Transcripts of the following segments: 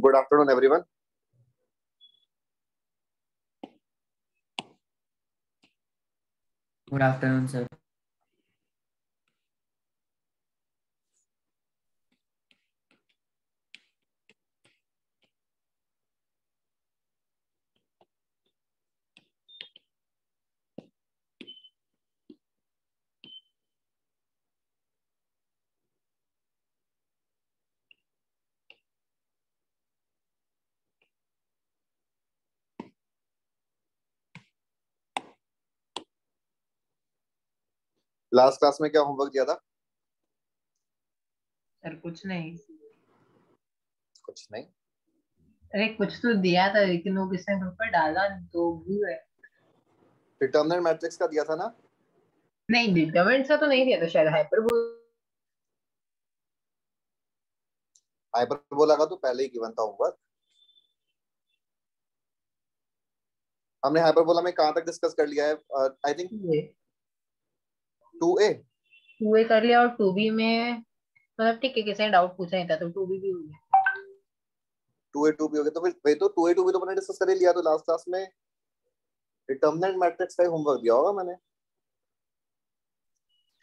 Good afternoon, everyone. Good afternoon, sir. Last class में क्या homework दिया था? सर कुछ नहीं। कुछ नहीं। अरे कुछ तो दिया था लेकिन वो किसने ग्रुप पर डाला? तो भूल गए। डिटर्मिनेंट मैट्रिक्स का दिया था ना? नहीं डिटरमिनेंट का तो नहीं दिया था शायद हाइपरबोला हाइपरबोला का तो पहले ही गिवन था होमवर्क हमने हाइपरबोला में कहाँ तक डिस्कस कर लिया है? I think two A? Two A कर लिया और टू बी में मतलब ठीक है किसी ने डाउट पूछा नहीं था तो टू बी भी हो गया। टू ए टू बी हो गया। तो फिर भाई तो टू ए टू बी तो मैंने डिस्कस कर ही लिया तो लास्ट क्लास में डिटर्मिनेंट मैट्रिक्स का होमवर्क दिया होगा मैंने।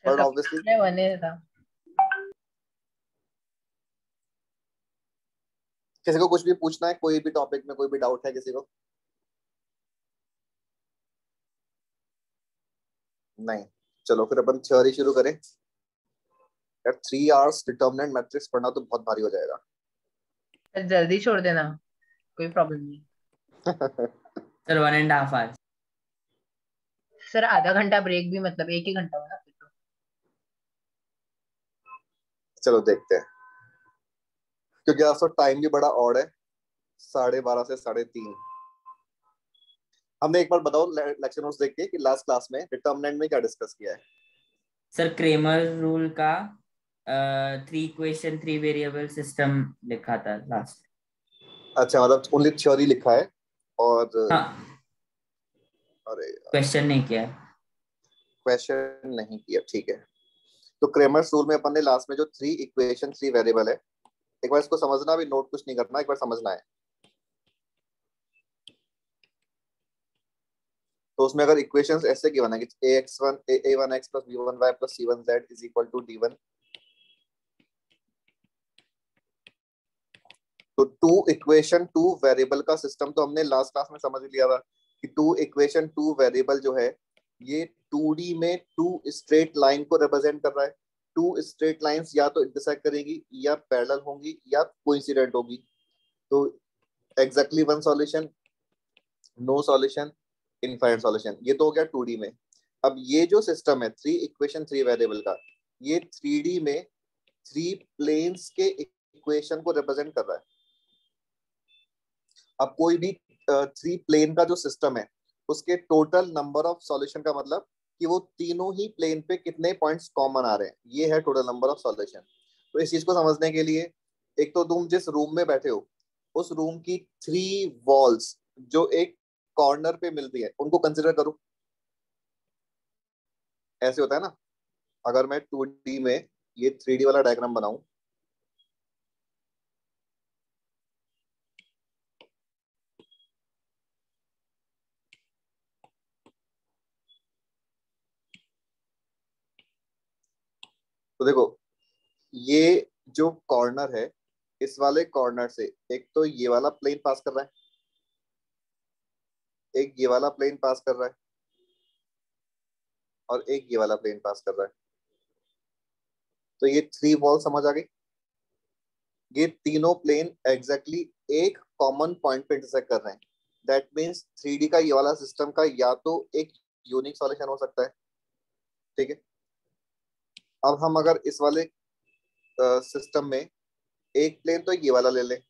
बट ऑब्वियसली बने था। किसी को कुछ भी पूछना है कोई भी टॉपिक में कोई भी डाउट है किसी को? नहीं। चलो फिर अपन थ्योरी शुरू करें। यार थ्री आवर्स डिटर्मिनेंट मैट्रिक्स पढ़ना तो बहुत भारी हो जाएगा। जल्दी छोड़ देना कोई प्रॉब्लम नहीं। Sir one and half hour sir आधा घंटा ब्रेक भी मतलब एक ही घंटा होना फिर तो। चलो देखते हैं। क्योंकि आज तो टाइम भी बड़ा ऑड है साढ़े बारह से साढ़े तीन। हमने एक बार बताओ लेक्चर नोट्स देख के कि लास्ट क्लास में डिटर्मिनेंट में क्या डिस्कस किया है? सर क्रेमर रूल का three equation three variable system लिखा था लास्ट अच्छा मतलब ओनली थ्योरी लिखा है और हाँ। अरे क्वेश्चन नहीं किया। क्वेश्चन नहीं किया ठीक है। तो क्रेमर्स रूल में अपन ने लास्ट में जो थ्री इक्वेशन थ्री वेरिएबल है एक बार इसको समझना भी नोट कुछ नहीं करना एक बार समझना है। तो उसमें अगर इक्वेशंस ऐसे गिवन है कि ax1 a1x b1y c1z is equal to d1 तो टू इक्वेशन टू वेरिएबल का सिस्टम तो हमने लास्ट क्लास में समझ लिया था कि टू इक्वेशन टू वेरिएबल जो है, ये टू डी में टू स्ट्रेट लाइन को रिप्रेजेंट कर रहा है। टू स्ट्रेट लाइंस या तो इंटरसेक्ट करेगी, या पैरेलल होंगी, या कोइंसिडेंट होगी। तो exactly one solution no solution infinite solution ये तो हो गया टू में। अब ये जो सिस्टम है थ्री इक्वेशन थ्री वेरिएबल का, ये थ्री में थ्री प्लेन्स के इक्वेशन को रिप्रेजेंट कर रहा है। अब कोई भी थ्री प्लेन का जो सिस्टम है, उसके टोटल नंबर ऑफ़ सॉल्यूशन का मतलब कि वो तीनों ही प्लेन पे कितने पॉइंट्स कॉमन आ रहे हैं। ये है टोटल नंबर ऑफ़ सॉल्यूशन तो इस चीज़ को समझने के लिए, एक तो तुम जिस रूम में बैठे हो, उस रूम की थ्री वॉल्स जो एक कॉर्नर पे मिलती है, उनको कंसिडर करूँ? ऐसे होता है ना, अगर मैं टू में ये थ्री वाला डायग्राम बनाऊँ तो देखो, ये जो कॉर्नर है, इस वाले कॉर्नर से, एक तो ये वाला प्लेन पास कर रहा है एक ये वाला प्लेन पास कर रहा है। और एक ये वाला प्लेन पास कर रहा है। तो ये थ्री वॉल समझ आ गई? ये तीनों प्लेन एग्जैक्टली exactly एक कॉमन पॉइंट पे इंटरसेक्ट कर रहे हैं। दैट मीन्स थ्री का ये वाला सिस्टम का या तो एक यूनिक सॉल्यूशन हो सकता है। ठीक है? अब हम अगर इस वाले सिस्टम में एक प्लेन तो ये वाला ले लें।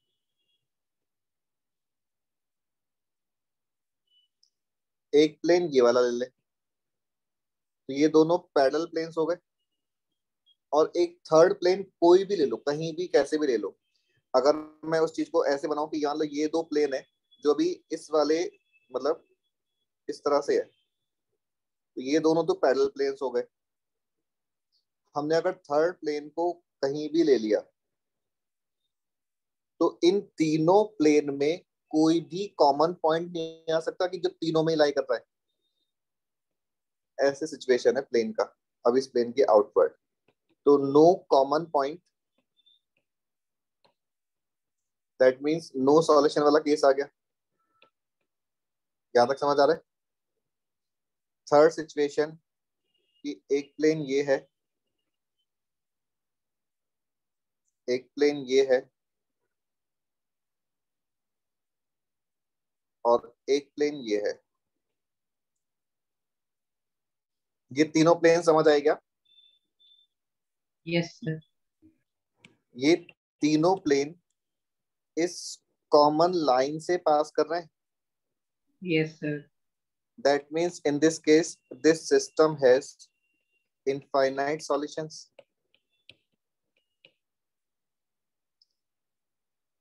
एक प्लेन ये वाला ले ले। तो ये दोनों पैडल प्लेन्स हो गए। और एक थर्ड प्लेन कोई भी ले लो, कहीं भी, कैसे भी ले लो। अगर मैं उस चीज़ को ऐसे बनाऊँ कि यहाँ लो ये दो प्लेन है, जो भी इस वाले मतलब इस तरह से है। तो ये दोनों तो पैडल प्लेन्स हो गए। हमने अगर थर्ड प्लेन को कहीं भी ले लिया तो इन तीनों प्लेन में कोई भी कॉमन पॉइंट नहीं आ सकता कि जो तीनों में लाई कर रहा है। ऐसे सिचुएशन है प्लेन का। अब इस प्लेन के आउटवर्ड तो no common point that means no solution वाला केस आ गया। यहाँ तक समझ आ रहा है? थर्ड सिचुएशन कि एक प्लेन ये है। एक प्लेन ये है। और एक प्लेन ये है। ये तीनों प्लेन समझ आए क्या? यस सर ये तीनों प्लेन इस कॉमन लाइन से पास कर रहे हैं? Yes sir that means in this case this system has infinite solutions.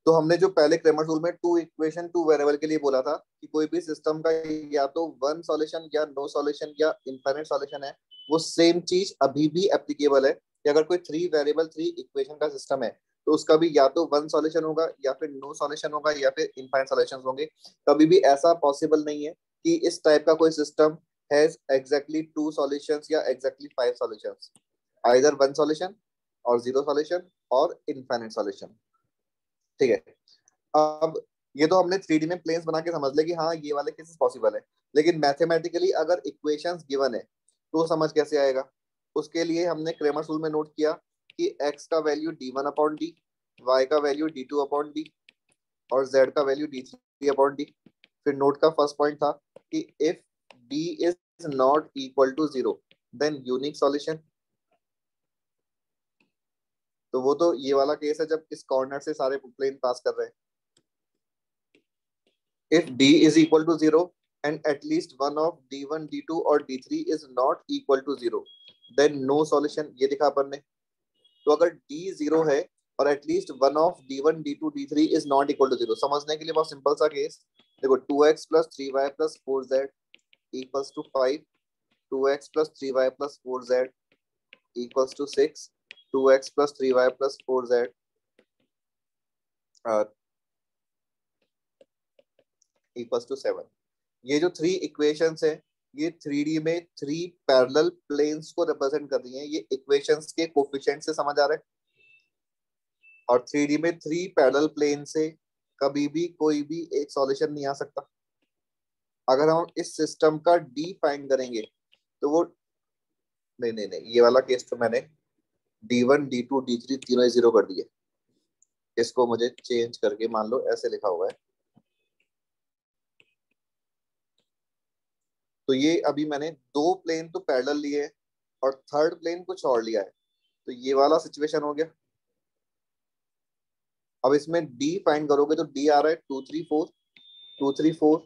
तो हमने जो पहले क्रेमर रूल में टू इक्वेशन टू वेरिएबल के लिए बोला था कि कोई भी सिस्टम का या तो वन सॉल्यूशन या नो सॉल्यूशन या इनफाइनाइट सॉल्यूशन है, वो सेम चीज़ अभी भी एप्लीकेबल है कि अगर कोई थ्री वेरिएबल थ्री इक्वेशन का सिस्टम है तो उसका भी या तो वन सॉल्यूशन होगा या फिर नो सॉल्यूशन होगा या फिर इनफाइनाइट सॉल्यूशंस होंगे। कभी भी ऐसा पॉसिबल नहीं है कि इस टाइप का कोई system has exactly two solutions या exactly five solutions either one solution और ज़ीरो सॉल्यूशन और इनफाइनाइट सॉल्यूशन ठीक है। अब ये तो हमने थ्री में प्लेन्स बना के समझ ले कि हाँ ये वाले केसेस पॉसिबल है। लेकिन मैथमेटिकली अगर इक्वेशंस गिवन है तो समझ कैसे आएगा? उसके लिए हमने क्रेमर रूल में नोट किया कि x का value D one upon D Y का value D two upon D और z का value D three upon D फिर नोट का फ़र्स्ट पॉइंट था कि if d is not equal to zero then unique solution तो वो तो ये वाला केस है जब इस कॉर्नर से सारे प्लेन पास कर रहे हैं if d is equal to zero and at least one of d1 d2 or d3 is not equal to zero then no solution ये दिखा अपन ने तो अगर d ज़ीरो है और at least one of d1 d2 d3 is not equal to zero समझने के लिए बहुत सिंपल सा केस देखो 2x plus 3y plus 4z equals to 5 2x plus 3y plus 4z equals to 6 2x plus 3y plus 4z uh, equals to seven ये जो three equations है ये थ्री में थ्री पैरेलल प्लेन्स को represent कर रही हैं। ये इक्वेशंस के कोफिशिएंट से समझ आ रहा है। और थ्री डी में थ्री पैरेलल प्लेन से कभी भी कोई भी एक सॉल्यूशन नहीं आ सकता। अगर हम इस सिस्टम का डी फाइंड करेंगे तो वो नहीं नहीं नहीं ये वाला केस तो मैंने D one D two D three तीनों ज़ीरो कर दिए। इसको मुझे चेंज करके मान लो, ऐसे लिखा हुआ है। तो ये अभी मैंने दो प्लेन तो पैरेलल लिए और थर्ड प्लेन कुछ और लिया है। तो ये वाला सिचुएशन हो गया। अब इसमें डी फाइंड करोगे तो डी आ रहा है two three four two three four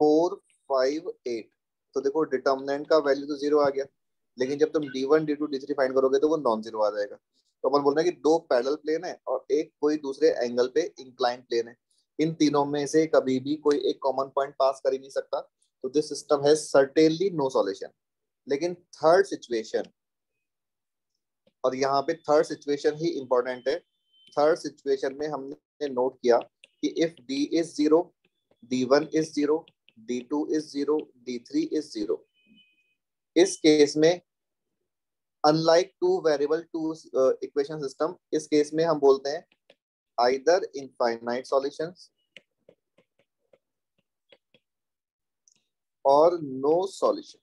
four five eight तो देखो डिटर्मिनेंट का वैल्यू तो ज़ीरो आ गया। लेकिन जब तुम D one D two D three find करोगे तो वो नॉन ज़ीरो आ जाएगा। तो अपन बोल रहे हैं कि दो पैरेलल प्लेन है और एक कोई दूसरे एंगल पे इंक्लाइन प्लेन है। इन तीनों में से कभी भी कोई एक कॉमन पॉइंट पास कर ही नहीं सकता। तो this system has certainly no solution लेकिन थर्ड सिचुएशन और यहाँ पे थर्ड सिचुएशन ही इंपॉर्टेंट है। थर्ड सिचुएशन में हमने नोट किया कि if D is zero D one is zero D two is zero D three is zero इस केस में unlike two variable two equation system इस केस में हम बोलते हैं आइदर इनफाइनाइट सॉल्यूशंस और नो सॉल्यूशन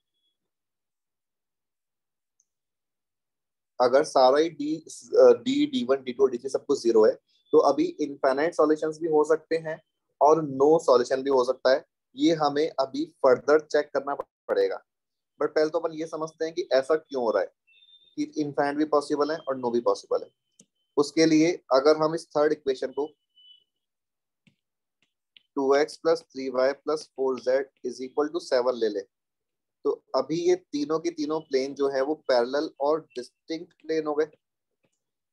अगर सारा ही D D D one D two D three सब कुछ ज़ीरो है तो अभी इनफाइनाइट सॉल्यूशंस भी हो सकते हैं और नो सॉल्यूशन भी हो सकता है। ये हमें अभी फर्दर चेक करना पड़ेगा। बट पहले तो अपन ये समझते हैं कि ऐसा क्यों हो रहा है कि इनफाइनाइट भी पॉसिबल है और नो भी पॉसिबल है। उसके लिए अगर हम इस थर्ड इक्वेशन को two X plus three Y plus four Z is equal to seven ले ले तो अभी ये तीनों के तीनों प्लेन जो है वो पैरेलल और डिस्टिंक्ट प्लेन हो गए।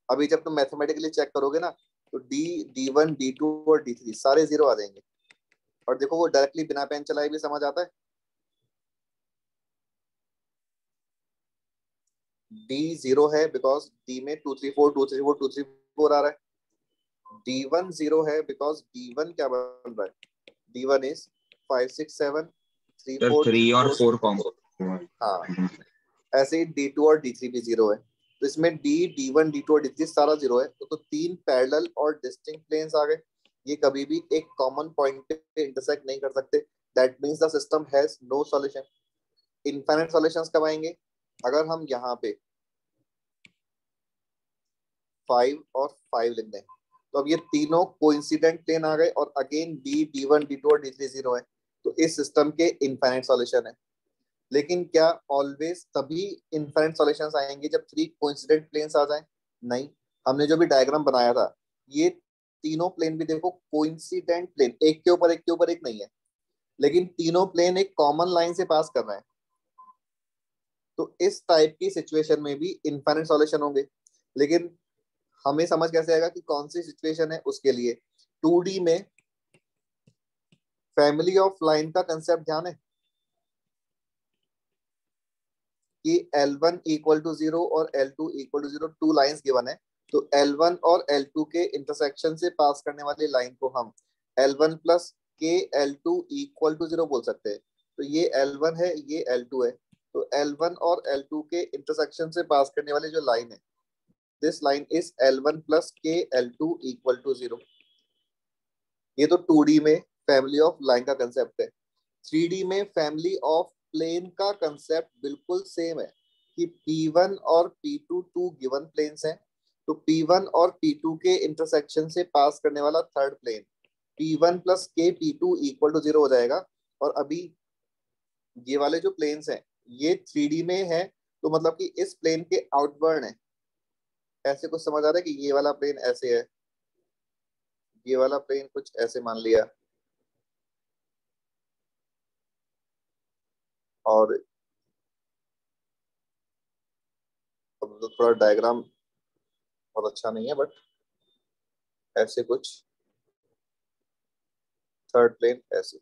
अभी जब तुम मैथमेटिकली चेक करोगे ना तो वन डी टू और डी थ्री सारे ज़ीरो आ जाएँगे। और देखो वो डायरेक्टली बिना पेन चलाए भी समझ आता है। डी ज़ीरो है बिकॉज़ डी में two three four two three four two three four आ रहा है। डी वन ज़ीरो है बिकॉज़ डी वन क्या बन रहा है? D one is five six seven three four three और फोर कॉम्बो हाँ। ऐसे ही डी टू और डी थ्री भी ज़ीरो है। तो इसमें D D one D two और डी थ्री सारा ज़ीरो है। तो, तो तीन पैरेलल और डिस्टिंक्ट प्लेन्स आ गए। ये कभी भी एक कॉमन पॉइंट पे इंटरसेक्ट नहीं कर सकते। That means the system has no solution infinite solutions कब आएँगे? अगर हम यहाँ पे फाइव और फाइव लिख दें तो अब ये तीनों कोइंसिडेंट प्लेन आ गए और again D D one D two और डी थ्री ज़ीरो है तो इस सिस्टम के इनफाइनाइट सॉल्यूशन है। लेकिन क्या ऑलवेज तभी इनफाइनाइट सॉल्यूशंस आएँगे जब थ्री कोइंसिडेंट प्लेन्स आ जाएँ? नहीं। हमने जो भी डायग्राम बनाया था, ये तीनों प्लेन भी देखो कोइंसिडेंट प्लेन एक के ऊपर, एक के ऊपर एक नहीं है। लेकिन तीनों प्लेन एक कॉमन लाइन से पास कर रहे हैं। तो इस टाइप की सिचुएशन में भी इनफाइनाइट सॉल्यूशन होंगे। लेकिन हमें समझ कैसे आएगा कि कौन सी सिचुएशन है उसके लिए? टू में फैमिली ऑफ़ लाइन का कंसेप्ट ध्यान है? कि L1 इक्वल टू ज़ीरो और L2 equal to zero two lines given है। तो L1 और L2 के इंटरसेक्शन से पास करने वाली लाइन को हम L1 प्लस के L2 इक्वल टू ज़ीरो बोल सकते हैं। तो ये L1 है, ये L2 है। तो L1 और L2 के इंटरसेक्शन से पास करने वाली जो लाइन है this line is L1 plus के L2 इक्वल टू ज़ीरो ये तो 2D में फैमिली ऑफ़ लाइन का कंसेप्ट है। 3D में फैमिली ऑफ़ प्लेन का कंसेप्ट बिल्कुल सेम है कि P1 और P2 टू गिवन प्लेन्स हैं। तो P1 और P2 के इंटरसेक्शन से पास करने वाला थर्ड प्लेन P1 प्लस के P2 इक्वल टू ज़ीरो हो जाएगा। और अभी ये वाले जो प्लेन्स हैं ये थ्री में है तो मतलब कि इस प्लेन के आउटवर्ड है। ऐसे कुछ समझ आ रहा है कि ये वाला प्लेन ऐसे है? ये वाला प्लेन कुछ ऐसे मान लिया। और तो थोड़ा डायग्राम बहुत अच्छा नहीं है बट ऐसे कुछ। थर्ड प्लेन ऐसे।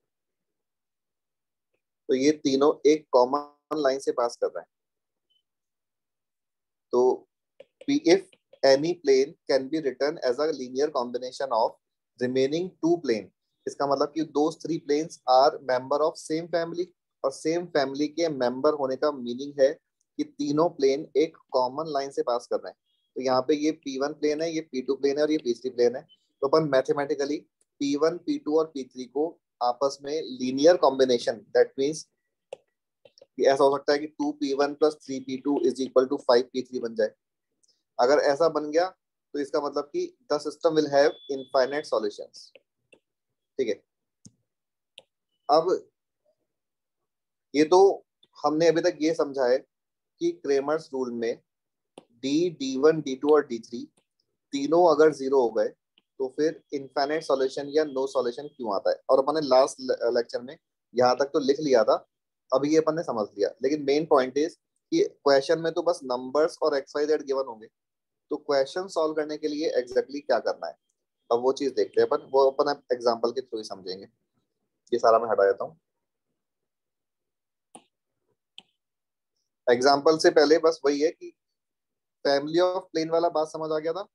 तो ये तीनों एक कॉमन लाइन से पास कर रहे हैं। तो if any plane can be written as a linear combination of remaining two plane, इसका मतलब कि दो three planes are member of same family और सेम फैमिली के मेंबर होने का मीनिंग है कि तीनों प्लेन एक कॉमन लाइन से पास कर रहे हैं। तो यहाँ पे ये P1 प्लेन है, ये P2 प्लेन है और ये P3 प्लेन है। तो अपन मैथमेटिकली P1 P2 और P3 को आपस में लीनियर कॉम्बिनेशन दैट मीन्स ऐसा हो सकता है कि two P one plus three P two is equal to five P three बन जाए। अगर ऐसा बन गया तो इसका मतलब कि the system will have infinite solutions ठीक है? अब ये तो हमने अभी तक ये समझा है कि क्रेमर्स रूल में D D one D two और डी थ्री तीनों अगर ज़ीरो हो गए तो फिर इनफाइनाइट सॉल्यूशन या नो सॉल्यूशन क्यों आता है? और अपन लास्ट लेक्चर में यहाँ तक तो लिख लिया था अभी ये अपन ने समझ लिया। लेकिन मेन पॉइंट इज़ कि क्वेश्चन में तो बस नंबर्स और एक्स वाई जेड गिवन होंगे। तो क्वेश्चन सॉल्व करने के लिए एग्जैक्टली exactly क्या करना है? अब वो चीज़ देखते हैं अपन। वो अपन एग्ज़ाम्पल के थ्रू ही समझेंगे। ये सारा मैं हटा देता हूँ। एग्ज़ाम्पल से पहले बस वही है कि फैमिली ऑफ़ प्लेन वाला बात समझ आ गया था।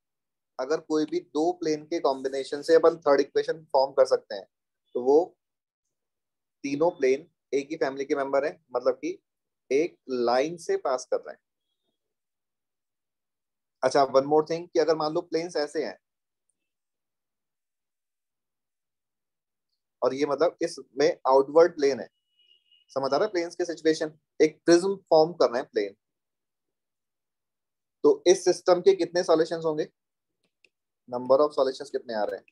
अगर कोई भी दो प्लेन के कॉम्बिनेशन से अपन थर्ड इक्वेशन फॉर्म कर सकते हैं तो वो तीनों प्लेन एक ही फैमिली के मेंबर हैं मतलब कि एक लाइन से पास कर रहे हैं। अच्छा वन मोर थिंग कि अगर मान लो प्लेन्स ऐसे हैं, और ये मतलब इसमें आउटवर्ड प्लेन है, समझ आ रहा है प्लेन्स के सिचुएशन एक प्रिज्म फॉर्म कर रहे हैं प्लेन तो इस सिस्टम के कितने सॉल्यूशंस होंगे? नंबर ऑफ़ सॉल्यूशंस कितने आ रहे हैं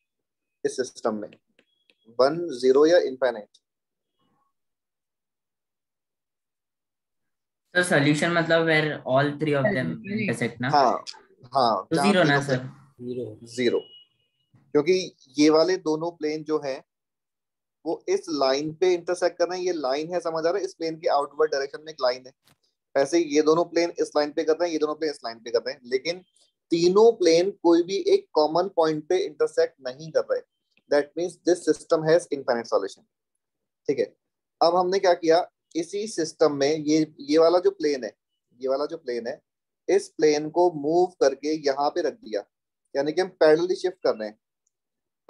इस सिस्टम में? वन ज़ीरो या इनफाइनाइट सर सॉल्यूशन मतलब where all three of them intersect ना? हाँ हाँ तो ज़ीरो ना सर ज़ीरो ज़ीरो क्योंकि ये वाले दोनों प्लेन जो हैं वो इस लाइन पे इंटरसेक्ट कर रहे हैं ये लाइन है समझ आ रहा है? इस प्लेन के आउटवर्ड डायरेक्शन में एक लाइन है। ऐसे ये दोनों प्लेन इस लाइन पे कर रहे हैं ये दोनों प्लेन इस लाइन पे कर रहे हैं लेकिन तीनों प्लेन कोई भी एक कॉमन पॉइंट पे इंटरसेक्ट नहीं कर रहे। That means this system has infinite solution ठीक है? अब हमने क्या किया? इसी सिस्टम में ये ये वाला जो प्लेन है, ये वाला जो प्लेन है, इस प्लेन को मूव करके यहाँ पे रख दिया। यानी कि हम पैरेलली शिफ्ट कर रहे हैं।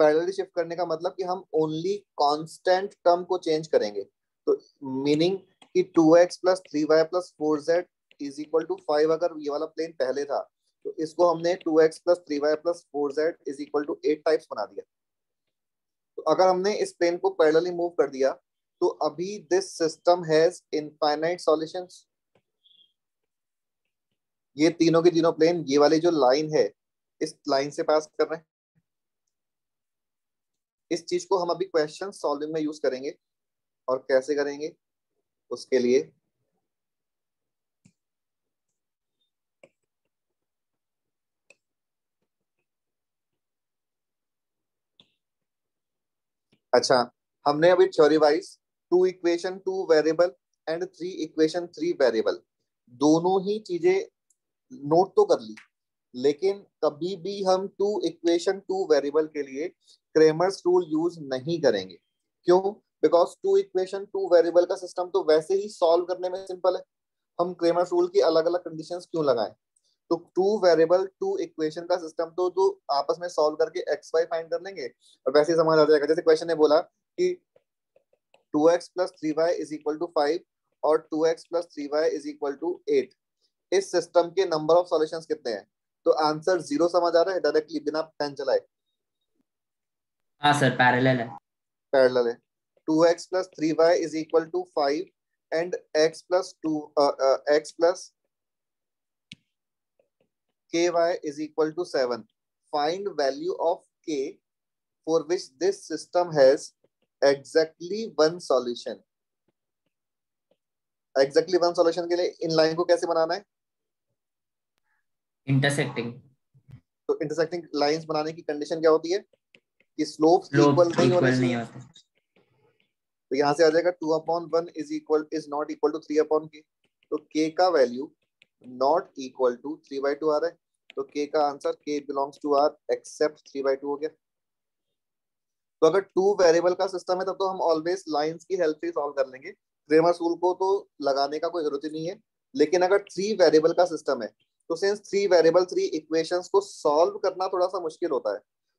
पैरेलली शिफ्ट करने का मतलब कि हम ओनली कांस्टेंट टर्म को चेंज करेंगे। तो मीनिंग कि 2x plus three Y plus four Z is equal to five अगर ये वाला प्लेन पहले था तो इसको हमने 2x plus three Y plus four Z is equal to eight types बना दिया। तो अगर हमने इस प्लेन को पैरेलली मूव कर दिया तो अभी this system has infinite solutions ये तीनों के तीनों प्लेन ये वाली जो लाइन है, इस लाइन से पास कर रहे हैं। इस चीज़ को हम अभी क्वेश्चन सॉल्विंग में यूज़ करेंगे और कैसे करेंगे, उसके लिए। अच्छा हमने अभी theory wise two equation two variable and three equation three variable. दोनों ही चीज़ें नोट तो कर ली, लेकिन कभी भी हम टू इक्वेशन टू वेरिएबल के लिए क्रेमर्स रूल यूज़ नहीं करेंगे। क्यों? Because two equation two variable का सिस्टम तो वैसे ही सॉल्व करने में सिंपल है। हम क्रेमर्स रूल की अलग अलग कंडीशन क्यों लगाएँ? तो टू वेरिएबल टू इक्वेशन का सिस्टम तो जो आपस में सॉल्व करके एक्स वाई फाइंड कर लेंगे। और वैसे ही समझ आ जाएगा। जैसे क्वेश्चन ने बोला कि two x plus three y is equal to five और two x plus three y is equal to eight इस सिस्टम के नंबर ऑफ़ सॉल्यूशंस कितने हैं? तो आंसर ज़ीरो समझ आ रहा है? डायरेक्टली बिना पेन चलाए। हाँ सर पैरेलल है। पैरेलल है। Two x plus three y is equal to five and x plus two x plus ky is equal to 7 find value of k for which this system has exactly one solution. Exactly one solution के लिए in line को कैसे बनाना है? Intersecting तो intersecting lines बनाने की condition क्या होती है? कि स्लोप इक्वल नहीं होने नहीं होते। तो यहाँ से आ जाएगा two upon one is equal is not equal to three upon k तो के का value not equal to three by two आ रहा है। तो के का answer k belongs to R except three by two हो गया। तो अगर टू वेरिएबल का सिस्टम है, तब तो हम ऑलवेज लाइंस की हेल्प से सॉल्व कर लेंगे। क्रेमर रूल को तो लगाने का कोई ज़रूरत ही नहीं है, लेकिन अगर थ्री वेरिएबल का सिस्टम है तो since three variable three equations को सॉल्व करना थोड़ा सा मुश्किल होता है।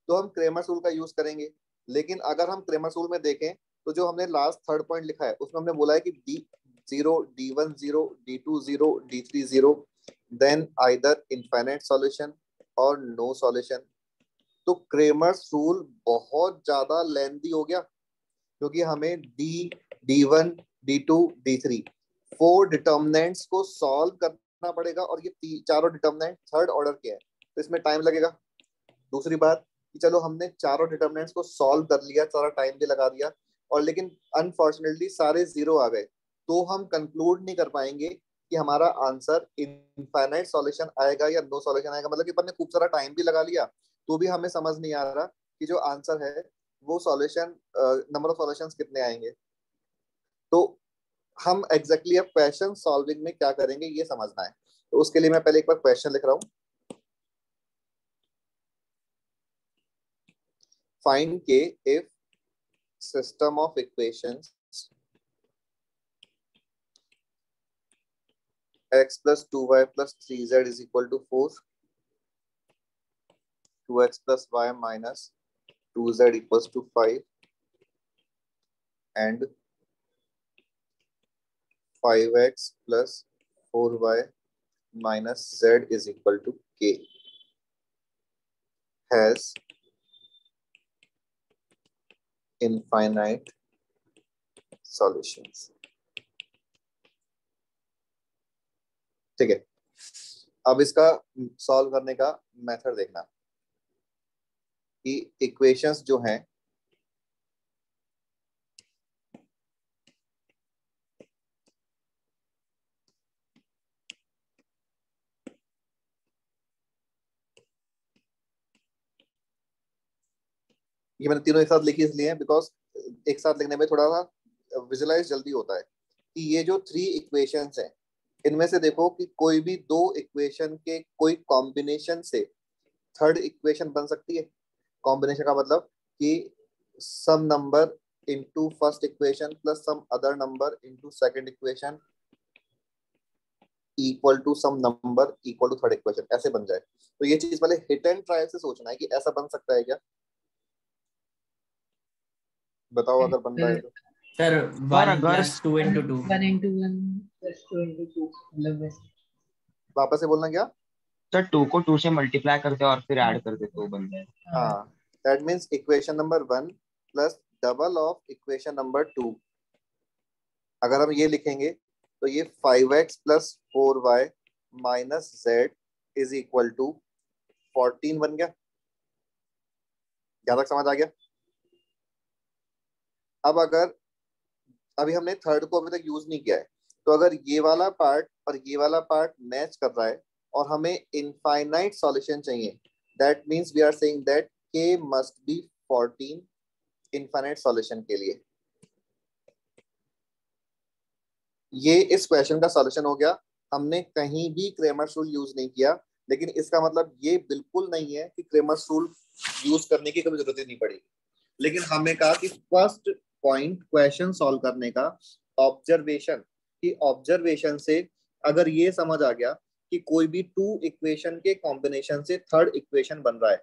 तो हम क्रेमर रूल का यूज़ करेंगे, लेकिन अगर हम क्रेमर रूल में देखें तो जो हमने लास्ट थर्ड पॉइंट लिखा है, उसमें हमने बोला है कि D zero D one zero D two zero D three zero then either infinite solution और नो सॉल्यूशन तो क्रेमर्स रूल बहुत ज़्यादा लेंदी हो गया, क्योंकि हमें D D one D two D three four determinants को सॉल्व करना पड़ेगा और ये चारों डिटर्मिनेंट थर्ड ऑर्डर के हैं। तो इसमें टाइम लगेगा। दूसरी बात कि चलो हमने चारों डिटर्मिनेंट्स को सॉल्व कर लिया, सारा टाइम भी लगा दिया, और लेकिन अनफॉर्चुनेटली सारे ज़ीरो आ गए। तो हम कंक्लूड नहीं कर पाएँगे कि हमारा आंसर इनफाइनाइट सॉल्यूशन आएगा या नो सॉल्यूशन आएगा। मतलब कि अपन ने खूब सारा टाइम भी लगा लिया तो भी हमें समझ नहीं आ रहा कि जो आंसर है, वो सॉल्यूशन नंबर ऑफ़ सॉल्यूशंस कितने आएँगे। तो हम एग्जैक्टली अब क्वेश्चन सॉल्विंग में क्या करेंगे, ये समझना है। तो उसके लिए मैं पहले एक बार क्वेश्चन लिख रहा हूँ। Find k if system of equations x plus 2y plus 3z is equal to 4 2x plus y minus 2z equals to 5 and 5x plus 4y minus z is equal to k has infinite solutions ठीक है अब इसका solve करने का method देखना कि equations जो हैं, ये मैंने तीनों एक साथ लिखी इसलिए है बिकॉज़ एक साथ लिखने में थोड़ा सा विजुलाइज जल्दी होता है कि ये जो थ्री इक्वेशंस हैं, इनमें से देखो कि कोई भी दो इक्वेशन के कोई कॉम्बिनेशन से थर्ड इक्वेशन बन सकती है। कॉम्बिनेशन का मतलब कि some number into first equation plus some other number into second equation equal to some number equal to third equation ऐसे बन जाए। तो ये चीज़ पहले हिट एंड ट्रायल से सोचना है कि ऐसा बन सकता है क्या? बताओ अगर बन रहा है तो। सर और 1 अगर- plus 2 into 2 one into one plus two into two मतलब वापस से बोलना क्या? सर टू को टू से मल्टीप्लाई करते और फिर ऐड करते तो बन जाए हाँ that means equation number one plus double of equation number two अगर हम ये लिखेंगे तो ये five x plus four y minus z is equal to fourteen बन गया। यहाँ तक समझ आ गया? अब अगर, अभी हमने थर्ड को अभी तक यूज़ नहीं किया है तो अगर ये वाला पार्ट और ये वाला पार्ट मैच कर रहा है और हमें इनफाइनाइट सॉल्यूशन चाहिए। That means we are saying that k must be 14 infinite solution के लिए। ये इस क्वेश्चन का सॉल्यूशन हो गया। हमने कहीं भी क्रेमर रूल यूज़ नहीं किया, लेकिन इसका मतलब ये बिल्कुल नहीं है कि क्रेमर रूल यूज़ करने की कभी ज़रूरत ही नहीं पड़ेगी लेकिन हमने कहा कि फ़र्स्ट पॉइंट क्वेश्चन सॉल्व करने का ऑब्जर्वेशन कि ऑब्जर्वेशन से अगर ये समझ आ गया कि कोई भी टू इक्वेशन के कॉम्बिनेशन से थर्ड इक्वेशन बन रहा है।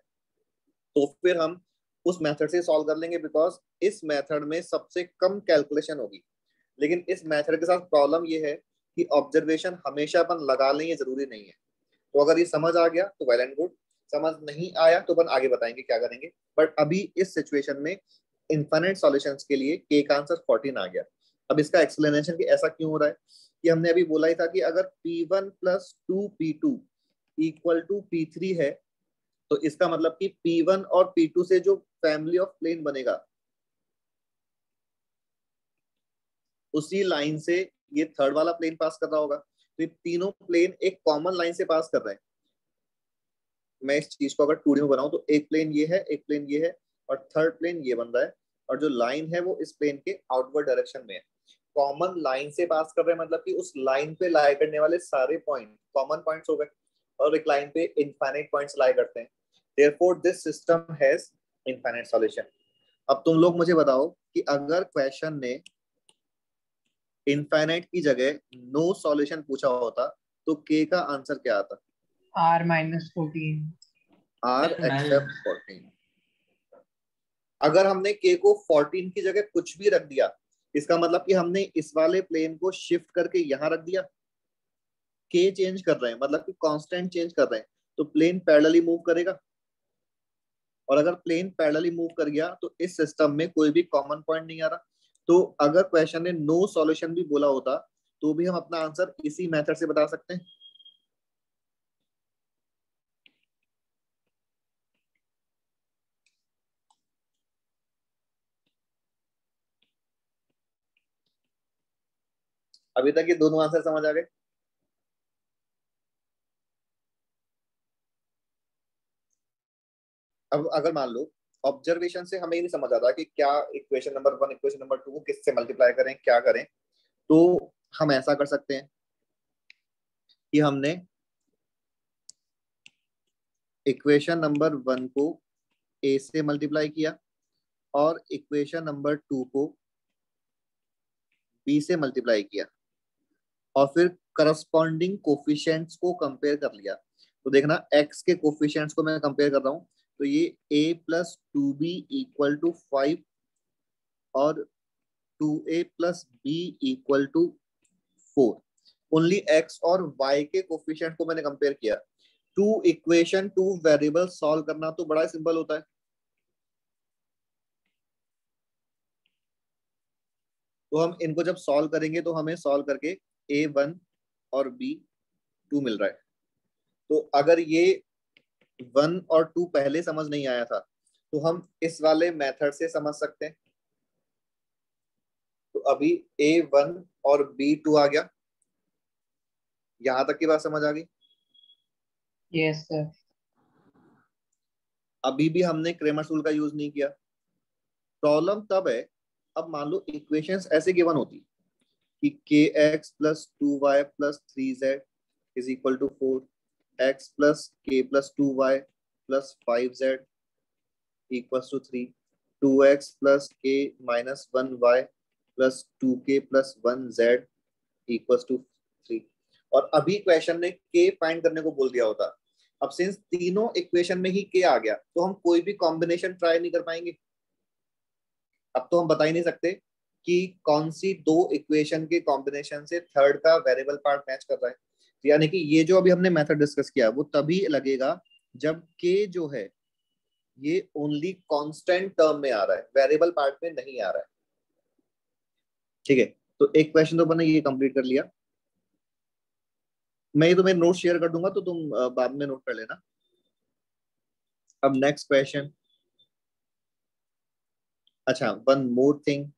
तो फिर हम उस मेथड से सॉल्व कर लेंगे बिकॉज़ इस मेथड में सबसे कम कैलकुलेशन होगी। लेकिन इस मेथड के साथ प्रॉब्लम ये है कि ऑब्जर्वेशन हमेशा अपन लगा लें, ये ज़रूरी नहीं है। तो अगर ये समझ आ गया तो वेल एंड गुड समझ नहीं आया तो अपन आगे बताएँगे क्या करेंगे। बट अभी इस सिचुएशन में इन्फाइनाइट सॉल्यूशंस के लिए के का आंसर 14 आ गया। अब इसका एक्सप्लेनेशन कि ऐसा क्यों हो रहा है? कि हमने अभी बोला ही था कि अगर P1 one plus two p two equal to p three है तो इसका मतलब कि P1 और P2 से जो फैमिली ऑफ़ प्लेन बनेगा, उसी लाइन से ये थर्ड वाला प्लेन पास कर रहा होगा। तो ये तीनों प्लेन एक कॉमन लाइन से पास कर रहे हैं। मैं इस चीज़ को अगर टू में बनाऊँ तो एक प्लेन ये है, एक प्लेन ये है और थर्ड प्लेन ये बन रहा है और जो लाइन है वो इस प्लेन के आउटवर्ड डायरेक्शन में है। कॉमन लाइन से पास कर रहे हैं मतलब कि उस लाइन पे लाई करने वाले सारे पॉइंट कॉमन पॉइंट्स हो गए और एक लाइन पे इनफाइनाइट पॉइंट्स लाई करते हैं। Therefore this system has infinite solution अब तुम लोग मुझे बताओ कि अगर क्वेश्चन ने इनफाइनाइट की जगह नो सॉल्यूशन पूछा होता तो के का आंसर क्या आता? R minus fourteen R except fourteen अगर हमने के को 14 की जगह कुछ भी रख दिया इसका मतलब कि हमने इस वाले प्लेन को शिफ्ट करके यहाँ रख दिया। के चेंज कर रहे हैं मतलब कि कांस्टेंट चेंज कर रहे हैं। तो प्लेन पैरेलली मूव करेगा। और अगर प्लेन पैरेलली मूव कर गया तो इस सिस्टम में कोई भी कॉमन पॉइंट नहीं आ रहा। तो अगर क्वेश्चन ने नो सॉल्यूशन भी बोला होता तो भी हम अपना आंसर इसी मेथड से बता सकते हैं। अभी तक ये दोनों आंसर समझ आ गए? अब अगर मान लो ऑब्जर्वेशन से हमें ये नहीं समझ आता कि क्या equation number one equation number two को किससे मल्टीप्लाई करें, क्या करें तो हम ऐसा कर सकते हैं कि हमने इक्वेशन नंबर वन को ए से मल्टीप्लाई किया और इक्वेशन नंबर टू को बी से मल्टीप्लाई किया। और फिर करस्पॉन्डिंग कोफिशिएंट्स को कंपेयर कर लिया। तो देखना, x के कोफिशिएंट्स को मैं कंपेयर कर रहा हूँ तो ये a plus two b equal to five और two a plus b equal to four only x और y के कोफिशिएंट को मैंने कंपेयर किया। Two equation two variable solve करना तो बड़ा सिंपल होता है। तो हम इनको जब सॉल्व करेंगे तो हमें सॉल्व करके ए वन और बी टू मिल रहा है। तो अगर ये वन और टू पहले समझ नहीं आया था तो हम इस वाले मेथड से समझ सकते हैं। तो अभी ए वन और बी टू आ गया। यहाँ तक की बात समझ आ गई? यस सर अभी भी हमने क्रेमर रूल का यूज़ नहीं किया। प्रॉब्लम तब है अब मान लो इक्वेशंस ऐसे गिवन होती। कि k x plus two y plus three z is equal to four x plus k plus two y plus five z equal to three two x plus k minus one y plus two k plus one z equal to three और अभी question ने के find करने को बोल दिया होता। अब सिंस तीनों इक्वेशन में ही के आ गया तो हम कोई भी कॉम्बिनेशन ट्राई नहीं कर पाएँगे। अब तो हम बता ही नहीं सकते। कि कौन सी दो इक्वेशन के कॉम्बिनेशन से थर्ड का वेरिएबल पार्ट मैच कर रहा है। यानी कि ये जो अभी हमने मेथड डिस्कस किया, वो तभी लगेगा जब के जो है, ये ओनली कांस्टेंट टर्म में आ रहा है वेरिएबल पार्ट में नहीं आ रहा है। ठीक है? तो एक क्वेश्चन तो मैंने ये कंप्लीट कर लिया। मैं ये तुम्हें नोट शेयर कर दूँगा तो तुम बाद में नोट कर लेना। अब नेक्स्ट क्वेश्चन अच्छा one more thing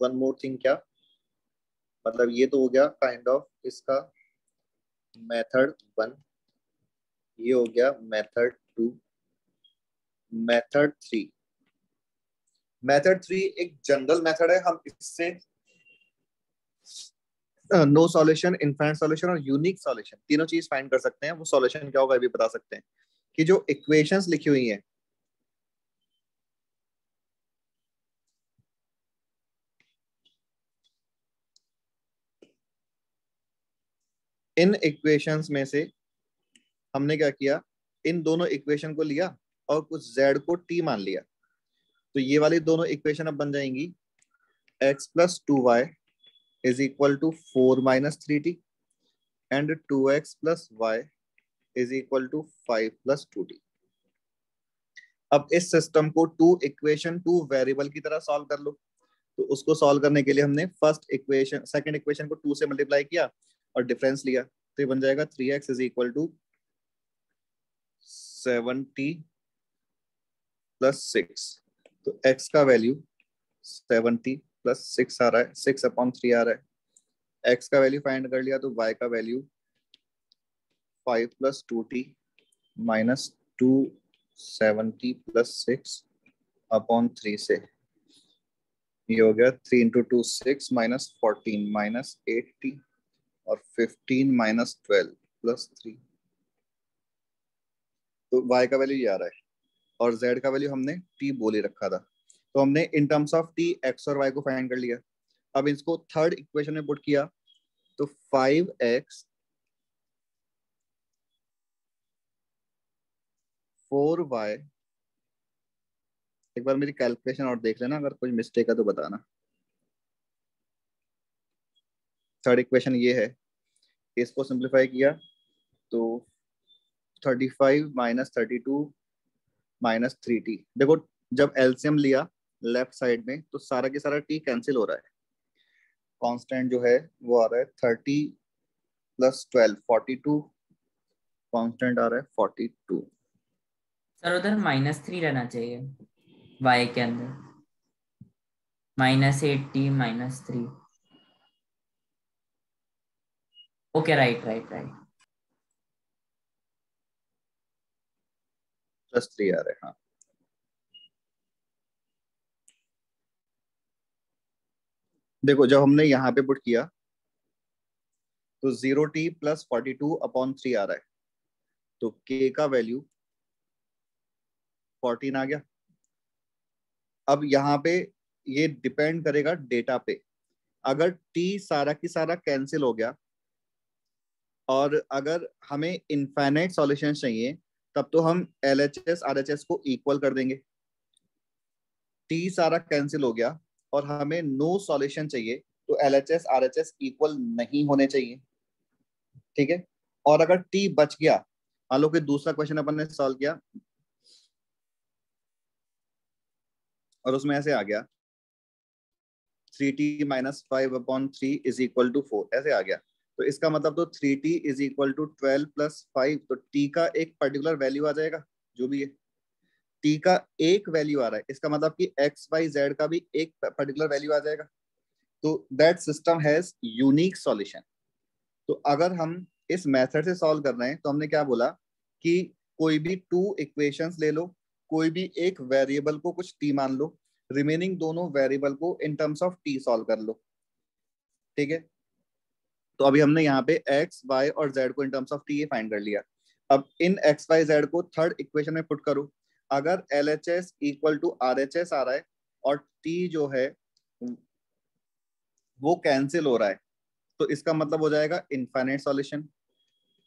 one more thing क्या? मतलब ये तो हो गया काइंड ऑफ़ इसका मेथड वन ये हो गया method two method three method three एक जनरल मेथड है। हम इससे नो सॉल्यूशन इनफाइनाइट सॉल्यूशन और यूनिक सॉल्यूशन तीनों चीज़ फाइंड कर सकते हैं। वो सॉल्यूशन क्या होगा ये भी बता सकते हैं कि जो इक्वेशंस लिखी हुई हैं इन इक्वेशंस में से हमने क्या किया? इन दोनों इक्वेशन को लिया और कुछ z को t मान लिया। तो ये वाली दोनों इक्वेशन अब बन जाएँगी। x plus two y is equal to four minus three t and two x plus y is equal to five plus two t अब इस सिस्टम को टू इक्वेशन टू वेरिएबल की तरह सॉल्व कर लो। तो उसको सॉल्व करने के लिए हमने फ़र्स्ट इक्वेशन सेकंड इक्वेशन को टू से मल्टीप्लाई किया। और डिफरेंस लिया तो ये बन जाएगा three x is equal to seventy plus six तो x का वैल्यू सेवनटी प्लस सिक्स आ रहा है सिक्स अपॉन थ्री आ रहा है। x का वैल्यू फाइंड कर लिया तो y का value five plus two t minus two seventy plus six upon three से। ये हो गया three into two six minus fourteen minus eighty और fifteen minus twelve plus three तो y का वैल्यू ये आ रहा है और z का वैल्यू हमने t बोले रखा था। तो हमने in terms of t, x और y को फाइंड कर लिया। अब इसको थर्ड इक्वेशन में पुट किया। तो फाइव एक्स फोर वाई एक बार मेरी कैलकुलेशन और देख लेना, अगर कोई मिस्टेक है तो बताना। थर्ड इक्वेशन ये है। इसको सिंप्लीफाई किया तो thirty five minus thirty two minus three t देखो जब एल्सियम लिया लेफ़्ट साइड में तो सारा के सारा टी कैंसिल हो रहा है। कांस्टेंट जो है, वो आ रहा है thirty plus twelve forty two constant आ रहा है फोर्टी टू सर उधर माइनस थ्री रहना चाहिए वाई के अंदर। Minus eighty minus three okay right right right plus three आ रहे हाँ देखो, जब हमने यहाँ पे पुट किया तो zero t plus forty two upon three आ रहा है। तो के का वैल्यू फोर्टीन आ गया। अब यहाँ पे ये डिपेंड करेगा डेटा पे। अगर टी सारा की सारा कैंसिल हो गया और अगर हमें इनफाइनाइट सॉल्यूशन चाहिए, तब तो हम L H S R H S को इक्वल कर देंगे। टी सारा कैंसिल हो गया और हमें नो सॉल्यूशन चाहिए तो L H S R H S equal नहीं होने चाहिए। ठीक है? और अगर टी बच गया, मान लो कि दूसरा क्वेश्चन अपन ने सॉल्व किया, और उसमें ऐसे आ गया three t minus five upon three is equal to four ऐसे आ गया। तो इसका मतलब तो three t is equal to twelve plus five तो टी का एक पर्टिकुलर वैल्यू आ जाएगा, जो भी है। टी का एक वैल्यू आ रहा है, इसका मतलब कि एक्स वाई जेड का भी एक पर्टिकुलर वैल्यू आ जाएगा। तो that system has unique solution तो अगर हम इस मेथड से सॉल्व कर रहे हैं तो हमने क्या बोला कि कोई भी टू इक्वेशंस ले लो, कोई भी एक वेरिएबल को कुछ टी मान लो रिमेनिंग दोनों वेरिएबल को in terms of t solve कर लो। ठीक है? तो अभी हमने यहाँ पे एक्स वाई और जेड को in terms of t find कर लिया। अब इन एक्स वाई जेड को थर्ड इक्वेशन में पुट करो। अगर L H S equal to R H S आ रहा है और टी जो है, वो कैंसिल हो रहा है तो इसका मतलब हो जाएगा इनफाइनाइट सॉल्यूशन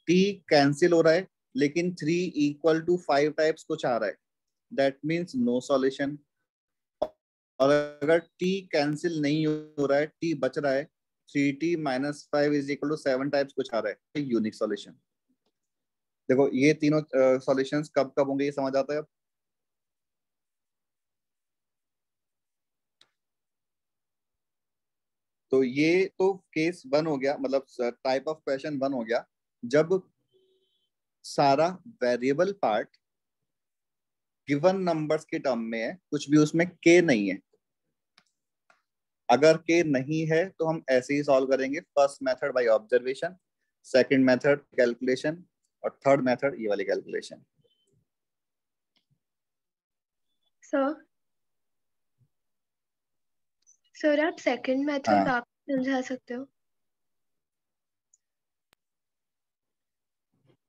टी कैंसिल हो रहा है, लेकिन three equal to five types कुछ आ रहा है। दैट मीन्स नो सॉल्यूशन और अगर टी कैंसिल नहीं हो रहा है टी बच रहा है three t minus five is equal to seven types कुछ आ रहा है। यूनिक सॉल्यूशन देखो, ये तीनों सॉल्यूशंस कब कब होंगे, ये समझ आता है अब? तो ये तो केस वन हो गया मतलब टाइप ऑफ़ क्वेश्चन वन हो गया। जब सारा वेरिएबल पार्ट गिवन नंबर्स के टर्म में है, कुछ भी उसमें के नहीं है अगर के नहीं है तो हम ऐसे ही सॉल्व करेंगे। First method by observation second method calculation और थर्ड मेथड ये वाली कैलकुलेशन सर सर आप सेकंड मेथड हाँ। आप समझा सकते हो?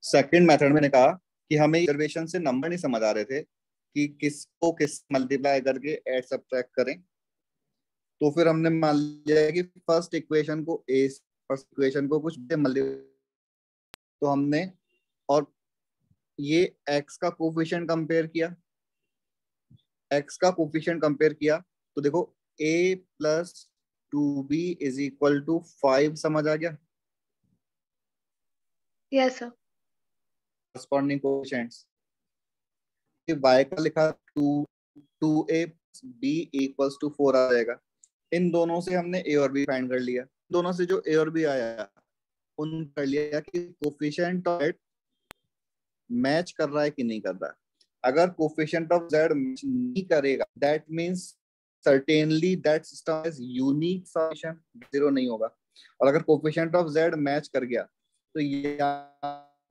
सेकंड मेथड मैंने कहा कि हमें ऑब्जर्वेशन से नंबर नहीं समझ आ रहे थे कि किसको किस मल्टीप्लाई करके एड सब्ट्रैक्ट करें। तो फिर हमने मान लिया कि फ़र्स्ट इक्वेशन को ए फ़र्स्ट इक्वेशन को कुछ तो हमने और ये एक्स का कोफिशिएंट कंपेयर किया। X का कोफिशिएंट कंपेयर किया तो देखो a plus two b is equal to five समझ आ गया? यस सर corresponding coefficients कि y का लिखा two two a b equals to four आ जाएगा। इन दोनों से हमने ए और बी फाइंड कर लिया। दोनों से जो ए और बी आया, उन कर लिया कि कोफिशिएंट ऑफ़ z मैच कर रहा है कि नहीं कर रहा। अगर कोफिशिएंट ऑफ़ z मैच नहीं करेगा that means certainly that system is unique solution zero नहीं होगा। और अगर कोफिशिएंट ऑफ़ z मैच कर गया तो या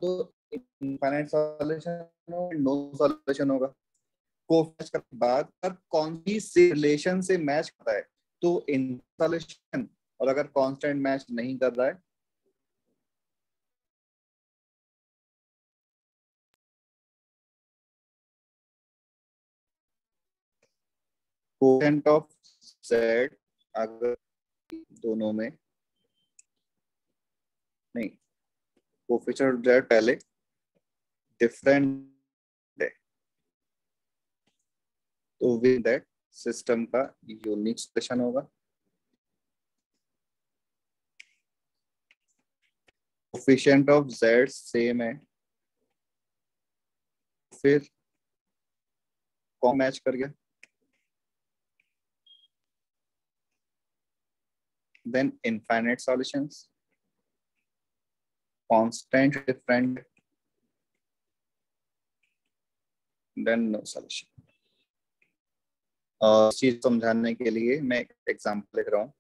तो इनफाइनाइट सॉल्यूशन नो सॉल्यूशन होगा। को के बाद कौन सी रिलेशन से मैच करता है तो इन सॉल्यूशन और अगर कांस्टेंट मैच नहीं कर रहा है कोएफिशिएंट ऑफ़ z अगर दोनों में नहीं कोफिशिएंट ऑफ़ z पहले डिफरेंट है। तो विद दैट सिस्टम का यूनिक सोल्यूशन होगा। कोफिशियंट ऑफ़ जेड सेम है। फिर कौन मैच कर गया। Then infinite solutions constant different then no solution चीज़ समझाने के लिए मैं एक एग्ज़ाम्पल लिख रहा हूँ।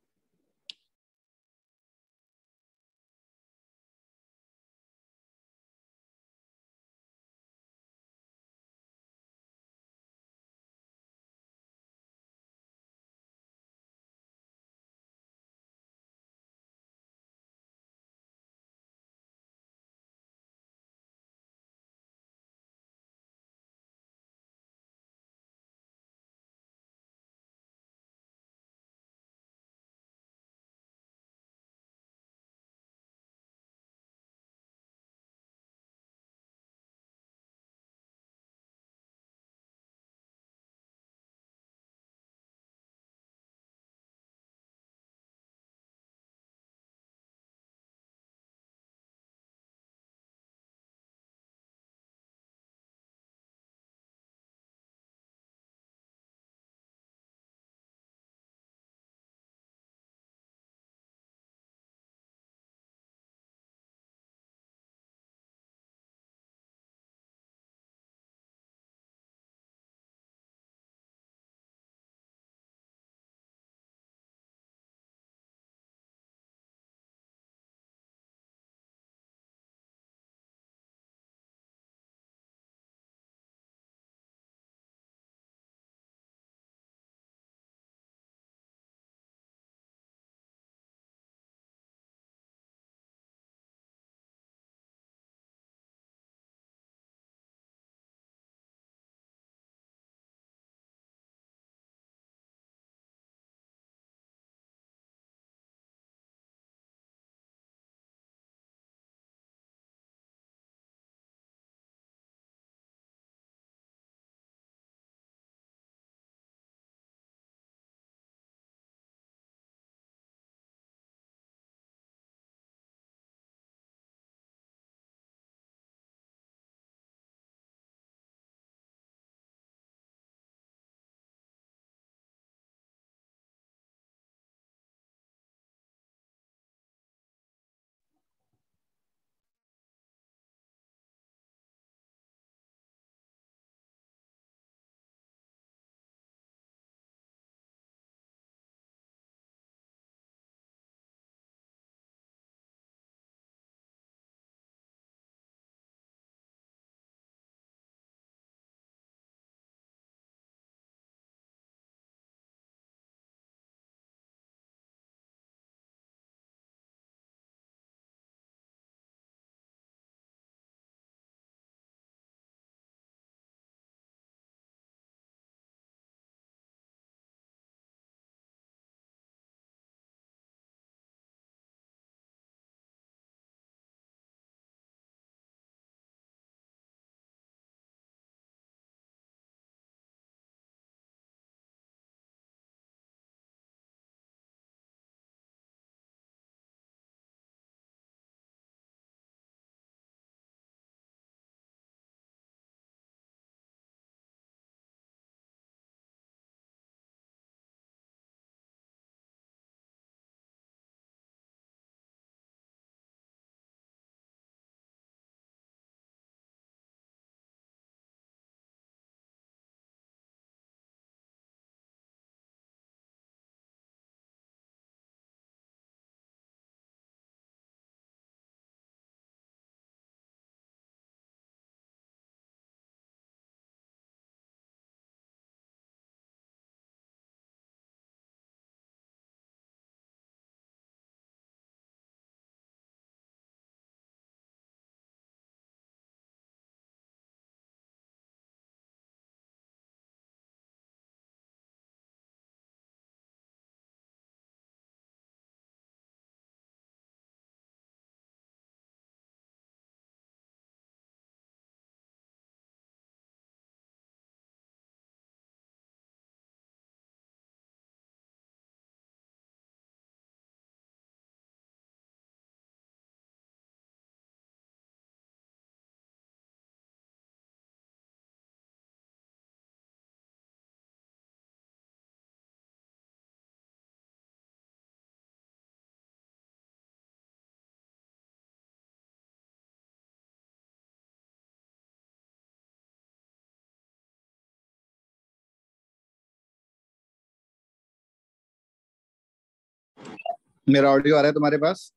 मेरा ऑडियो आ रहा है तुम्हारे पास?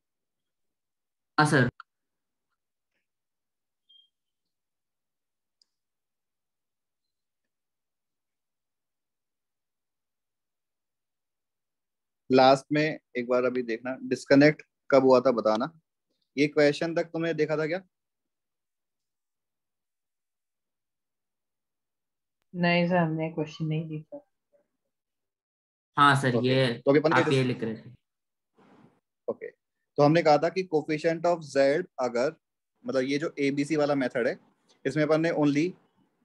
हाँ सर लास्ट में एक बार अभी देखना। डिस्कनेक्ट कब हुआ था बताना। ये क्वेश्चन तक तुमने देखा था क्या? नहीं सर हमने क्वेश्चन नहीं देखा। हाँ सर Okay. ये तो अभी अपन आप ये ये लिख रहे थे। ओके तो हमने कहा था कि कोफिशिएंट ऑफ़ जेड अगर मतलब ये जो ए बी सी वाला मेथड है, इसमें अपन ने ओनली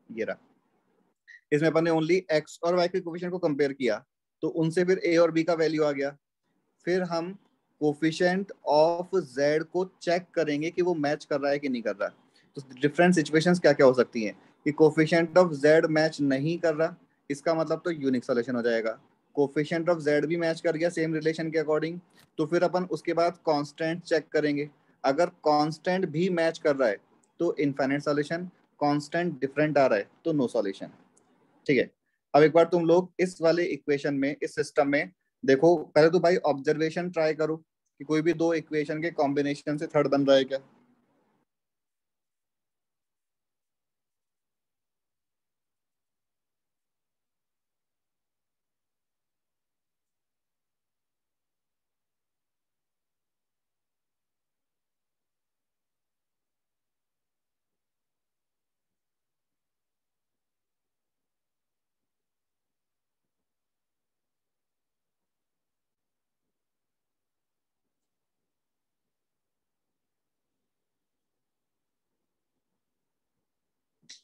ये रहा। इसमें अपन ने ओनली एक्स और वाई के कोफिशिएंट को कंपेयर किया तो उनसे फिर ए और बी का वैल्यू आ गया। फिर हम कोफिशिएंट ऑफ़ जेड को चेक करेंगे कि वो मैच कर रहा है कि नहीं कर रहा। तो डिफरेंट सिचुएशंस क्या क्या हो सकती हैं? कि कोफिशिएंट ऑफ़ जेड मैच नहीं कर रहा, इसका मतलब तो यूनिक सोल्यूशन हो जाएगा। कोफिशिएंट ऑफ़ जेड भी मैच कर गया सेम रिलेशन के अकॉर्डिंग तो फिर अपन उसके बाद कांस्टेंट चेक करेंगे। अगर कांस्टेंट भी मैच कर रहा है तो इनफाइनाइट सॉल्यूशन कांस्टेंट डिफरेंट आ रहा है तो नो सॉल्यूशन ठीक है? अब एक बार तुम लोग इस वाले इक्वेशन में, इस सिस्टम में देखो, पहले तो भाई ऑब्जर्वेशन ट्राई करो कि कोई भी दो इक्वेशन के कॉम्बिनेशन से थर्ड बन रहा है क्या?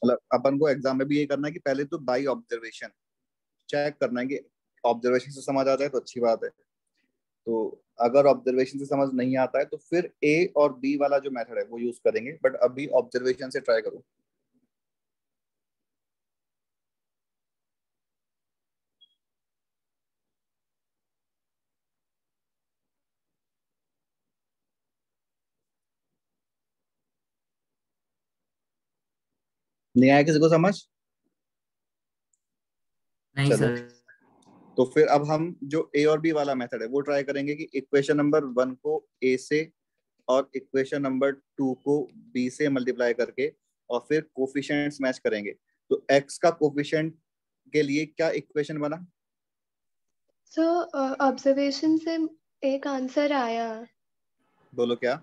मतलब अपन को एग्ज़ाम में भी ये करना है कि पहले तो बाई ऑब्जर्वेशन चेक करना है कि ऑब्जर्वेशन से समझ आ जाए तो अच्छी बात है। तो अगर ऑब्जर्वेशन से समझ नहीं आता है तो फिर ए और बी वाला जो मेथड है वो यूज़ करेंगे बट अभी ऑब्जर्वेशन से ट्राई करो। नहीं आया किसी को समझ? नहीं सर। तो फिर अब हम जो ए और बी वाला मेथड है वो ट्राई करेंगे कि इक्वेशन नंबर वन को ए से और इक्वेशन नंबर टू को बी से मल्टीप्लाई करके और फिर कोफिशिएंट्स मैच करेंगे। तो एक्स का कोफिशिएंट के लिए क्या इक्वेशन बना? सो ऑब्जर्वेशन से एक आंसर आया। बोलो क्या?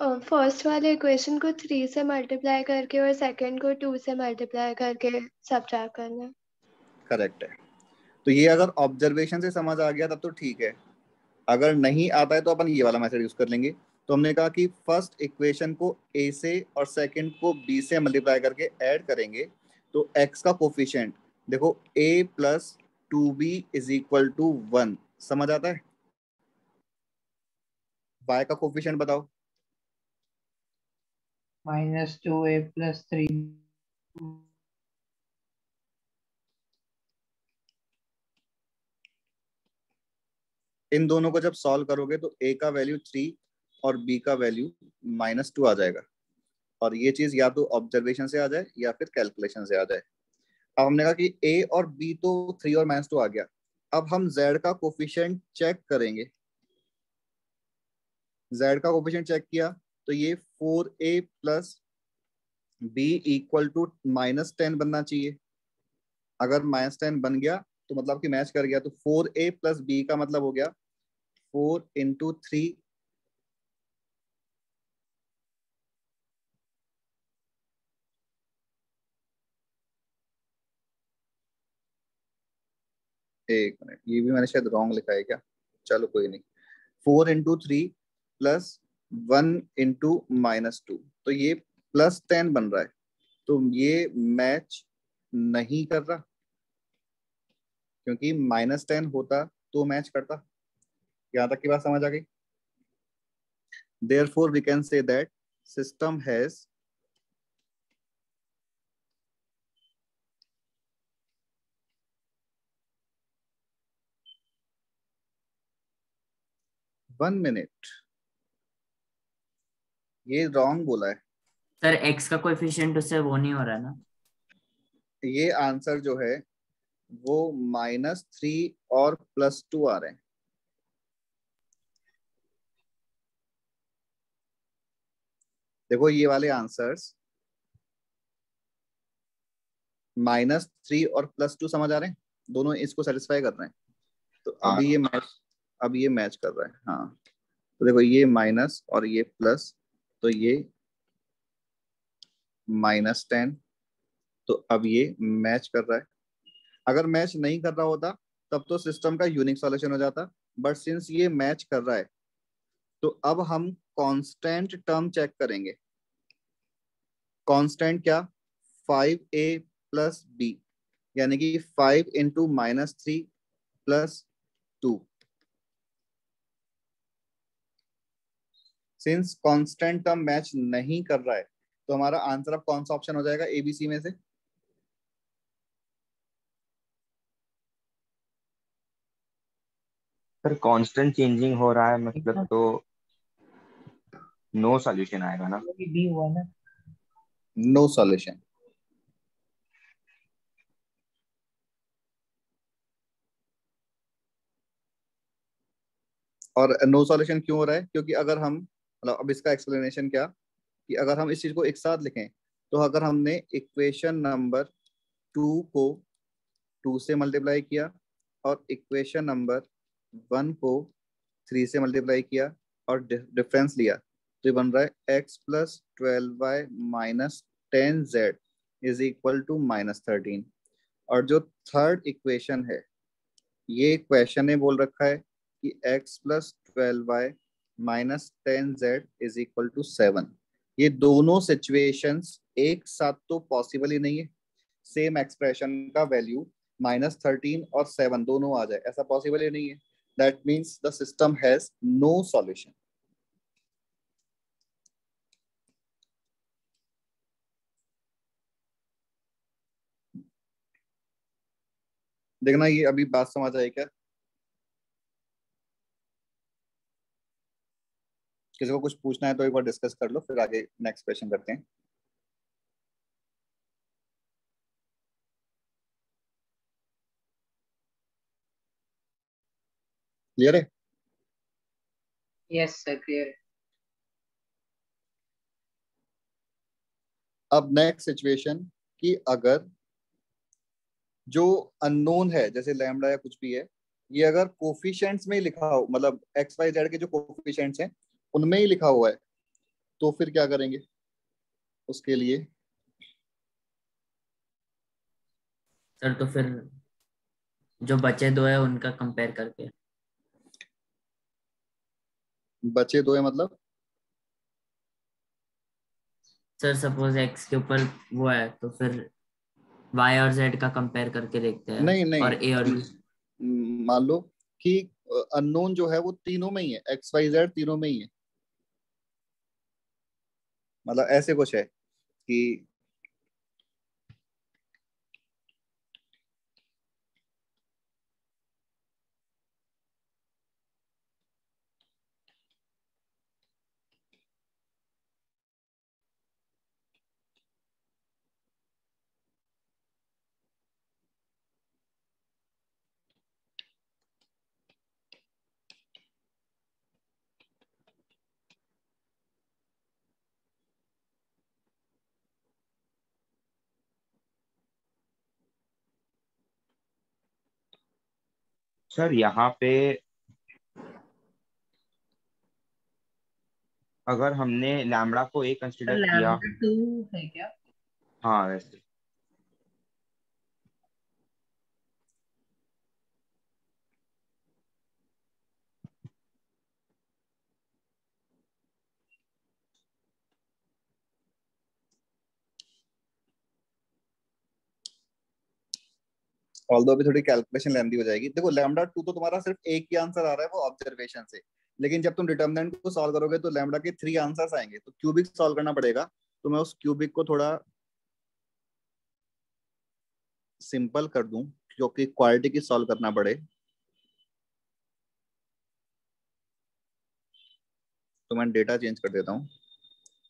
फ़र्स्ट वाले इक्वेशन को थ्री से मल्टीप्लाई करके और सेकंड को टू से मल्टीप्लाई करके सब्ट्रैक्ट करना करेक्ट है। तो ये अगर ऑब्जर्वेशन से समझ आ गया, तब तो ठीक है। अगर नहीं आता है तो अपन ये वाला मेथड यूज़ कर लेंगे। तो हमने कहा कि फ़र्स्ट इक्वेशन को ए से और सेकंड को बी से मल्टीप्लाई करके ऐड करेंगे तो एक्स का कोफिशिएंट देखो a plus two b is equal to one समझ आता है? वाई का कोफिशिएंट बताओ। Two a plus three. इन दोनों को जब सॉल्व करोगे तो ए का वैल्यू थ्री और बी का वैल्यू माइनस टू आ जाएगा। और ये चीज़ या तो ऑब्जर्वेशन से आ जाए या फिर कैलकुलेशन से आ जाए। अब हमने कहा कि ए और बी तो थ्री और माइनस टू आ गया। अब हम जेड का कोफिशिएंट चेक करेंगे। जेड का कोफिशिएंट चेक किया। तो ये four a plus b equal to minus ten बनना चाहिए। अगर माइनस टेन बन गया तो मतलब कि मैच कर गया तो फोर ए प्लस बी का मतलब हो गया फोर इंटू थ्री। एक मिनट, ये भी मैंने शायद रॉन्ग लिखा है क्या? चलो कोई नहीं। Four into three plus one into minus two तो ये प्लस टेन बन रहा है। तो ये मैच नहीं कर रहा। क्योंकि माइनस टेन होता तो मैच करता। यहाँ तक की बात समझ आ गई? Therefore we can say that system has one minute ये रॉन्ग बोला है। सर एक्स का कोएफिशिएंट उससे वो नहीं हो रहा है ना? ये आंसर जो है वो माइनस थ्री और प्लस टू आ रहे हैं। देखो ये वाले आंसर्स माइनस थ्री और प्लस टू समझ आ रहे हैं? दोनों इसको सेटिस्फाई कर रहे हैं। तो अभी ये हाँ। मैच अब ये मैच कर रहा है हाँ। तो देखो ये माइनस और ये प्लस तो ये माइनस टेन तो अब ये मैच कर रहा है। अगर मैच नहीं कर रहा होता, तब तो सिस्टम का यूनिक सॉल्यूशन हो जाता। बट सिंस ये मैच कर रहा है तो अब हम कांस्टेंट टर्म चेक करेंगे। कांस्टेंट क्या? फाइव ए प्लस बी यानी कि five into minus three plus two since constant term match नहीं कर रहा है तो हमारा आंसर अब कौन सा ऑप्शन हो जाएगा? एबीसी में से? सर कांस्टेंट चेंजिंग हो रहा है मतलब तो नो सॉल्यूशन आएगा ना? बी हुआ ना। नो सॉल्यूशन और नो सॉल्यूशन क्यों हो रहा है? क्योंकि अगर हम मतलब अब इसका एक्सप्लेनेशन क्या? कि अगर हम इस चीज़ को एक साथ लिखें तो अगर हमने इक्वेशन नंबर टू को टू से मल्टीप्लाई किया और इक्वेशन नंबर वन को थ्री से मल्टीप्लाई किया और डिफरेंस लिया तो ये बन रहा है x plus twelve y minus ten z is equal to minus thirteen और जो थर्ड इक्वेशन है, ये क्वेश्चन ने बोल रखा है कि x plus twelve y minus ten z is equal to seven. ये दोनों सिचुएशंस एक साथ तो पॉसिबल ही नहीं है। सेम एक्सप्रेशन का वैल्यू माइनस थर्टीन और सेवन दोनों आ जाए, ऐसा पॉसिबल ही नहीं है। That means the system has no solution देखना ये अभी बात समझ आई क्या? किसी को कुछ पूछना है तो एक बार डिस्कस कर लो फिर आगे नेक्स्ट क्वेश्चन करते हैं। क्लियर है? यस सर क्लियर अब नेक्स्ट सिचुएशन कि अगर जो अननोन है जैसे लैमडा या कुछ भी है ये अगर कोफिशिएंट्स में लिखा हो मतलब एक्स वाई जेड के जो कोफिशिएंट्स हैं उनमें ही लिखा हुआ है। तो फिर क्या करेंगे? उसके लिए। सर तो फिर जो बचे दो है उनका कंपेयर करके। बचे दो है मतलब? सर सपोज़ एक्स के ऊपर वो है तो फिर वाई और जेड का कंपेयर करके देखते हैं। नहीं नहीं। और ए और मान लो कि अननोन जो है वो तीनों में ही है। एक्स वाई जेड तीनों में ही है। मतलब ऐसे कुछ है कि सर यहाँ पे अगर हमने लैमड़ा को एक कंसिडर किया है क्या? हाँ वैसे। ऑल्दो अभी थोड़ी कैलकुलेशन लेंदी हो जाएगी। देखो लैम्डा टू तो तुम्हारा सिर्फ़ एक ही आंसर आ रहा है वो ऑब्जर्वेशन से। लेकिन जब तुम डिटर्मिनेंट को सॉल्व करोगे तो लैम्डा के थ्री आंसर्स आएँगे। तो क्यूबिक सॉल्व करना पड़ेगा। तो मैं उस क्यूबिक को थोड़ा सिंपल कर दूँ क्योंकि क्वालिटी की सॉल्व करना पड़े। तो मैं डेटा चेंज कर देता हूँ।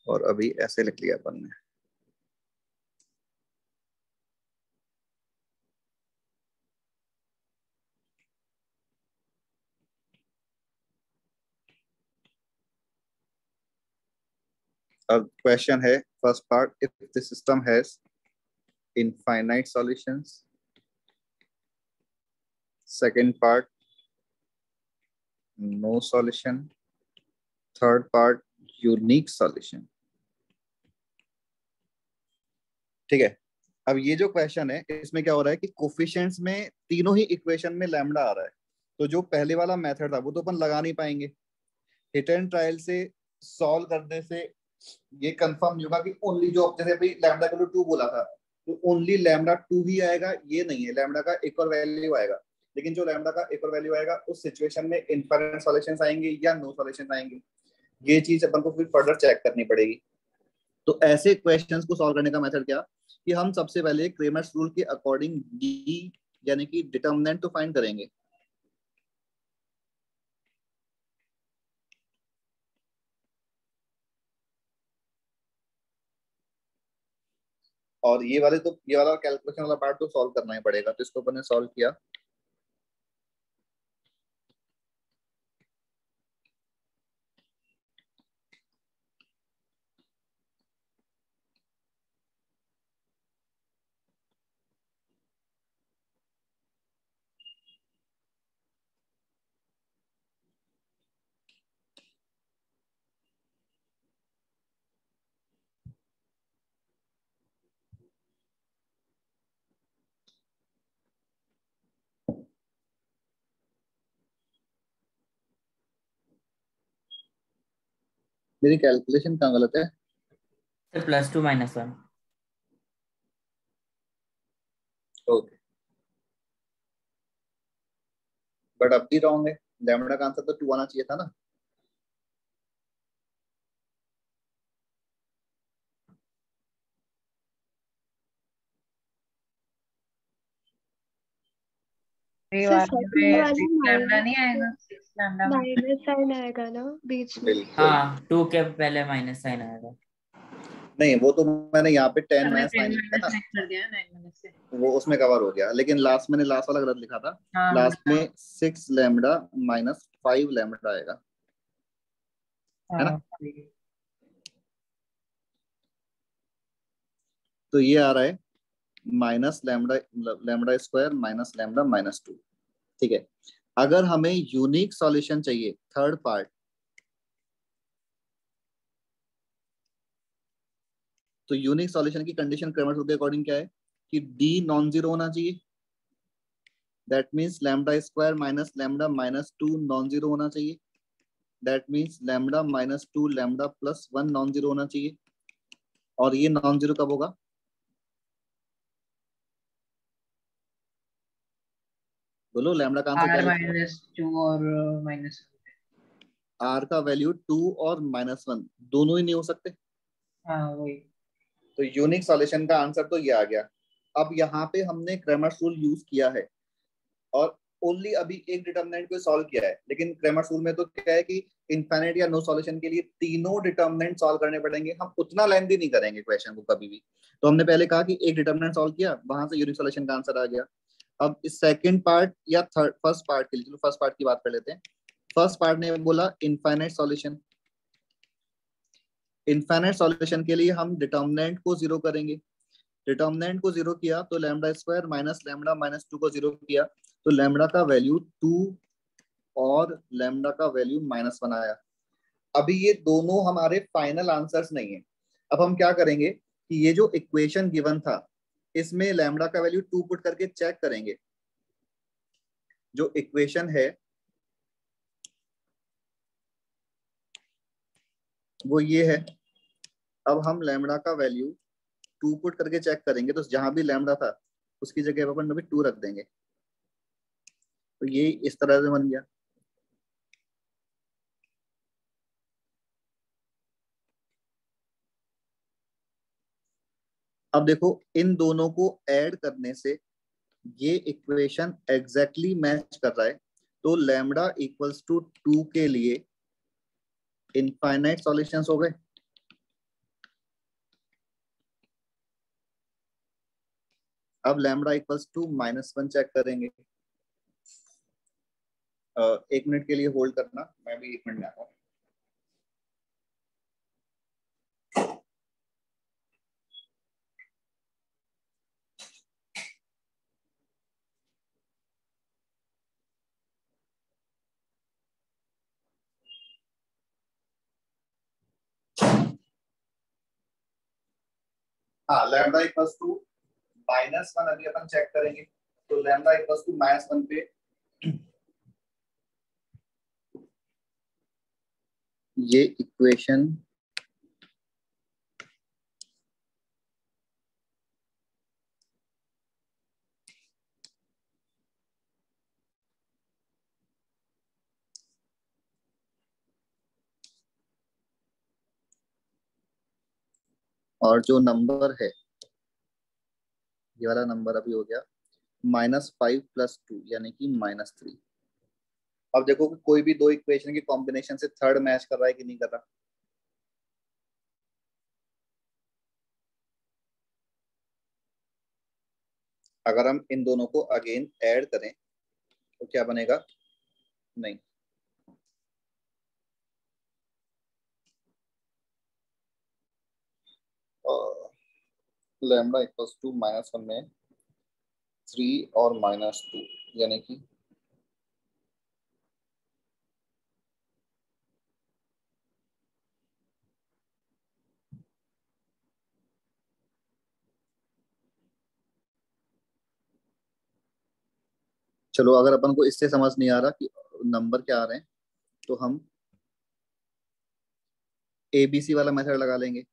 और अभी ऐसे लिख लिया अपन ने। अब क्वेश्चन है first part if the system has infinite solutions. Second part, no solution. Third part, unique solution. ठीक है? अब ये जो क्वेश्चन है, इसमें क्या हो रहा है कि कोफिशिएंट्स में तीनों ही इक्वेशन में लैम्डा आ रहा है। तो जो पहले वाला मेथड था, वो तो अपन लगा नहीं पाएँगे। हिट एंड ट्रायल से सॉल्व करने से ये कंफर्म नहीं होगा कि ओनली जो, जैसे भाई लैम्डा का टू बोला था तो ओनली लैम्डा टू ही आएगा, ये नहीं है। लैम्डा का एक और वैल्यू आएगा। लेकिन जो लैमडा का एक और वैल्यू आएगा, उस सिचुएशन में इनफरेंट सॉल्यूशंस आएँगे या नो सॉल्यूशंस आएँगे। ये चीज़ अपन को फिर फर्दर चेक करनी पड़ेगी। तो ऐसे क्वेश्चंस को सॉल्व करने का मेथड क्या? कि हम सबसे पहले क्रेमर्स रूल के अकॉर्डिंग डी यानी कि डिटर्मिनेंट तो फाइंड करेंगे। और ये वाले तो ये वाला कैलकुलेशन वाला पार्ट तो सॉल्व करना ही पड़ेगा तो इसको अपन ने सॉल्व किया। मेरी कैलकुलेशन कहाँ गलत है? Sir plus two minus one okay but अब भी रॉन्ग है. लैम्डा का आंसर तो टू आना चाहिए था ना? माइनस साइन आएगा ना बीच में। हाँ टू के पहले माइनस साइन आएगा। नहीं वो तो मैंने यहाँ पे टेन माइनस साइन लिखा ना कर दिया ना एक मिनट से वो उसमें कवर हो गया। लेकिन लास्ट मैंने लास्ट वाला गलत लिखा था। हाँ लास्ट में six lambda minus five lambda आएगा। है ना? तो ये आ रहा है। Minus lambda lambda square minus lambda minus two. ठीक है? अगर हमें यूनिक सॉल्यूशन चाहिए, थर्ड पार्ट तो यूनिक सॉल्यूशन की कंडीशन क्रमश के अकॉर्डिंग क्या है? कि डी नॉन ज़ीरो होना चाहिए। That means lambda square minus lambda minus two non zero होना चाहिए। That means lambda minus two lambda plus one non zero होना चाहिए। और ये नॉन ज़ीरो कब होगा? बोलो लैम्डा का आंसर माइनस टू और माइनस आर का वैल्यू टू और माइनस वन दोनों ही नहीं हो सकते? हाँ वही। तो यूनिक सॉल्यूशन का आंसर तो ये आ गया। अब यहाँ पे हमने क्रेमर रूल यूज़ किया है और ओनली अभी एक डिटर्मिनेंट को सॉल्व किया है। लेकिन क्रेमर रूल में तो क्या है कि इनफाइनाइट या नो सॉल्यूशन के लिए तीनों डिटर्मिनेंट सॉल्व करने पड़ेंगे। हम उतना लेंथी नहीं करेंगे क्वेश्चन को कभी भी। तो हमने पहले कहा कि एक डिटर्मिनेंट सॉल्व किया वहाँ से यूनिक सॉल्यूशन का आंसर आ गया। अब सेकंड पार्ट या थर्ड फ़र्स्ट पार्ट के लिए, चलो फ़र्स्ट पार्ट की बात कर लेते हैं। फ़र्स्ट पार्ट ने बोला इनफाइनाइट सॉल्यूशन इनफाइनाइट सॉल्यूशन के लिए हम डिटर्मिनेंट को ज़ीरो करेंगे। डिटर्मिनेंट को ज़ीरो किया तो lambda square minus lambda minus two को ज़ीरो किया तो लैम्डा का वैल्यू टू और लैम्डा का वैल्यू माइनस वन आया। अभी ये दोनों हमारे फाइनल आंसर्स नहीं है। अब हम क्या करेंगे कि ये जो इक्वेशन गिवन था इसमें लैमडा का वैल्यू टू पुट करके चेक करेंगे। जो इक्वेशन है, वो ये है। अब हम लैम्डा का वैल्यू टू पुट करके चेक करेंगे तो जहाँ भी लैमडा था, उसकी जगह अपन टू रख देंगे। तो ये इस तरह से बन गया। अब देखो इन दोनों को ऐड करने से ये इक्वेशन एग्जैक्टली मैच कर रहा है। तो लैमडा इक्वल्स टू टू के लिए इनफाइनाइट सॉल्यूशंस हो गए। अब lambda equals two minus one check करेंगे। uh, एक मिनट के लिए होल्ड करना मैं भी एक मिनट में आता हूँ। हाँ lambda equals two minus one अभी अपन चेक करेंगे। तो lambda equals two minus one पे ये इक्वेशन और जो नंबर है, ये वाला नंबर अभी हो गया माइनस फाइव प्लस टू यानी कि माइनस थ्री अब देखो कि कोई भी दो इक्वेशन के कॉम्बिनेशन से थर्ड मैच कर रहा है कि नहीं कर रहा? अगर हम इन दोनों को अगेन ऐड करें तो क्या बनेगा? नहीं. Lambda equals two minus one में थ्री और माइनस टू यानी कि चलो, अगर अपन को इससे समझ नहीं आ रहा कि नंबर क्या आ रहे हैं तो हम ए बी सी वाला मेथड लगा लेंगे।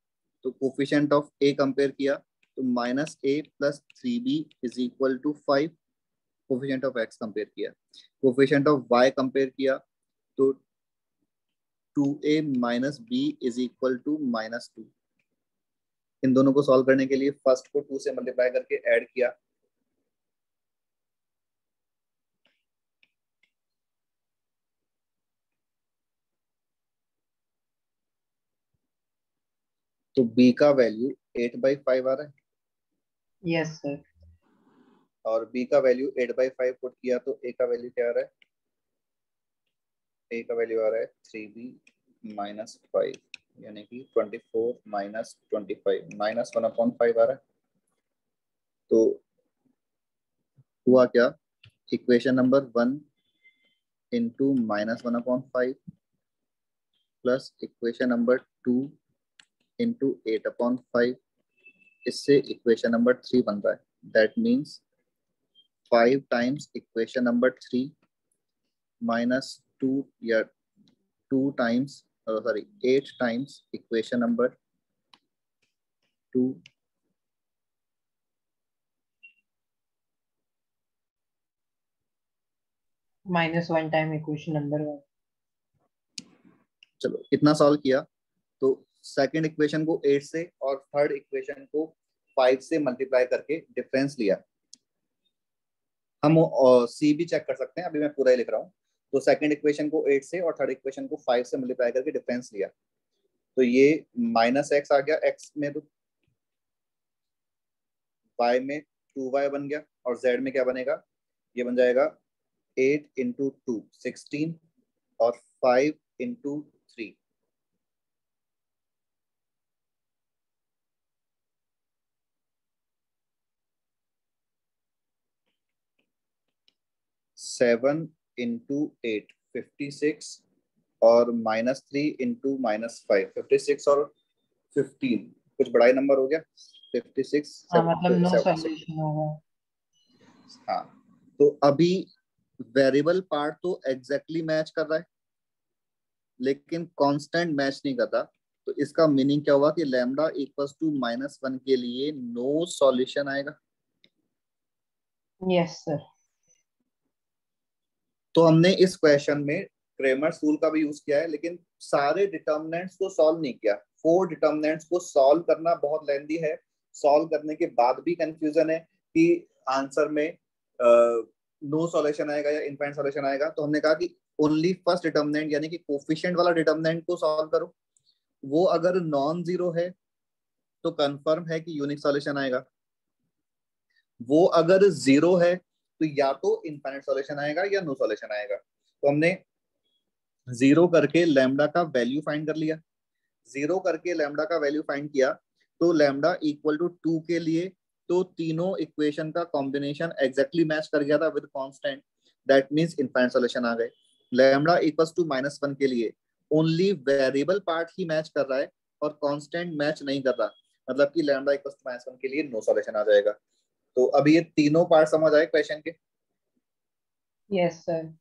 तो कोफिशियंट ऑफ़ ए कंपेयर किया तो minus a plus three b is equal to five coefficient of x compare किया। कोफिशियंट ऑफ़ वाई कंपेयर किया तो two a minus b is equal to minus two इन दोनों को सॉल्व करने के लिए फ़र्स्ट को टू से मल्टीप्लाई करके ऐड किया। तो बी का वैल्यू एट बाई फाइव आ रहा है। यस सर और b का value eight by five put किया तो a का वैल्यू क्या आ रहा है? A का वैल्यू आ रहा है थ्री बी माइनस फाइव यानी कि twenty four minus twenty five minus one upon five आ रहा है। तो हुआ क्या? Equation number one into minus one upon five plus equation number two into eight upon five इससे इक्वेशन नंबर थ्री बन रहा है। That means five times equation number three minus two या two times sorry eight times equation number two minus one time equation number one चलो इतना solve किया तो second equation को एट से और थर्ड इक्वेशन को फाइव से मल्टीप्लाई करके डिफरेंस लिया। हम सी भी चेक कर सकते हैं, अभी मैं पूरा ही लिख रहा हूँ। तो सेकंड इक्वेशन को एट से और थर्ड इक्वेशन को फाइव से मल्टीप्लाई करके डिफरेंस लिया। तो ये माइनस एक्स आ गया। एक्स में तो वाई में टू वाई बन गया और जेड में क्या बनेगा? ये बन जाएगा एट इंटू टू सिक्सटीन और five into three seven into eight fifty six और minus three into minus five fifty six और फिफ्टीन कुछ बड़ा ही नंबर हो गया। फिफ्टी सिक्स हाँ मतलब हाँ तो अभी वेरिएबल पार्ट तो एग्जैक्टली exactly मैच कर रहा है लेकिन कांस्टेंट मैच नहीं करता। तो इसका मीनिंग क्या हुआ कि lambda equals two minus one के लिए नो सॉल्यूशन आएगा। यस सर तो हमने इस क्वेश्चन में क्रेमर रूल का भी यूज़ किया है लेकिन सारे डिटर्मिनेंट्स को सॉल्व नहीं किया। फोर डिटर्मिनेंट्स को सॉल्व करना बहुत लेंदी है। सॉल्व करने के बाद भी कंफ्यूजन है कि आंसर में नो uh, सॉल्यूशन no आएगा या इनफाइनाइट सॉल्यूशन आएगा। तो हमने कहा कि ओनली फ़र्स्ट डिटर्मिनेंट यानी कि कोफिशिएंट वाला डिटर्मिनेंट को सॉल्व करो। वो अगर नॉन ज़ीरो है तो कंफर्म है कि यूनिक सॉल्यूशन आएगा। वो अगर ज़ीरो है तो या तो इनफाइनाइट सॉल्यूशन आएगा या नो सॉल्यूशन आएगा। तो हमने ज़ीरो करके लैम्डा का वैल्यू फाइंड कर लिया। ज़ीरो करके लैम्डा का वैल्यू फाइंड किया तो लैम्डा इक्वल टू टू के लिए तो तीनों इक्वेशन का कॉम्बिनेशन एग्जैक्टली मैच कर गया था with constant that means infinite solution आ गए। Lambda equals two minus one के लिए ओनली वेरिएबल पार्ट ही मैच कर रहा है और कांस्टेंट मैच नहीं कर रहा। मतलब कि lambda equal to minus one के लिए नो सॉल्यूशन आ जाएगा। तो अभी ये तीनों पार्ट समझ आए क्वेश्चन के? यस सर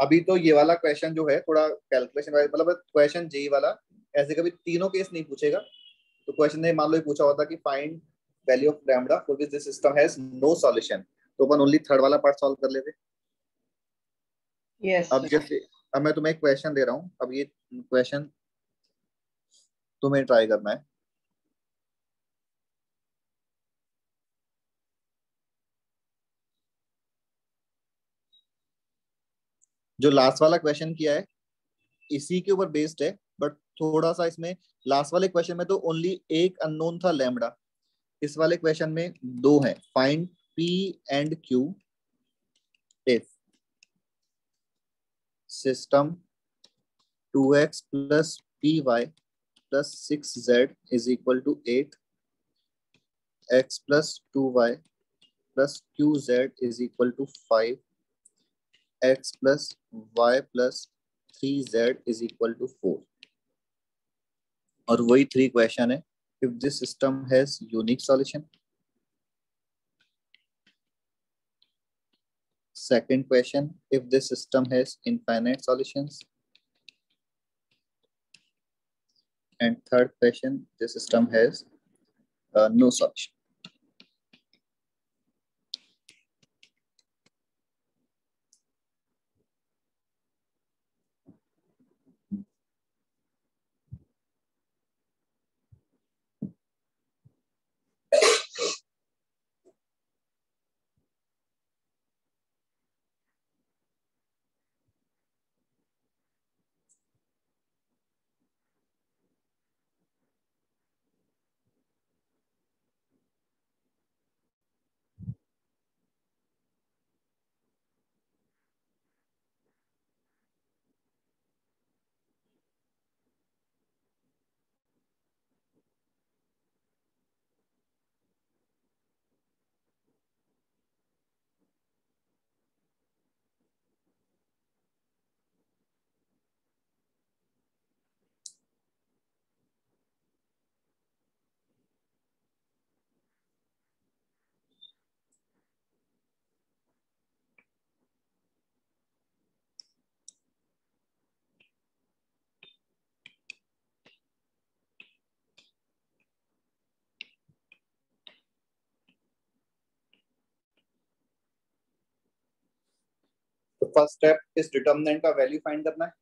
अभी तो ये वाला क्वेश्चन जो है थोड़ा कैलकुलेशन मतलब क्वेश्चन जे वाला ऐसे कभी तीनों केस नहीं पूछेगा। तो क्वेश्चन ने मान लो ये पूछा होता कि find value of lambda for which this system has no solution तो अपन ओनली थर्ड वाला पार्ट सॉल्व कर लेते। यस अब जैसे अब मैं तुम्हें एक क्वेश्चन दे रहा हूँ। अब ये क्वेश्चन तुम्हें ट्राई करना है। जो लास्ट वाला क्वेश्चन किया है, इसी के ऊपर बेस्ड है बट थोड़ा सा इसमें लास्ट वाले क्वेश्चन में तो ओनली एक अननोन था लेमडा इस वाले क्वेश्चन में दो है find p and q if system two x plus p y plus six z is equal to eight x plus two y plus q z is equal to five x plus y plus 3z is equal to 4 और वही three question है if this system has unique solution second question if this system has infinite solutions and third question the system has uh, no solution First step इस determinant का value find करना है।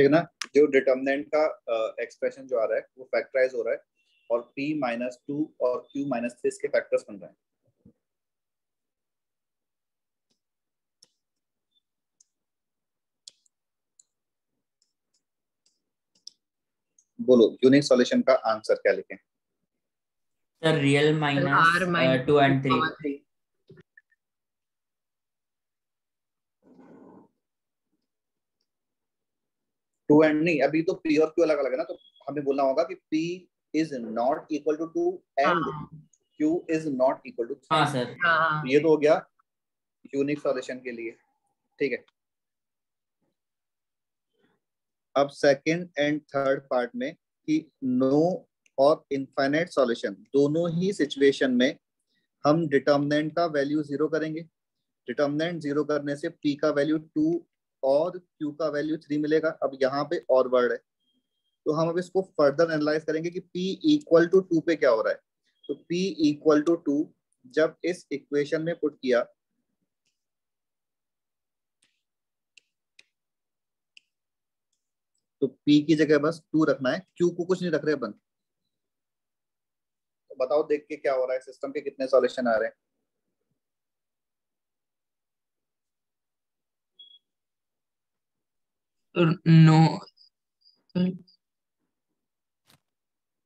ठीक है ना जो डिटर्मिनेंट का एक्सप्रेशन जो आ रहा है वो फैक्टराइज हो रहा है और p माइनस टू और q माइनस थ्री इसके फैक्टर्स बन रहे हैं। बोलो यूनिक सॉल्यूशन का आंसर क्या लिखें? Sir real minus two and three two and नहीं अभी तो पी और क्यू अलग अलग है ना तो हमें बोलना होगा कि p is not equal to two and q is not equal to हाँ सर हाँ ये तो हो गया यूनिक सॉल्यूशन के लिए। ठीक है। अब सेकंड एंड थर्ड पार्ट में कि नो और इनफाइनाइट सॉल्यूशन दोनों ही सिचुएशन में हम डिटर्मिनेंट का वैल्यू ज़ीरो करेंगे। डिटर्मिनेंट ज़ीरो करने से पी का वैल्यू टू और q का वैल्यू थ्री मिलेगा। अब यहाँ पे और वर्ड है। तो हम अब इसको फर्दर एनालाइज करेंगे कि p इक्वल टू टू पे क्या हो रहा है। तो p इक्वल टू टू जब इस इक्वेशन में पुट किया तो p की जगह बस टू रखना है। Q को कुछ नहीं रख रहे अपन बताओ देख के क्या हो रहा है सिस्टम के कितने सॉल्यूशन आ रहे हैं। नो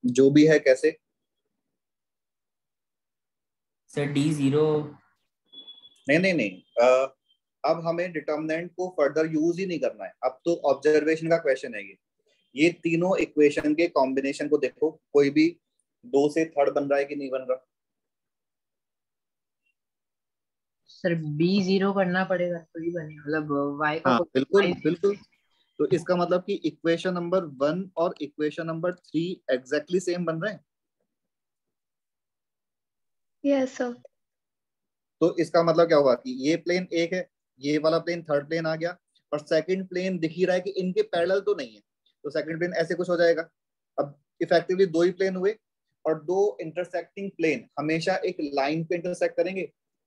जो भी है कैसे? सर डी ज़ीरो नहीं नहीं नहीं uh, अब हमें डिटर्मिनेंट को फर्दर यूज़ ही नहीं करना है। अब तो ऑब्जर्वेशन का क्वेश्चन है ये। ये तीनों इक्वेशन के कॉम्बिनेशन को देखो। कोई भी दो से थर्ड बन रहा है कि नहीं बन रहा? सर बी ज़ीरो करना पड़ेगा तो ही बने मतलब वाई का हाँ बिल्कुल बिल्कुल। तो इसका मतलब कि इक्वेशन नंबर वन और equation number three exactly same बन रहे हैं? यस सर तो इसका मतलब क्या हुआ कि ये प्लेन एक है ये वाला प्लेन थर्ड प्लेन आ गया और सेकंड प्लेन दिख ही रहा है कि इनके पैरेलल तो नहीं है। तो सेकंड प्लेन ऐसे कुछ हो जाएगा। अब इफेक्टिवली दो ही प्लेन हुए और दो इंटरसेक्टिंग प्लेन हमेशा एक लाइन पे इंटरसेक्ट करेंगे।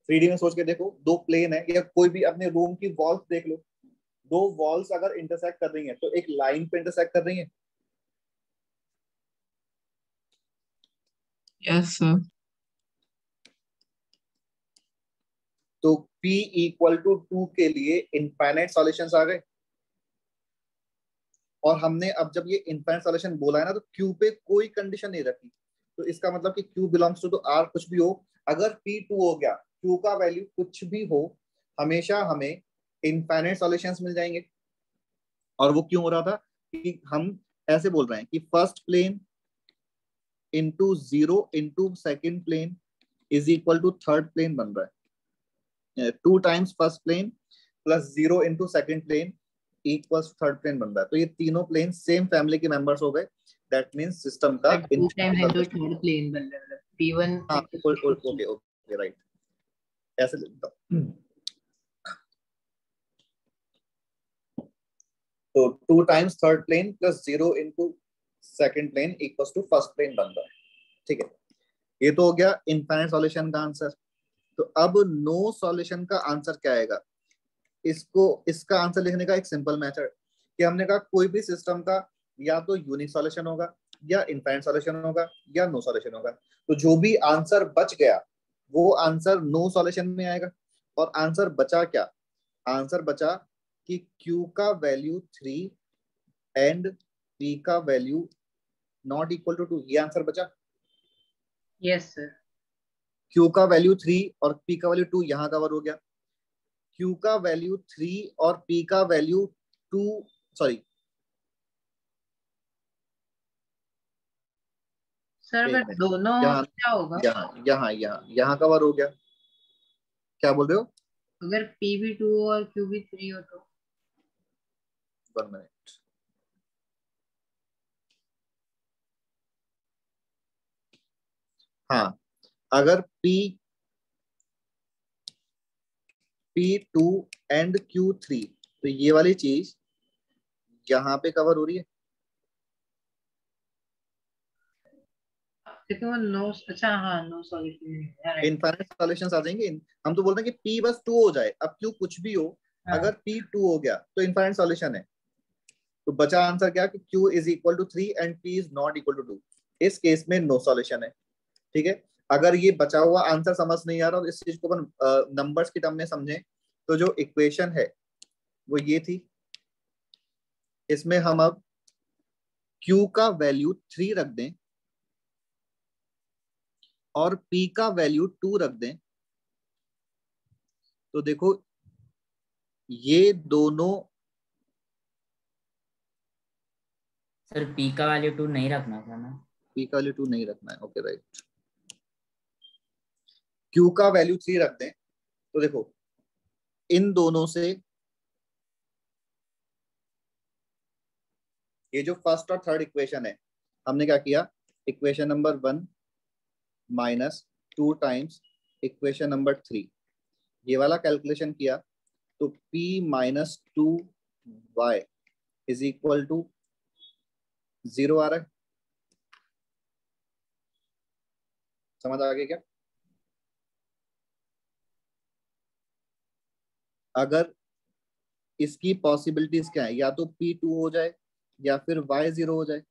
थ्री में सोच के देखो दो प्लेन है या कोई भी अपने रूम की वॉल्स देख लो। दो वॉल्स अगर इंटरसेक्ट कर रही हैं तो एक लाइन पे इंटरसेक्ट कर रही हैं? यस सर तो P इक्वल टू टू के लिए इनफाइनाइट सॉल्यूशंस आ गए। और हमने अब जब ये इनफाइनाइट सॉल्यूशन बोला है ना तो Q पे कोई कंडीशन नहीं रखी। तो इसका मतलब कि Q बिलोंग्स टू तो R कुछ भी हो अगर P टू हो गया Q का वैल्यू कुछ भी हो हमेशा हमें इनफाइनाइट सॉल्यूशंस मिल जाएँगे। और वो क्यों हो रहा था? कि हम ऐसे बोल रहे हैं कि first plane into zero into second plane is equal to third plane बन रहा है। Two times first plane plus zero into second plane equals third plane बन रहा है। तो ये तीनों प्लेन सेम फैमिली के मेंबर्स हो गए। दैट मींस सिस्टम का टू थर्ड प्लेन बन रहा p1 हाँ ओके ओके राइट ऐसे लिखता हूँ। तो two times third plane plus zero into second plane equals two first plane बन रहा है ठीक है? ये तो हो गया इनफाइनाइट सॉल्यूशन का आंसर तो अब नो सॉल्यूशन का आंसर क्या आएगा? इसको, इसका आंसर लिखने का एक सिंपल मेथड कि हमने कहा कोई भी सिस्टम का या तो यूनिक सॉल्यूशन होगा, या इनफाइनाइट सॉल्यूशन होगा, या नो सॉल्यूशन होगा। तो जो भी आंसर बच गया, वो आंसर नो सॉल्यूशन में आएगा। और आंसर बचा क्या? आंसर बचा कि Q का वैल्यू थ्री एंड P का value not equal to two ये आंसर बचा? यस सर Q का वैल्यू थ्री और P का वैल्यू टू यहाँ कवर हो गया. Q का वैल्यू थ्री और P का वैल्यू टू सॉरी सर अगर दोनों यहाँ- क्या होगा? यहाँ यहाँ यहाँ यहाँ कवर हो गया. क्या बोल रहे हो? अगर पी भी टू और क्यू भी थ्री हो तो? वन मिनट हाँ अगर P P two and Q three तो ये वाली चीज़ यहाँ पे कवर हो रही है? नो अच्छा हाँ नो इनफाइनाइट सॉल्यूशंस आ जाएँगे। हम तो बोलते हैं कि P बस टू हो जाए। अब Q कुछ भी हो हाँ. अगर P टू हो गया तो इनफाइनाइट सॉल्यूशन है। तो बचा आंसर क्या कि Q is equal to three and P is not equal to two इस केस में नो सॉल्यूशन है। ठीक है? अगर ये बचा हुआ आंसर समझ नहीं आ रहा और इस चीज़ को अपन नंबर्स की टर्म में समझे। तो जो इक्वेशन है, वो ये थी। इसमें हम अब Q का वैल्यू थ्री रख दें और P का वैल्यू टू रख दें। तो देखो, ये दोनों सर पी का वैल्यू टू नहीं रखना था ना। P का वैल्यू टू नहीं रखना है। ओके राइट Q का वैल्यू थ्री रख दें। तो देखो, इन दोनों से ये जो फ़र्स्ट और थर्ड इक्वेशन है, हमने क्या किया? Equation number one minus two times equation number three ये वाला कैलकुलेशन किया तो P minus two y is equal to zero आ रहा है। समझ आ गया क्या? अगर इसकी पॉसिबिलिटीज क्या है? या तो P टू हो जाए, या फिर Y ज़ीरो हो जाए।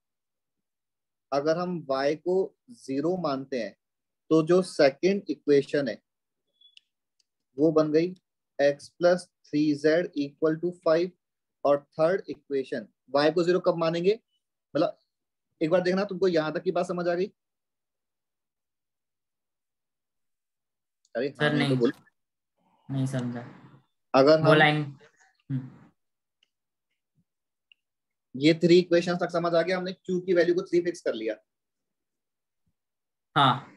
अगर हम Y को ज़ीरो मानते हैं तो जो सेकंड इक्वेशन है, वो बन गई x plus three z equal to five और थर्ड इक्वेशन y को ज़ीरो कब मानेंगे? मतलब एक बार देखना तुमको यहाँ तक की बात समझ आ गई? अरे सर हाँ, नहीं तो नहीं बोल नहीं समझा अगर हम लाइन ये थ्री इक्वेशन तक समझ आ गया हमने q की वैल्यू को थ्री फिक्स कर लिया। हाँ।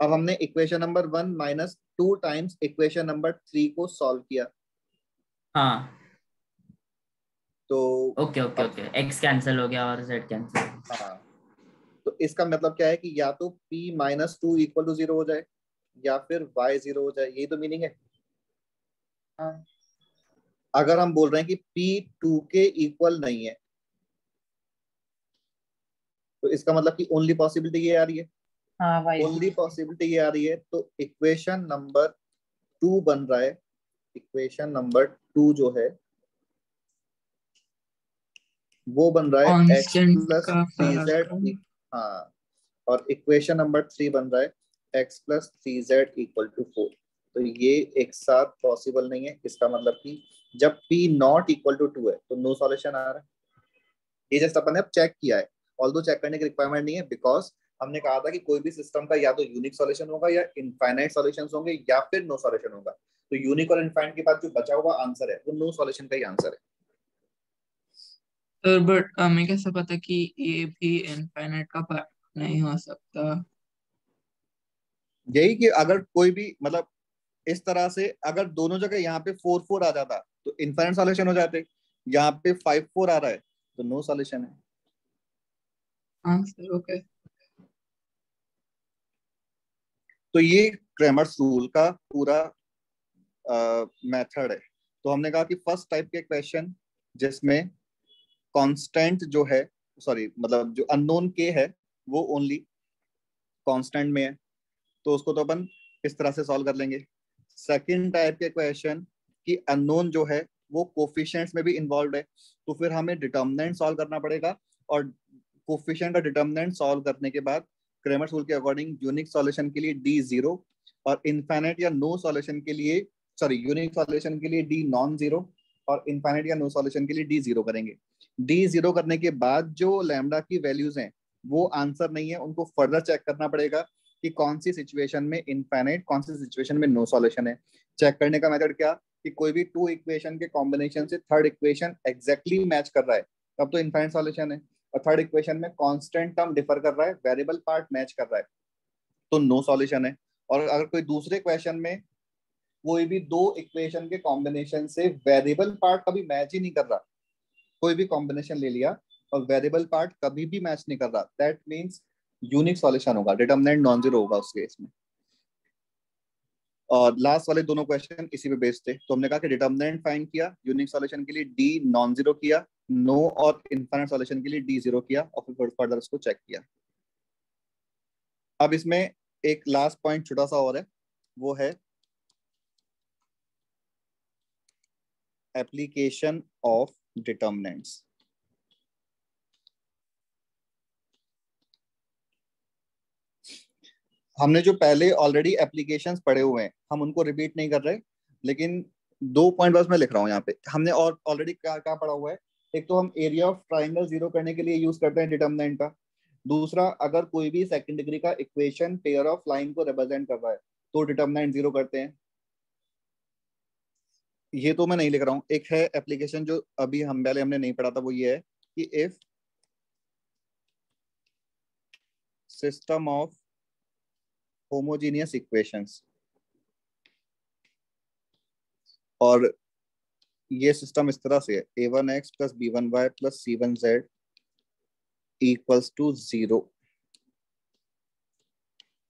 अब हमने equation number one minus two times equation number three को सॉल्व किया। हाँ। तो okay okay okay. X cancel हो गया और जेड कैंसिल हाँ तो इसका मतलब क्या है कि या तो p minus two equal to zero हो जाए या फिर y ज़ीरो हो जाए यही तो मीनिंग है। हाँ। अगर हम बोल रहे हैं कि p टू के इक्वल नहीं है तो इसका मतलब कि ओनली पॉसिबिलिटी ये आ रही है। हाँ भाई ओनली पॉसिबिलिटी ये आ रही है तो इक्वेशन नंबर टू बन रहा है। इक्वेशन नंबर टू जो है वो बन रहा है x Constant plus three z हाँ। और इक्वेशन नंबर थ्री बन रहा है x plus three z equal to four तो ये एक साथ पॉसिबल नहीं है इसका मतलब कि जब p not equal to two है तो नो सॉल्यूशन आ रहा है। ये जस्ट अपन ने अब चेक किया है। ऑल चेक करने की रिक्वायरमेंट नहीं है बिकॉज़ हमने कहा था कि कोई भी सिस्टम का या तो यूनिक सॉल्यूशन होगा या इनफाइनाइट सॉल्यूशंस होंगे या फिर नो सॉल्यूशन होगा। तो यूनिक और इनफाइनाइट के बाद जो बचा हुआ आंसर है वो नो सॉल्यूशन का ही आंसर है। सर बट हमें कैसे पता कि ये भी इनफाइनाइट का पार्ट नहीं हो सकता? यही कि अगर कोई भी मतलब इस तरह से अगर दोनों जगह यहाँ पे फोर फोर आ जाता तो इनफाइनाइट सॉल्यूशन हो जाते। यहाँ पे फाइव फोर आ रहा है तो नो सॉल्यूशन है। हाँ सर ओके तो ये क्रेमर्स रूल का पूरा मेथड है। तो हमने कहा कि फ़र्स्ट टाइप के क्वेश्चन जिसमें कांस्टेंट जो है सॉरी मतलब जो अननोन के है, वो ओनली कांस्टेंट में है। तो उसको तो अपन इस तरह से सॉल्व कर लेंगे। सेकंड टाइप के क्वेश्चन कि अननोन जो है, वो कोफिशिएंट्स में भी इन्वॉल्व है। तो फिर हमें डिटर्मिनेंट सॉल्व करना पड़ेगा और कोफिशिएंट और डिटर्मिनेंट सॉल्व करने के बाद क्रेमर रूल के अकॉर्डिंग यूनिक सॉल्यूशन के लिए डी ज़ीरो और इनफाइनाइट या नो सॉल्यूशन के लिए सॉरी यूनिक सॉल्यूशन के लिए डी नॉन ज़ीरो और इनफाइनाइट या नो सॉल्यूशन के लिए डी ज़ीरो करेंगे। डी ज़ीरो करने के बाद जो लैमडा की वैल्यूज़ हैं, वो आंसर नहीं है, उनको फर्दर चेक करना पड़ेगा कि कौन सी सिचुएशन में इनफाइनाइट कौन सी सिचुएशन में नो सॉल्यूशन है। चेक करने का मेथड क्या? कि कोई भी टू इक्वेशन के कॉम्बिनेशन से थर्ड इक्वेशन एग्जैक्टली मैच कर रहा है, तब तो इनफाइनाइट सॉल्यूशन है। और थर्ड इक्वेशन में कांस्टेंट टर्म डिफर कर रहा है वेरिएबल पार्ट मैच कर रहा है तो नो सॉल्यूशन है। और अगर कोई दूसरे क्वेश्चन में कोई भी दो इक्वेशन के कॉम्बिनेशन से वेरिएबल पार्ट कभी मैच ही नहीं कर रहा कोई भी कॉम्बिनेशन ले लिया, और वेरिएबल पार्ट कभी भी मैच नहीं कर रहा। दैट मीन्स यूनिक सॉल्यूशन होगा डिटर्मिनेंट नॉन ज़ीरो होगा उस केस में। और लास्ट वाले दोनों क्वेश्चन इसी पे बेस्ड थे। तो हमने कहा कि डिटर्मिनेंट फाइंड किया यूनिक सॉल्यूशन के लिए डी नॉन ज़ीरो किया नो और इनफाइनाइट सॉल्यूशन के लिए डी ज़ीरो किया, और फिर फर्दर उसको चेक किया। अब इसमें एक लास्ट पॉइंट छोटा सा और है, वो है एप्लीकेशन ऑफ़ डिटर्मिनेंट्स हमने जो पहले ऑलरेडी एप्लीकेशंस पढ़े हुए हैं, हम उनको रिपीट नहीं कर रहे, लेकिन दो पॉइंट बस मैं लिख रहा हूँ यहाँ पे। हमने और ऑलरेडी क्या क्या पढ़ा हुआ है? एक तो हम एरिया ऑफ़ ट्राइंगल ज़ीरो करने के लिए यूज़ करते हैं डिटर्मिनेंट का। दूसरा, अगर कोई भी सेकंड डिग्री का इक्वेशन पेयर ऑफ़ लाइन को रिप्रेजेंट कर रहा है तो डिटर्मिनेंट ज़ीरो करते हैं। ये तो मैं नहीं लिख रहा हूँ। एक है एप्लीकेशन जो अभी हम पहले हमने नहीं पढ़ा था, वो ये है कि if system of homogeneous equations और ये सिस्टम इस तरह से है A one X plus B one Y plus C one Z equals to zero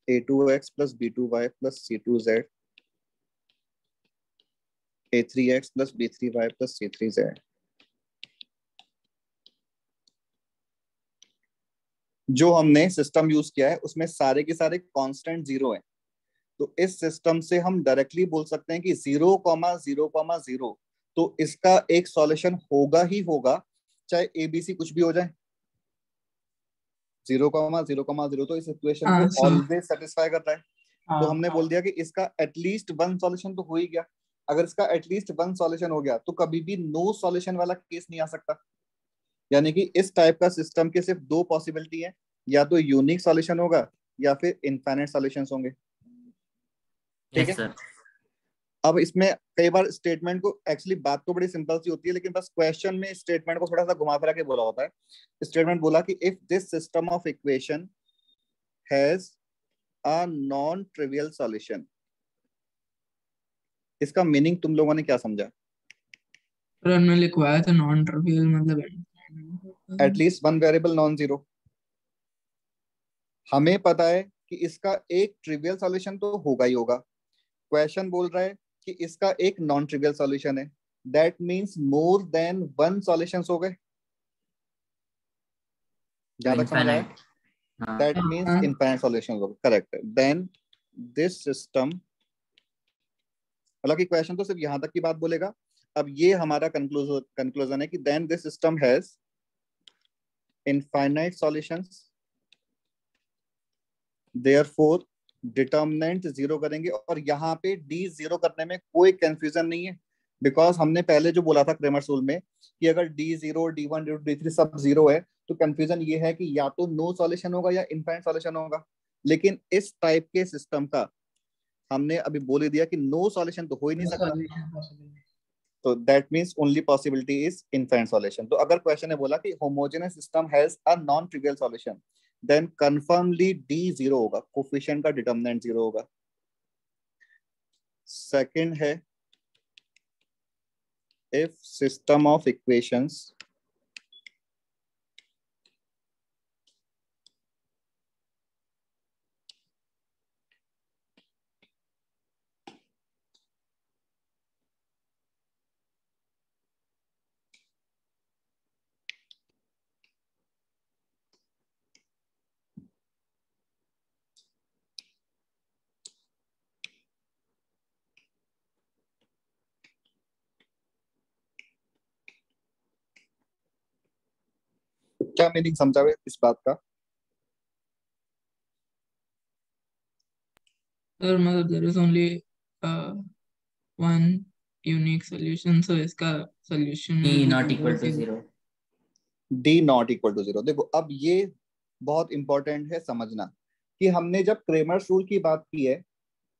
A two X plus B two Y plus C two Z A three X plus B three Y plus C three Z जो हमने system use किया है उसमें सारे के सारे constant zero है। तो इस सिस्टम से हम डायरेक्टली बोल सकते हैं कि zero comma zero comma zero तो इसका एक सॉल्यूशन होगा ही होगा चाहे एबीसी कुछ भी हो जाए। Zero comma zero comma zero तो इस इक्वेशन हाँ, को ऑलवेज सेटिस्फाई कर रहा है हाँ, तो हमने बोल दिया कि इसका एटलीस्ट वन सॉल्यूशन तो हो ही गया। अगर इसका एटलीस्ट वन सॉल्यूशन हो गया तो कभी भी नो सॉल्यूशन वाला केस नहीं आ सकता। यानी कि इस टाइप का सिस्टम के सिर्फ़ दो पॉसिबिलिटी है या तो यूनिक सॉल्यूशन होगा या फिर इनफाइनाइट सॉल्यूशंस होंगे। ठीक yes, है? अब इसमें कई बार स्टेटमेंट को एक्चुअली बात तो बड़ी सिंपल सी होती है लेकिन बस क्वेश्चन में स्टेटमेंट को थोड़ा सा घुमा फिरा के बोला होता है। स्टेटमेंट बोला कि if this system of equation has a non trivial solution इसका मीनिंग तुम लोगों ने क्या समझा? सर हमने लिखवाया था नॉन ट्रिवियल मतलब at least one variable non zero हमें पता है कि इसका एक ट्रिवियल सॉल्यूशन तो होगा ही होगा। क्वेश्चन बोल रहा है कि इसका एक नॉन ट्रिवियल सॉल्यूशन है। That means more than one solution हो गए। ज़्यादा समझ आया इनफाइनाइट हाँ। That हाँ, means हाँ। होगा correct then this system हालाँकि क्वेश्चन तो सिर्फ़ यहाँ तक की बात बोलेगा। अब ये हमारा कंक्लूजन है कि then this system has infinite solutions, therefore determinant zero करेंगे और यहाँ पे डी ज़ीरो करने में कोई कंफ्यूजन नहीं है। बिकॉज़ हमने पहले जो बोला था क्रेमर्स रूल में कि अगर D zero D one D three सब ज़ीरो है तो कंफ्यूजन ये है कि या तो नो सॉल्यूशन होगा या इनफाइनाइट सॉल्यूशन होगा। लेकिन इस टाइप के सिस्टम का हमने अभी बोल ही दिया कि नो सॉल्यूशन तो हो ही नहीं सकता। तो that means only possibility is infinite solution तो अगर क्वेश्चन ने बोला कि homogeneous system has a non trivial solution then confirmly D zero होगा कोफिशिएंट का डिटर्मिनेंट ज़ीरो होगा। सेकंड है इफ़ सिस्टम ऑफ़ equations क्या मीनिंग समझावे इस बात का? सर मतलब there is only one unique solution so इसका solution D not equal to zero D not equal to zero देखो अब ये बहुत इंपॉर्टेंट है समझना कि हमने जब क्रेमर्स रूल की बात की है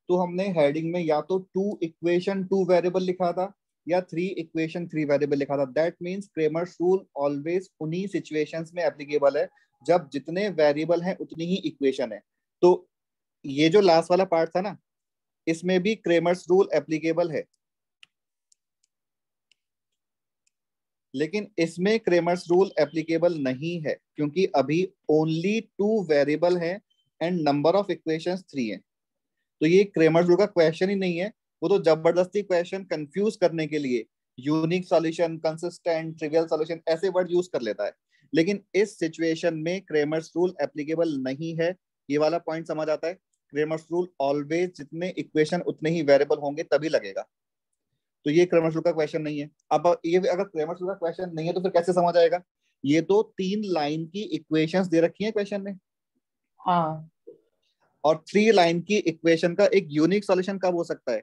तो हमने हेडिंग में या तो टू इक्वेशन टू वेरिएबल लिखा था या थ्री इक्वेशन थ्री वेरिएबल लिखा था। That means Cramer's rule always उन्हीं सिचुएशंस में एप्लीकेबल है, जब जितने वेरिएबल हैं, उतनी ही इक्वेशन है। तो ये जो लास्ट वाला पार्ट था ना, इसमें भी क्रेमर्स रूल एप्लीकेबल है। लेकिन इसमें क्रेमर्स रूल एप्लीकेबल नहीं है, क्योंकि अभी ओनली टू वेरिएबल है and number of equations three है। तो ये क्रेमर्स रूल का क्वेश्चन ही नहीं है। वो तो ज़बरदस्ती क्वेश्चन कंफ्यूज करने के लिए unique solution consistent trivial solution ऐसे वर्ड यूज़ कर लेता है। लेकिन इस सिचुएशन में क्रेमर्स रूल एप्लीकेबल नहीं है। ये वाला पॉइंट समझ आता है। क्रेमर्स रूल ऑलवेज जितने इक्वेशन उतने ही वेरिएबल होंगे तभी लगेगा। तो ये क्रेमर्स रूल का क्वेश्चन नहीं है। अब ये अगर क्रेमर्स रूल का क्वेश्चन नहीं है तो फिर कैसे समझ आएगा? ये तो तीन लाइन की इक्वेशंस दे रखी है क्वेश्चन में। हाँ। और थ्री लाइन की इक्वेशन का एक यूनिक सॉल्यूशन कब हो सकता है?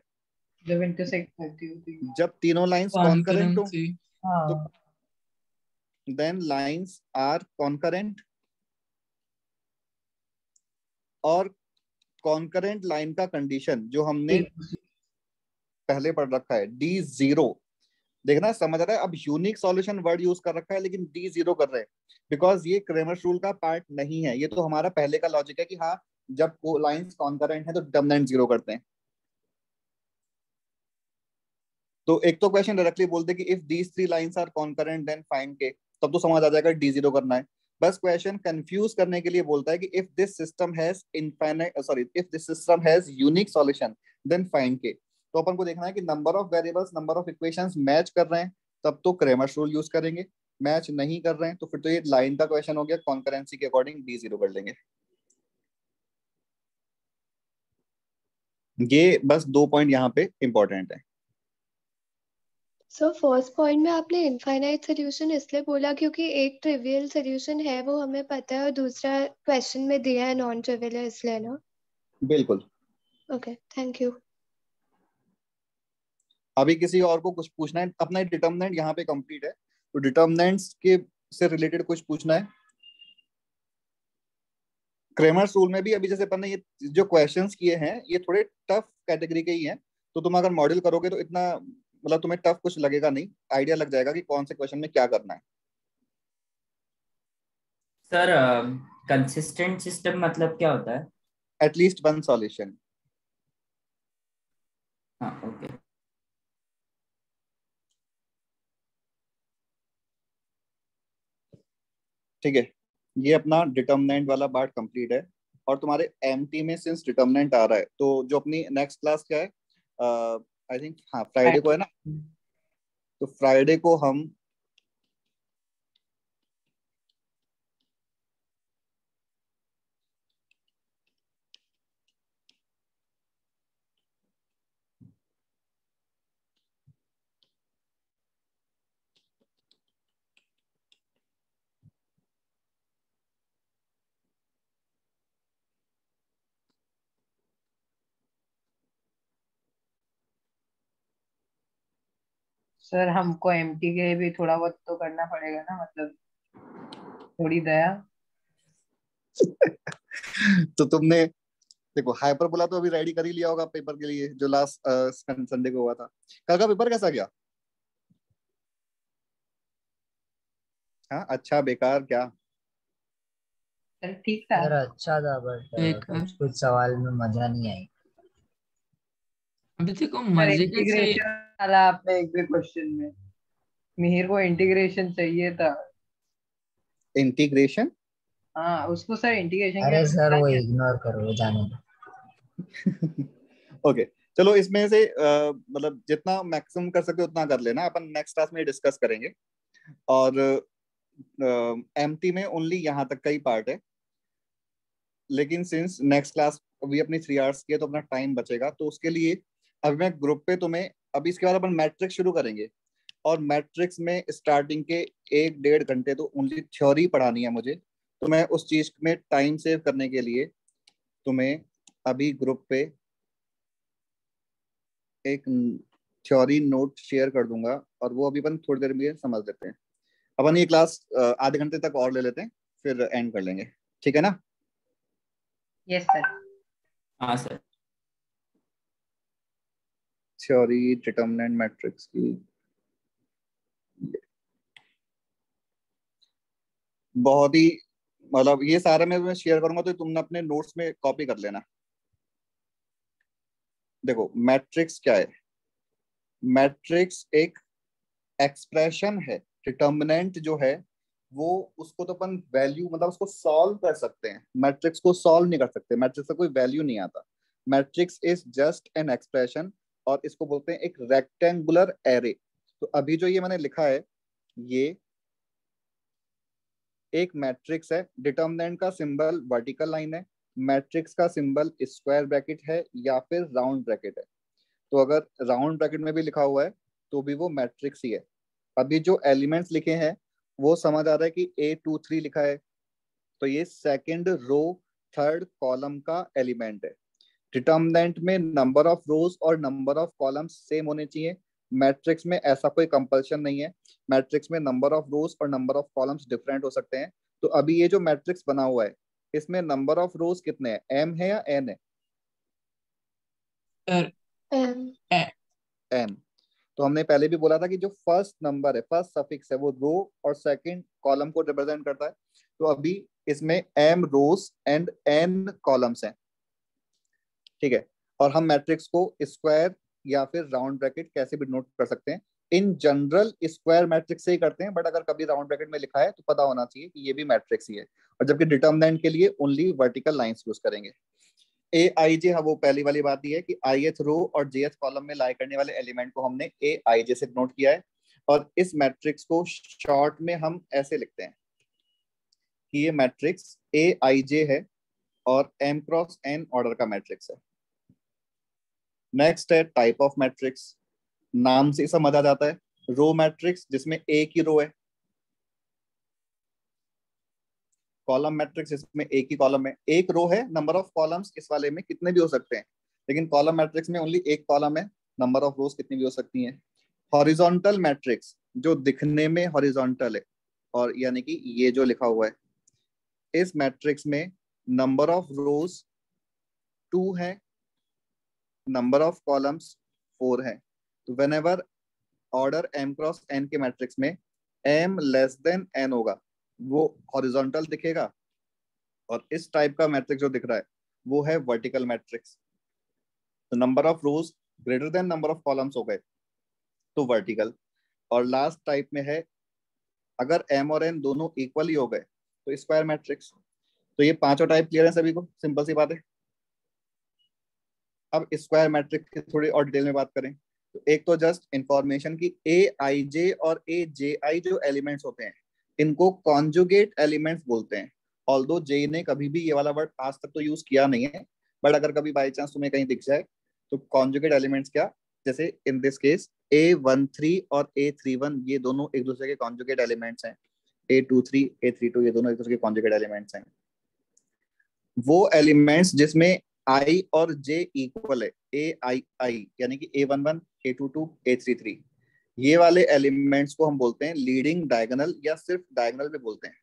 जब इंटरसेक्ट करती होती है। जब तीनों लाइंस कॉन्करेंट हो हाँ। then lines are concurrent और कॉन्करेंट लाइन का कंडीशन जो हमने पहले पढ़ रखा है डी ज़ीरो देखना समझ रहा है? अब यूनिक सॉल्यूशन वर्ड यूज़ कर रखा है लेकिन डी ज़ीरो कर रहे हैं। बिकॉज़ ये क्रेमर्स रूल का पार्ट नहीं है। ये तो हमारा पहले का लॉजिक है कि हाँ जब लाइंस कॉन्करेंट है तो डिटर्मिनेंट ज़ीरो करते हैं। तो एक तो क्वेश्चन डायरेक्टली बोलते कि if these three lines are concurrent then find K तब तो समझ आ जाएगा डी ज़ीरो करना है। बस क्वेश्चन कंफ्यूज करने के लिए बोलता है कि if this system has infinite sorry if this system has unique solution then find K तो अपन को देखना है कि number of variables number of equations match कर रहे हैं, तब तो क्रेमर्स रूल यूज़ करेंगे। मैच नहीं कर रहे हैं तो फिर तो ये लाइन का क्वेश्चन हो गया कॉन्करेंसी के अकॉर्डिंग डी ज़ीरो कर लेंगे। ये बस दो पॉइंट यहाँ पे इंपॉर्टेंट है। सो फ़र्स्ट पॉइंट में आपने इनफाइनाइट सोल्यूशन इसलिए बोला क्योंकि एक ट्रिवियल सोल्यूशन है वो हमें पता है और दूसरा क्वेश्चन में दिया है नॉन ट्रिवियल है इसलिए ना। बिल्कुल। ओके थैंक यू अभी किसी और को कुछ पूछना है? अपना डिटर्मिनेंट यहाँ पे कंप्लीट है। तो डिटर्मिनेंट्स के से रिलेटेड कुछ पूछना है? क्रेमर रूल में भी अभी जैसे अपन ने ये जो क्वेश्चंस किए हैं ये थोड़े टफ कैटेगरी के ही हैं। तो तुम अगर मॉडल करोगे तो इतना मतलब तुम्हें टफ कुछ लगेगा नहीं आइडिया लग जाएगा कि कौन से क्वेश्चन में क्या करना है। सर कंसिस्टेंट सिस्टम मतलब क्या होता है? एटलीस्ट वन सॉल्यूशन हाँ ओके ठीक है ये अपना डिटर्मिनेंट वाला पार्ट कंप्लीट है। और तुम्हारे एमटी में सिंस डिटर्मिनेंट आ रहा है तो जो अपनी नेक्स्ट क्लास क्या है आई थिंक हाँ फ्राइडे को है ना? तो फ्राइडे को हम सर हमको एमटी के भी थोड़ा बहुत तो करना पड़ेगा ना मतलब थोड़ी दया। तो तुमने देखो हाइपर बोला तो अभी रेडी कर ही लिया होगा पेपर के लिए जो लास्ट संडे को हुआ था। कल का पेपर कैसा गया? हाँ अच्छा बेकार क्या? ठीक था। अच्छा था बट कुछ कुछ सवाल में मज़ा नहीं आई। अभी देखो मज़े कैसे इंटीग्रेशन डाला आपने एक भी क्वेश्चन में। मिहिर को इंटीग्रेशन चाहिए था। इंटीग्रेशन हाँ उसको सर इंटीग्रेशन अरे सर वो इग्नोर करो वो जाने दो। ओके चलो इसमें से मतलब जितना मैक्सिमम कर सकते उतना कर लेना। अपन नेक्स्ट क्लास में डिस्कस करेंगे। और एमटी में ओनली यहाँ तक का ही पार्ट है। लेकिन सिंस नेक्स्ट क्लास अभी अपनी थ्री आवर्स की है तो अपना टाइम बचेगा। तो उसके लिए अभी मैं ग्रुप पे तुम्हें अभी इसके बाद अपन मैट्रिक्स शुरू करेंगे। और मैट्रिक्स में स्टार्टिंग के एक डेढ़ घंटे तो ओनली थ्योरी पढ़ानी है मुझे। तो मैं उस चीज़ में टाइम सेव करने के लिए तुम्हें अभी ग्रुप पे एक थ्योरी नोट शेयर कर दूँगा और वो अभी अपन थोड़ी देर में समझ लेते हैं। अपन ये क्लास आधे घंटे तक और ले लेते हैं फिर एंड कर लेंगे। ठीक है ना? यस सर हाँ सर थ्योरी डिटर्मिनेंट मैट्रिक्स की। बहुत ही मतलब ये सारा मैं तुम्हें शेयर करूँगा तो तुमने अपने नोट्स में कॉपी कर लेना। देखो मैट्रिक्स क्या है? मैट्रिक्स एक एक्सप्रेशन है डिटर्मिनेंट जो है, वो उसको तो अपन वैल्यू मतलब उसको सॉल्व कर सकते हैं। मैट्रिक्स को सॉल्व नहीं कर सकते मैट्रिक्स का कोई वैल्यू नहीं आता। Matrix is just an expression और इसको बोलते हैं एक रेक्टेंगुलर एरे तो अभी जो ये मैंने लिखा है, ये एक मैट्रिक्स है। डिटर्मिनेंट का सिंबल वर्टिकल लाइन है। मैट्रिक्स का सिंबल स्क्वायर ब्रैकेट है या फिर राउंड ब्रैकेट है। तो अगर राउंड ब्रैकेट में भी लिखा हुआ है तो भी वो मैट्रिक्स ही है। अभी जो एलिमेंट्स लिखे हैं, वो समझ आ रहा है कि ए टू थ्री लिखा है। तो ये सेकंड रो थर्ड कॉलम का एलिमेंट है। डिटर्मिनेंट में नंबर ऑफ़ रोज और नंबर ऑफ़ कॉलम्स सेम होने चाहिए। मैट्रिक्स में ऐसा कोई कंपल्शन नहीं है। मैट्रिक्स में नंबर ऑफ़ रोज और नंबर ऑफ़ कॉलम्स डिफरेंट हो सकते हैं। तो अभी ये जो मैट्रिक्स बना हुआ है इसमें नंबर ऑफ़ रोज कितने हैं? एम है या एन है? एन तो हमने पहले भी बोला था कि जो फ़र्स्ट नंबर है फ़र्स्ट सफिक्स है वो रो और सेकंड कॉलम को रिप्रेजेंट करता है। तो अभी इसमें M rows and N columns हैं। ठीक है? और हम मैट्रिक्स को स्क्वायर या फिर राउंड ब्रैकेट कैसे भी नोट कर सकते हैं? इन जनरल स्क्वायर मैट्रिक्स से ही करते हैं बट अगर कभी राउंड ब्रैकेट में लिखा है तो पता होना चाहिए कि ये भी मैट्रिक्स ही है। और जबकि डिटर्मिनेंट के लिए ओनली वर्टिकल लाइंस यूज़ करेंगे। ए आई जे हाँ वो पहली वाली बात ये है कि आई एथ रो और जे एथ कॉलम में लाई करने वाले एलिमेंट को हमने ए आई जे से नोट किया है। और इस मैट्रिक्स को शॉर्ट में हम ऐसे लिखते हैं कि ये मैट्रिक्स ए आई जे है और एम क्रॉस एन ऑर्डर का मैट्रिक्स है। नेक्स्ट है टाइप ऑफ़ मैट्रिक्स नाम से समझ जाता है। रो मैट्रिक्स जिसमें एक ही रो है। कॉलम मैट्रिक्स इसमें एक ही कॉलम में एक रो है नंबर ऑफ़ कॉलम्स इस वाले में कितने भी हो सकते हैं। लेकिन कॉलम मैट्रिक्स में ओनली एक कॉलम है। नंबर ऑफ़ रोज कितनी भी हो सकती हैं। हॉरिजॉन्टल मैट्रिक्स जो दिखने में हॉरिजॉन्टल है। और यानी कि ये जो लिखा हुआ है। इस मैट्रिक्स में नंबर ऑफ़ रोज टू है। नंबर ऑफ़ कॉलम्स फोर है। तो whenever order M cross N के मैट्रिक्स में एम लेस देन एन होगा, वो हॉरिजॉन्टल दिखेगा और इस टाइप का मैट्रिक्स जो दिख रहा है, वो है वर्टिकल मैट्रिक्स तो number of rows greater than number of columns हो गए तो वर्टिकल और लास्ट टाइप में है, अगर एम और एन दोनों इक्वल ही हो गए तो स्क्वायर मैट्रिक्स तो ये पाँचों टाइप क्लियर है सभी को? सिंपल सी बात है। अब स्क्वायर मैट्रिक्स की थोड़ी और डिटेल में बात करें तो एक तो जस्ट इंफॉर्मेशन की ए आई जे और ए जे आई जो एलिमेंट्स होते हैं, इनको कॉन्जुगेट एलिमेंट्स बोलते हैं। ऑल दो जे ने कभी भी ये वाला वर्ड आज तक तो यूज़ किया नहीं है बट अगर कभी बाई चांस तुम्हें कहीं दिख जाए तो कॉन्जुगेट एलिमेंट्स क्या? जैसे in this case A one three और ए थ्री वन ये दोनों एक दूसरे के कॉन्जुगेट एलिमेंट्स हैं। A two three A three two ये दोनों एक दूसरे के कॉन्जुगेट एलिमेंट्स हैं। वो एलिमेंट्स जिसमें आई और जे इक्वल है ए आई आई यानी कि A one one A two two A three three ये वाले एलिमेंट्स को हम बोलते हैं लीडिंग डायगोनल या सिर्फ़ डायगनल भी बोलते हैं।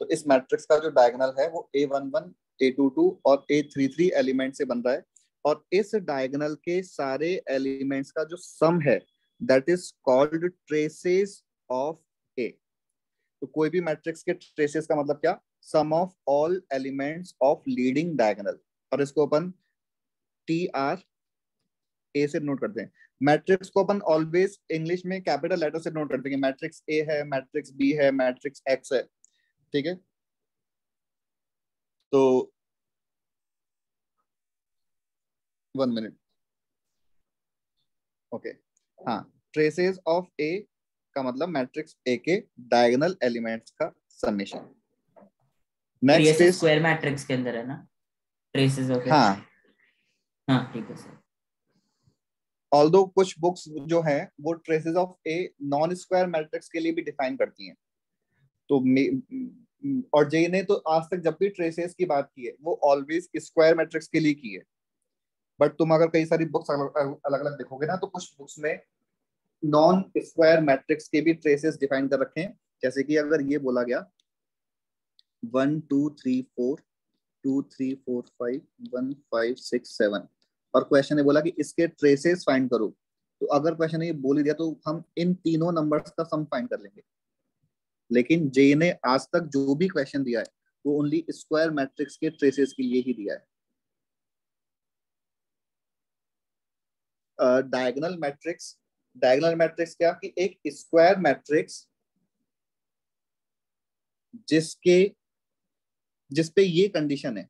तो इस मैट्रिक्स का जो डायगनल है, वो A one one A two two और ए थ्री थ्री एलिमेंट से बन रहा है। और इस डायगनल के सारे एलिमेंट्स का जो सम है that is called traces of A तो कोई भी मैट्रिक्स के ट्रेसेस का मतलब क्या? Sum of all elements of leading diagonal और इसको अपन टी आर ए से नोट करते हैं। मैट्रिक्स को अपन ऑलवेज इंग्लिश में कैपिटल लेटर से नोट करते हैं मैट्रिक्स ए है मैट्रिक्स बी है मैट्रिक्स एक्स है। ठीक है? तो वन मिनट ओके हाँ ट्रेसेस ऑफ़ ए का मतलब मैट्रिक्स ए के डायगोनल एलिमेंट्स का समेशन नेक्स्ट स्क्वायर मैट्रिक्स के अंदर है ना? ट्रेसेस ऑफ़ हाँ। हाँ ठीक है सर ऑल्दो कुछ बुक्स जो है वो traces of A non square matrix के लिए भी डिफाइन करती हैं। तो और जे ने तो आज तक जब भी ट्रेसेस की बात की है वो ऑलवेज स्क्वायर मैट्रिक्स के लिए की है। बट तुम अगर कई सारी बुक्स अलग अलग देखोगे ना तो कुछ बुक्स में नॉन स्क्वायर मैट्रिक्स के भी ट्रेसेस डिफाइन कर रखे हैं। जैसे कि अगर ये बोला गया one two three four two three four five one five six seven और क्वेश्चन ने बोला कि इसके ट्रेसेस फाइंड करो। तो अगर क्वेश्चन ने ये बोल दिया तो हम इन तीनों नंबर्स का सम फाइंड कर लेंगे। लेकिन जे ने आज तक जो भी क्वेश्चन दिया है, वो ओनली स्क्वायर मैट्रिक्स के ट्रेसेस के लिए ही दिया है। डायगोनल मैट्रिक्स डायगोनल मैट्रिक्स क्या कि एक स्क्वायर मैट्रिक्स जिसके जिसपे ये कंडीशन है।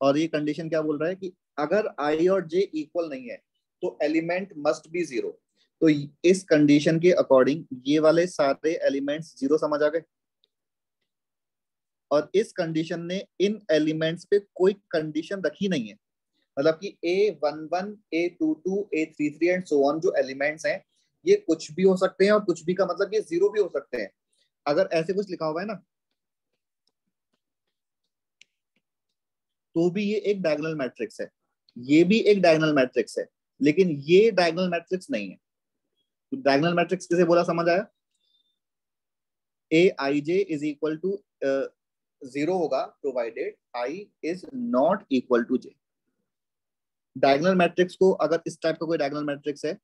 और ये कंडीशन क्या बोल रहा है कि अगर आई और जे इक्वल नहीं है तो एलिमेंट मस्ट बी ज़ीरो तो इस कंडीशन के अकॉर्डिंग ये वाले सारे एलिमेंट्स ज़ीरो समझ आ गए। और इस कंडीशन ने इन एलिमेंट्स पे कोई कंडीशन रखी नहीं है। मतलब कि A one one A two two A three three and so on जो एलिमेंट्स हैं, ये कुछ भी हो सकते हैं और कुछ भी का मतलब ये ज़ीरो भी हो सकते हैं। अगर ऐसे कुछ लिखा हुआ है ना तो भी ये एक डायगोनल मैट्रिक्स है। ये भी एक डायगोनल मैट्रिक्स है, लेकिन ये डायगोनल मैट्रिक्स नहीं है। तो डायगोनल मैट्रिक्स किसे बोला समझ आया? A I J is equal to zero होगा provided I is not equal to J diagonal matrix को अगर इस टाइप का कोई डायगोनल मैट्रिक्स है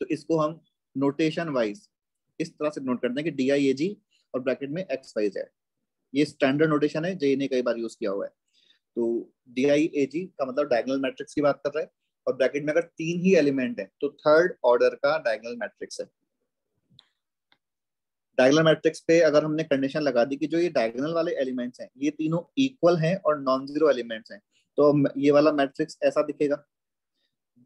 तो इसको हम नोटेशन वाइज इस तरह से नोट करते हैं कि डी आई ए जी और ब्रैकेट में एक्स वाई जेड ये स्टैंडर्ड नोटेशन है जे ने कई बार यूज़ किया हुआ है। तो डी आई ए जी का मतलब डायगोनल मैट्रिक्स की बात कर रहा है और ब्रैकेट में अगर तीन ही एलिमेंट है तो थर्ड ऑर्डर का डायगोनल मैट्रिक्स है। डायगोनल मैट्रिक्स पे अगर हमने कंडीशन लगा दी कि जो ये डायगोनल वाले एलिमेंट्स हैं, ये तीनों इक्वल हैं और नॉन ज़ीरो एलिमेंट्स हैं तो ये वाला मैट्रिक्स ऐसा दिखेगा।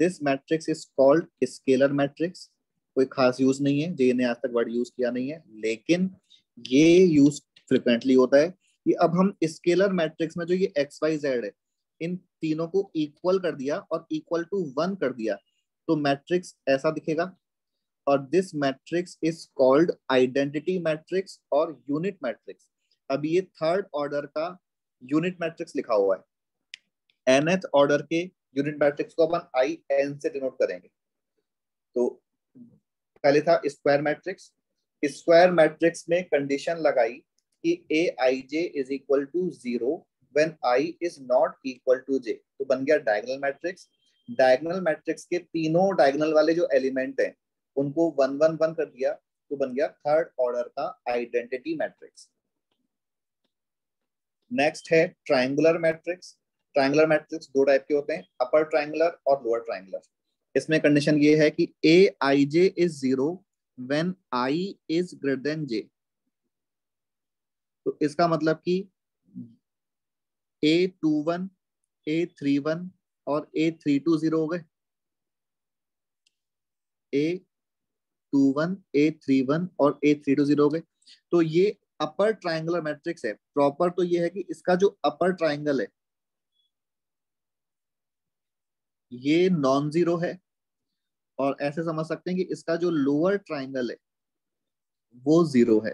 This matrix is called scalar matrix कोई खास यूज़ नहीं है, जे ने आज तक वर्ड यूज़ किया नहीं है। लेकिन ये यूज़ फ्रिक्वेंटली होता है कि अब हम स्केलर मैट्रिक्स में जो ये एक्स वाई जेड है, इन तीनों को इक्वल कर दिया और इक्वल टू वन कर दिया तो मैट्रिक्स ऐसा दिखेगा। और this matrix is called identity matrix और यूनिट मैट्रिक्स अब ये थर्ड ऑर्डर का यूनिट मैट्रिक्स लिखा हुआ है। Nth ऑर्डर के यूनिट मैट्रिक्स को अपन आई एन से डिनोट करेंगे। तो पहले था स्क्वायर मैट्रिक्स स्क्वायर मैट्रिक्स में कंडीशन लगाई कि A I J is equal to zero when I is not equal to J तो बन गया डायगोनल मैट्रिक्स डायगोनल मैट्रिक्स के तीनों डायगनल वाले जो एलिमेंट हैं, उनको वन वन वन कर दिया तो बन गया थर्ड ऑर्डर का आइडेंटिटी मैट्रिक्स नेक्स्ट है ट्राइंगुलर मैट्रिक्स ट्राइंगुलर मैट्रिक्स दो टाइप के होते हैं अपर ट्राइंगुलर और लोअर ट्राइंगुलर इसमें कंडीशन ये है कि A I J is zero when I is greater than J तो इसका मतलब कि A two one A three one और ए थ्री टू ज़ीरो हो गए। A two one A three one और ए थ्री टू ज़ीरो हो गए। तो ये अपर ट्राइंगुलर मैट्रिक्स है। प्रॉपर तो ये है कि इसका जो अपर ट्राइंगल है ये नॉन ज़ीरो है, और ऐसे समझ सकते हैं कि इसका जो लोअर ट्राइंगल है, वो ज़ीरो है।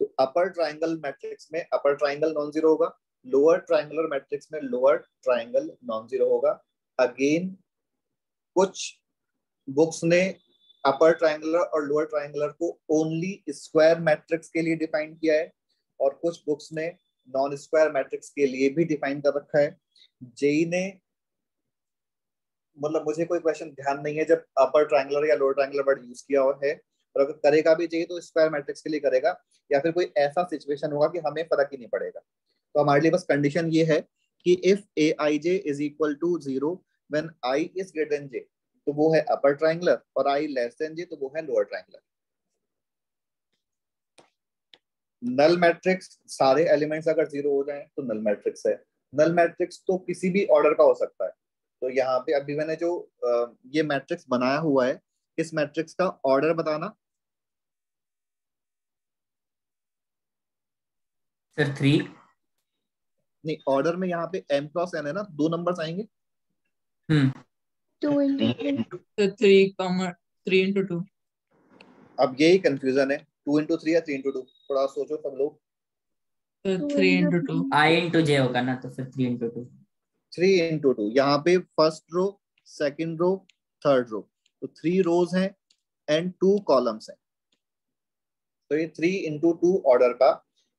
तो अपर ट्राइंगल मैट्रिक्स में अपर ट्राइंगल नॉन ज़ीरो होगा लोअर ट्राइंगुलर मैट्रिक्स में लोअर ट्राइंगल नॉन ज़ीरो होगा। अगेन कुछ बुक्स ने अपर ट्राइंगुलर और लोअर ट्राइंगुलर को ओनली स्क्वायर मैट्रिक्स के लिए डिफाइन किया है, और कुछ बुक्स ने नॉन स्क्वायर मैट्रिक्स के लिए भी डिफाइन कर रखा है। जेई ने मतलब मुझे कोई क्वेश्चन ध्यान नहीं है, जब अपर ट्राइंगुलर या लोअर ट्राइंगुलर वर्ड यूज़ किया हुआ है, और अगर करेगा भी चाहिए तो स्क्वायर मैट्रिक्स के लिए करेगा, या फिर कोई ऐसा सिचुएशन होगा कि हमें फ़र्क ही नहीं पड़ेगा। तो हमारे लिए बस कंडीशन ये है कि if A I J is equal to zero when I is greater than J तो वो है अपर ट्राइंगुलर और आई लेस देन जे तो वो है लोअर ट्राइंगुलर नल मैट्रिक्स सारे एलिमेंट्स अगर ज़ीरो हो जाए तो नल मैट्रिक्स है। नल मैट्रिक्स तो किसी भी ऑर्डर का हो सकता है। तो यहाँ पे अभी मैंने जो ये मैट्रिक्स बनाया हुआ है इस मैट्रिक्स का ऑर्डर बताना। सर थ्री नहीं ऑर्डर में यहाँ पे एम क्रॉस एन है ना दो नंबर्स आएँगे। हम्म। अब यही कंफ्यूजन है टू इंटू थ्री या थ्री इंटू टू थोड़ा सोचो सब लोग। Three into two I into J होगा ना तो फिर three into two three into two यहाँ पे first row second row third row तो थ्री रोज हैं एंड टू कॉलम्स हैं. तो ये थ्री इंटू टू ऑर्डर का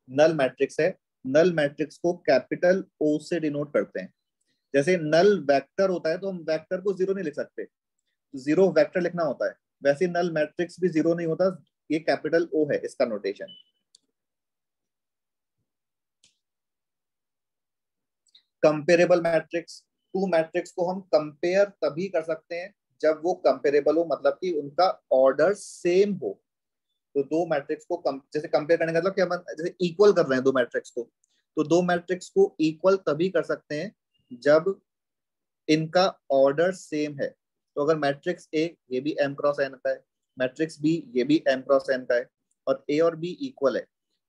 नल मैट्रिक्स है. नल मैट्रिक्स को कैपिटल ओ से डिनोट करते हैं. जैसे नल वेक्टर होता है तो हम वेक्टर को ज़ीरो नहीं लिख सकते. ज़ीरो वेक्टर लिखना होता है. वैसे नल मैट्रिक्स भी ज़ीरो नहीं होता. ये कैपिटल ओ है इसका notation comparable matrix to matrix को हम कंपेयर तभी कर सकते हैं जब वो कंपेरेबल हो मतलब कि उनका ऑर्डर सेम हो। तो दो मैट्रिक्स को कम, जैसे कंपेयर करने का मतलब जैसे इक्वल कर रहे हैं दो मैट्रिक्स को। तो दो मैट्रिक्स को इक्वल तभी कर सकते हैं जब इनका ऑर्डर सेम है। तो अगर मैट्रिक्स ए ये भी एम क्रॉस एन का है। मैट्रिक्स बी ये भी एम क्रॉस एन का है। और ए और बी इक्वल है।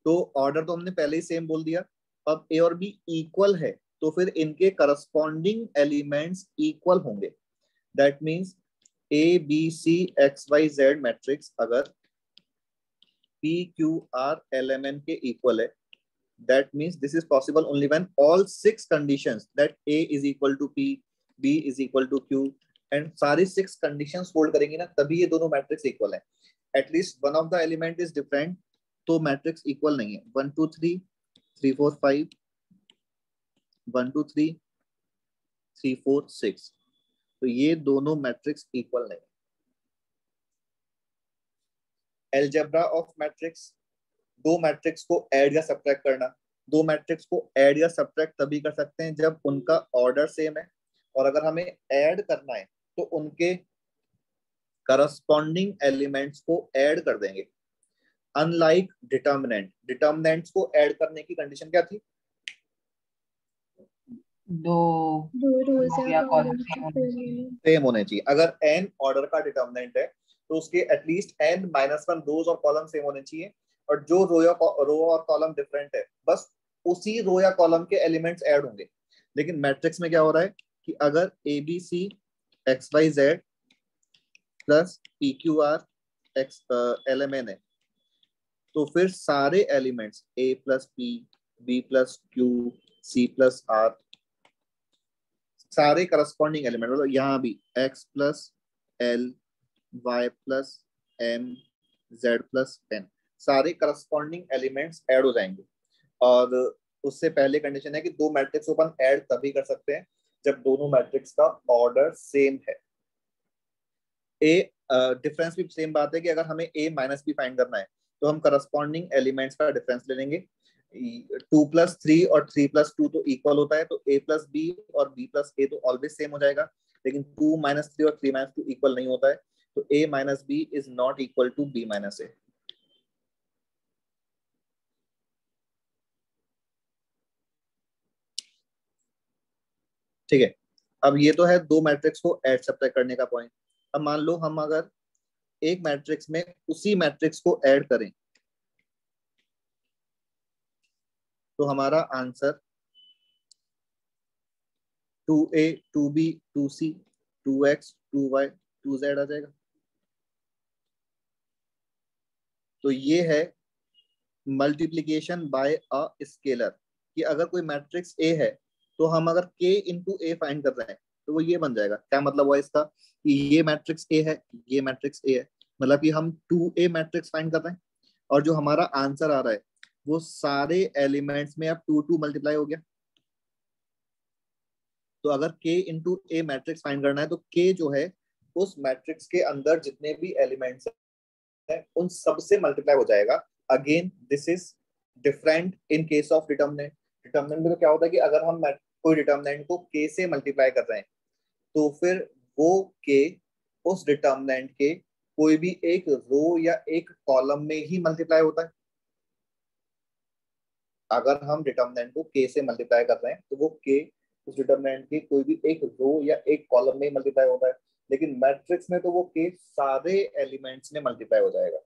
तो ऑर्डर तो हमने पहले ही सेम बोल दिया। अब ए और बी इक्वल है। तो फिर इनके करस्पॉन्डिंग एलिमेंट्स इक्वल होंगे that means A B C X Y Z matrix अगर P, Q, R, L, M, N के equal है that means this is possible only when all six conditions that A is equal to P, B is equal to Q and सारी six conditions hold करेंगी ना तभी ये दोनों matrix equal है at least one of the element is different तो matrix equal नहीं है one two three three four five one, two, three three, four, six. तो ये दोनों मैट्रिक्स इक्वल नहीं एल्जेब्रा ऑफ़ मैट्रिक्स दो मैट्रिक्स को ऐड या सब्ट्रैक्ट करना। दो मैट्रिक्स को ऐड या सब्ट्रैक्ट तभी कर सकते हैं जब उनका ऑर्डर सेम है। और अगर हमें ऐड करना है तो उनके करस्पॉन्डिंग एलिमेंट्स को ऐड कर देंगे। अनलाइक डिटर्मिनेंट डिटर्मिनेंट्स को ऐड करने की कंडीशन क्या थी? दो सेम होने चाहिए। अगर एन ऑर्डर का डिटर्मिनेंट है तो उसके at least N minus one rows और कॉलम सेम होने चाहिए। और जो रो या रो और कॉलम डिफरेंट है बस उसी रो या कॉलम के एलिमेंट्स ऐड होंगे। लेकिन मैट्रिक्स में क्या हो रहा है कि अगर A B C X Y Z plus P Q R X L M N है तो फिर सारे elements A plus P B plus Q C plus R सारे करस्पॉन्डिंग एलिमेंट मतलब यहाँ भी X plus L Y plus M Z plus N सारे corresponding elements add हो जाएँगे। और उससे पहले कंडीशन है कि दो मैट्रिक्स अपन ऐड तभी कर सकते हैं जब दोनों मैट्रिक्स का ऑर्डर सेम है। ए डिफरेंस uh, भी सेम बात है कि अगर हमें ए माइनस बी फाइंड करना है तो हम करस्पॉन्डिंग एलिमेंट्स का डिफरेंस ले लेंगे। टू प्लस थ्री और थ्री प्लस टू तो इक्वल होता है तो ए प्लस बी और बी प्लस ए तो ऑलवेज सेम हो जाएगा, लेकिन टू माइनस थ्री और थ्री माइनस टू इक्वल नहीं होता है तो A minus B is not equal to B minus A ठीक है, अब ये तो है दो मैट्रिक्स को एड सब्ट्रैक्ट करने का पॉइंट अब मान लो हम अगर एक मैट्रिक्स में उसी मैट्रिक्स को ऐड करें तो हमारा answer two A, two B, two C, two X, two Y, two Z आ जाएगा। तो ये है मल्टीप्लीकेशन बाय अ स्केलर कि अगर कोई मैट्रिक्स ए है तो हम अगर के इंटू ए फाइंड कर रहे हैं तो वो ये बन जाएगा। क्या मतलब हुआ इसका? कि ये मैट्रिक्स ए है, ये मैट्रिक्स ए है। मतलब कि हम टू ए मैट्रिक्स फाइंड कर रहे हैं और जो हमारा आंसर आ रहा है वो सारे एलिमेंट्स में अब टू टू मल्टीप्लाई हो गया। तो अगर के इंटू ए मैट्रिक्स फाइंड करना है तो के जो है, उस मैट्रिक्स के अंदर जितने भी एलिमेंट्स हैं, उन सबसे मल्टीप्लाई हो जाएगा। Again this is different in case of determinant determinant में तो क्या होता है कि अगर हम कोई डिटर्मिनेंट को के से मल्टीप्लाई कर रहे हैं तो फिर वो के उस डिटर्मिनेंट के कोई भी एक रो या एक कॉलम में ही मल्टीप्लाई होता है। अगर हम डिटर्मिनेंट को के से मल्टीप्लाई कर रहे हैं तो वो के उस डिटर्मिनेंट के कोई भी एक रो या एक कॉलम में मल्टीप्लाई होता है। लेकिन मैट्रिक्स में तो वो के सारे एलिमेंट्स में मल्टीप्लाई हो जाएगा।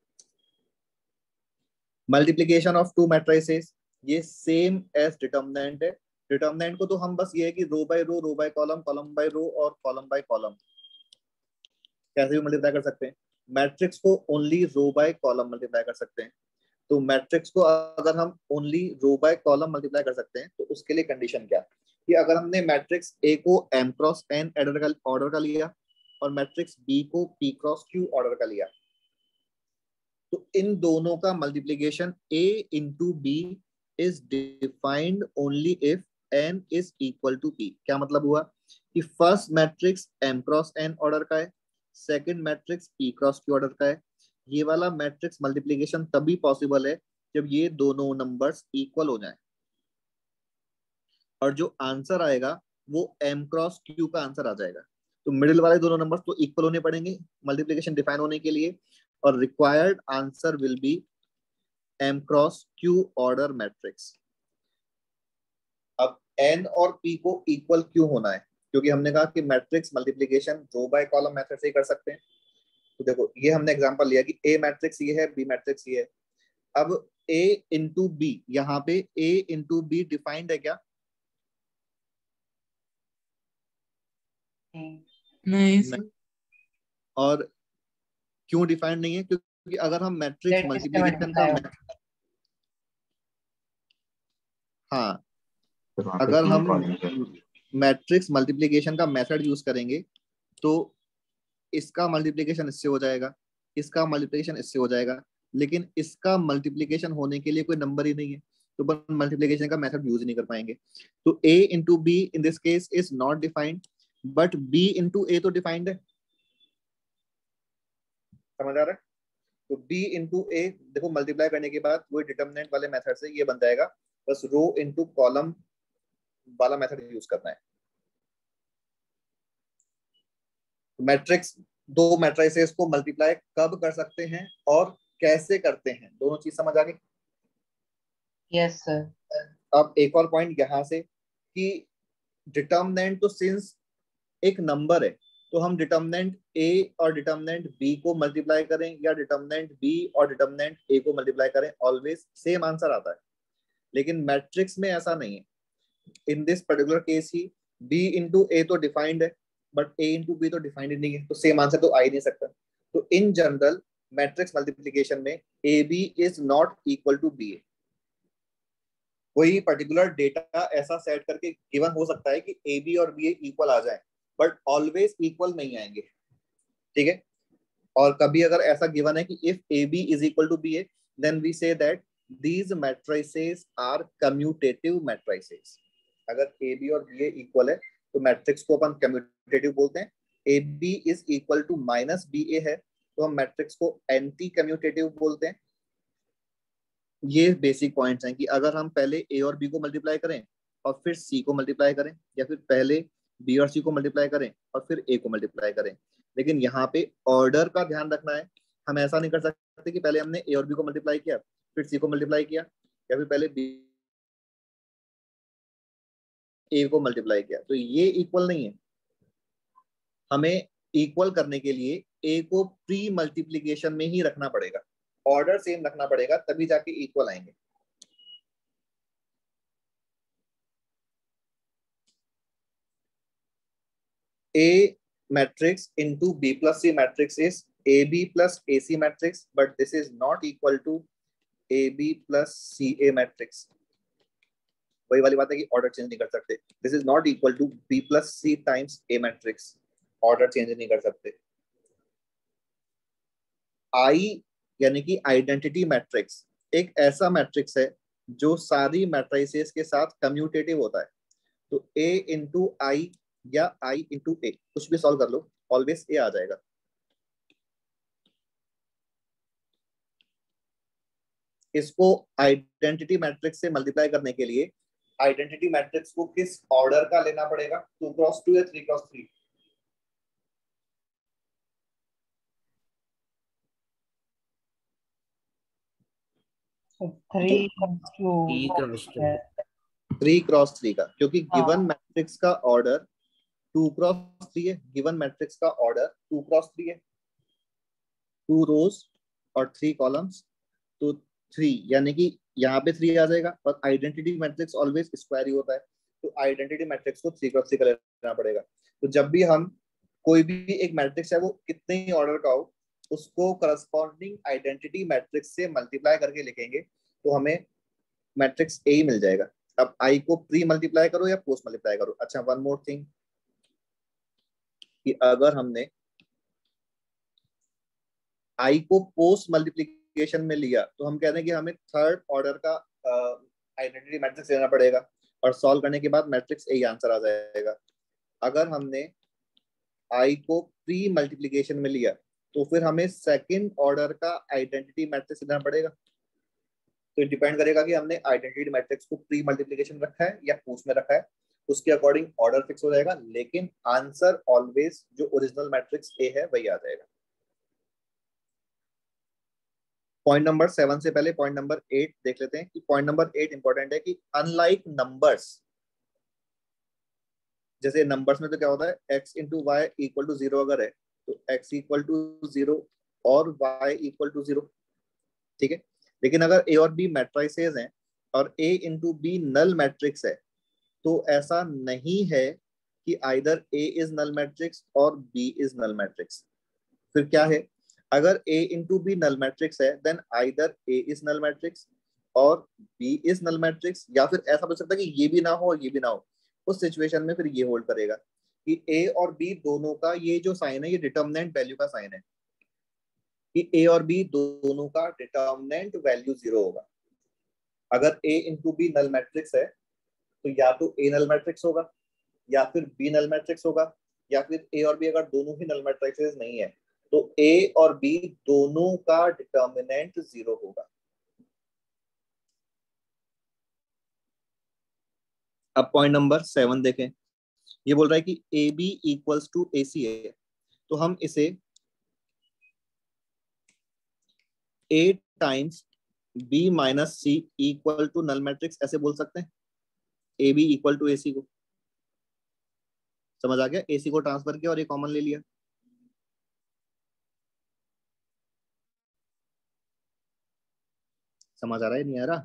मल्टीप्लीकेशन ऑफ़ टू मैट्राइसेस ये सेम एज डिटर्मिनेंट है। डिटर्मिनेंट को तो हम बस ये है कि row by row row by column column by row और कॉलम बाय कॉलम कैसे भी मल्टीप्लाई कर सकते हैं। मैट्रिक्स को only row by column multiply कर सकते हैं। तो मैट्रिक्स को अगर हम only row by column multiply कर सकते हैं तो उसके लिए कंडीशन क्या? कि अगर हमने मैट्रिक्स ए को एम क्रॉस एन ऑर्डर का ऑर्डर का लिया और मैट्रिक्स बी को पी क्रॉस क्यू ऑर्डर का लिया तो इन दोनों का multiplication A into B is defined only if N is equal to P क्या मतलब हुआ? कि first matrix M cross N order का है second matrix P cross Q order का है ये वाला मैट्रिक्स मल्टीप्लीकेशन तभी पॉसिबल है जब ये दोनों नंबर्स इक्वल हो जाए। और जो आंसर आएगा, वो एम क्रॉस क्यू का आंसर आ जाएगा। तो मिडिल वाले दोनों नंबर्स तो इक्वल होने पड़ेंगे मल्टीप्लीकेशन डिफाइन होने के लिए और required answer will be M cross Q order matrix अब एन और पी को इक्वल क्यों होना है? क्योंकि हमने कहा कि matrix multiplication row by column method से ही कर सकते हैं। तो देखो ये हमने एग्ज़ाम्पल लिया कि ए मैट्रिक्स ये है बी मैट्रिक्स ये है। अब ए इंटू बी यहाँ पे ए इंटू बी डिफाइंड है क्या? नहीं। नहीं। और क्यों डिफाइंड नहीं है? क्योंकि अगर हम मैट्रिक्स मल्टीप्लीकेशन का हाँ। तो अगर हम मैट्रिक्स मल्टीप्लिकेशन का मेथड यूज़ करेंगे तो इसका मल्टीप्लिकेशन इससे हो जाएगा, इसका मल्टीप्लिकेशन इससे हो जाएगा। लेकिन इसका मल्टीप्लिकेशन होने के लिए कोई नंबर ही नहीं है। तो अपन मल्टीप्लिकेशन का मेथड यूज़ नहीं कर पाएँगे। तो a into B in this case is not defined but b into A तो डिफाइंड है। समझ आ रहा है? तो b इंटू ए देखो मल्टीप्लाई करने के बाद वो डिटर्मिनेंट वाले मेथड से ये बन जाएगा। बस रो इंटू कॉलम वाला मेथड यूज़ करना है। मैट्रिक्स दो मैट्राइसेस को मल्टीप्लाई कब कर सकते हैं और कैसे करते हैं? दोनों चीज़ समझ आ गई? यस सर अब एक और पॉइंट यहाँ से कि डिटर्मिनेंट तो सिंस एक नंबर है तो हम डिटर्मिनेंट ए और डिटर्मिनेंट बी को मल्टीप्लाई करें या डिटर्मिनेंट बी और डिटर्मिनेंट ए को मल्टीप्लाई करें ऑलवेज सेम आंसर आता है। लेकिन मैट्रिक्स में ऐसा नहीं है। इन दिस पर्टिकुलर केस ही बी इंटू ए तो डिफाइंड है। बट ए इंटू बी तो डिफाइंड नहीं है तो सेम आंसर तो आ ही नहीं सकता। तो इन जनरल मैट्रिक्स मल्टीप्लीकेशन में A B is not equal to B A कोई पर्टिकुलर डेटा ऐसा सेट करके गिवन हो सकता है कि ए बी और बी ए इक्वल आ जाए बट ऑलवेज इक्वल नहीं आएँगे। ठीक है? और कभी अगर ऐसा गिवन है कि if A B is equal to B A then we say that these matrices are commutative matrices अगर ए बी और बी ए इक्वल है तो मैट्रिक्स को अपन कम्यूटेटिव बोलते हैं। A B is equal to minus B A है। तो हम मैट्रिक्स को एंटी कम्यूटेटिव बोलते हैं। ये बेसिक पॉइंट्स हैं कि अगर हम पहले ए और बी को मल्टीप्लाई करें और फिर सी को मल्टीप्लाई करें, या फिर पहले बी और सी को मल्टीप्लाई करें और फिर ए को मल्टीप्लाई करें। लेकिन यहाँ पे ऑर्डर का ध्यान रखना है। हम ऐसा नहीं कर सकते कि पहले हमने ए और बी को मल्टीप्लाई किया, फिर सी को मल्टीप्लाई किया, या फिर पहले बी ए को मल्टीप्लाई किया। तो ये इक्वल नहीं है। हमें इक्वल करने के लिए ए को प्री मल्टीप्लीकेशन में ही रखना पड़ेगा। ऑर्डर सेम रखना पड़ेगा तभी जाके इक्वल आएँगे। A matrix into B plus C matrix is AB plus AC matrix, but this is not equal to AB plus CA matrix. वही वाली बात है कि ऑर्डर चेंज नहीं कर सकते। This is not equal to B plus C times A matrix order change नहीं कर सकते। आई यानी कि आइडेंटिटी मैट्रिक्स एक ऐसा मैट्रिक्स है जो सारी मैट्रिसेस के साथ कम्यूटेटिव होता है। तो ए इंटू आई या आई इंटू ए कुछ भी सॉल्व कर लो ऑलवेज ए आ जाएगा। इसको आइडेंटिटी मैट्रिक्स से मल्टीप्लाई करने के लिए आइडेंटिटी मैट्रिक्स को किस ऑर्डर का लेना पड़ेगा? टू क्रॉस टू या three cross three three cross three का क्योंकि हाँ। गिवन मैट्रिक्स का ऑर्डर टू क्रॉस थ्री है। गिवन मैट्रिक्स का ऑर्डर टू क्रॉस थ्री है। टू रोज और थ्री कॉलम्स तो थ्री यानी कि यहाँ पे थ्री आ जाएगा और आइडेंटिटी मैट्रिक्स ऑलवेज स्क्वायर ही होता है तो आइडेंटिटी मैट्रिक्स को थ्री क्रॉस थ्री का लेना पड़ेगा। तो जब भी हम कोई भी एक मैट्रिक्स है, वो कितने ही ऑर्डर का हो, उसको करस्पॉन्डिंग आइडेंटिटी मैट्रिक्स से मल्टीप्लाई करके लिखेंगे तो हमें मैट्रिक्स ए ही मिल जाएगा। अब आई को प्री मल्टीप्लाई करो या पोस्ट मल्टीप्लाई करो? अच्छा वन मोर थिंग कि अगर हमने आई को पोस्ट मल्टीप्लीकेशन में लिया तो हम कहते हैं कि हमें थर्ड ऑर्डर का आइडेंटिटी मैट्रिक्स लेना पड़ेगा और सॉल्व करने के बाद मैट्रिक्स ए आंसर आ जाएगा। अगर हमने आई को प्री मल्टीप्लीकेशन में लिया तो फिर हमें सेकंड ऑर्डर का आइडेंटिटी मैट्रिक्स लेना पड़ेगा। तो डिपेंड करेगा कि हमने आइडेंटिटी मैट्रिक्स को प्री मल्टीप्लीकेशन रखा है या पोस्ट में रखा है। उसके अकॉर्डिंग ऑर्डर फिक्स हो जाएगा, लेकिन आंसर ऑलवेज जो ओरिजिनल मैट्रिक्स ए है, वही आ जाएगा। पॉइंट नंबर सेवन से पहले पॉइंट नंबर एट देख लेते हैं कि पॉइंट नंबर एट इंपॉर्टेंट है कि अनलाइक नंबर्स जैसे नंबर्स में तो क्या होता है? X into Y equal to zero अगर है तो एक्स इक्वल टू ज़ीरो और वाई इक्वल टू ज़ीरो ठीक है? लेकिन अगर ए और बी मैट्रिसेस हैं और A into B null matrix है तो ऐसा नहीं है कि either A is null matrix और बी इज़ नल मैट्रिक्स फिर क्या है? अगर A into B null matrix है then either A is null matrix और बी इज़ नल मैट्रिक्स या फिर ऐसा बोल सकता है कि ये भी ना हो और ये भी ना हो, उस सिचुएशन में फिर ये होल्ड करेगा कि ए और बी दोनों का ये जो साइन है, ये डिटर्मिनेंट वैल्यू का साइन है। कि ए और बी दोनों का डिटर्मिनेंट वैल्यू ज़ीरो होगा। अगर A into B null matrix है तो या तो ए नल मैट्रिक्स होगा, या फिर बी नल मैट्रिक्स होगा, या फिर ए और बी अगर दोनों ही नल मैट्रिक्स नहीं है तो ए और बी दोनों का डिटर्मिनेंट ज़ीरो होगा। अब पॉइंट नंबर सेवन देखें। ये बोल रहा है कि A B equals to A C है तो हम इसे A times B minus C equal to null matrix ऐसे बोल सकते हैं। A B equal to A C को। समझ आ गया? ए सी को ट्रांसफ़र किया और ये कॉमन ले लिया। समझ आ रहा है नहीं आ रहा?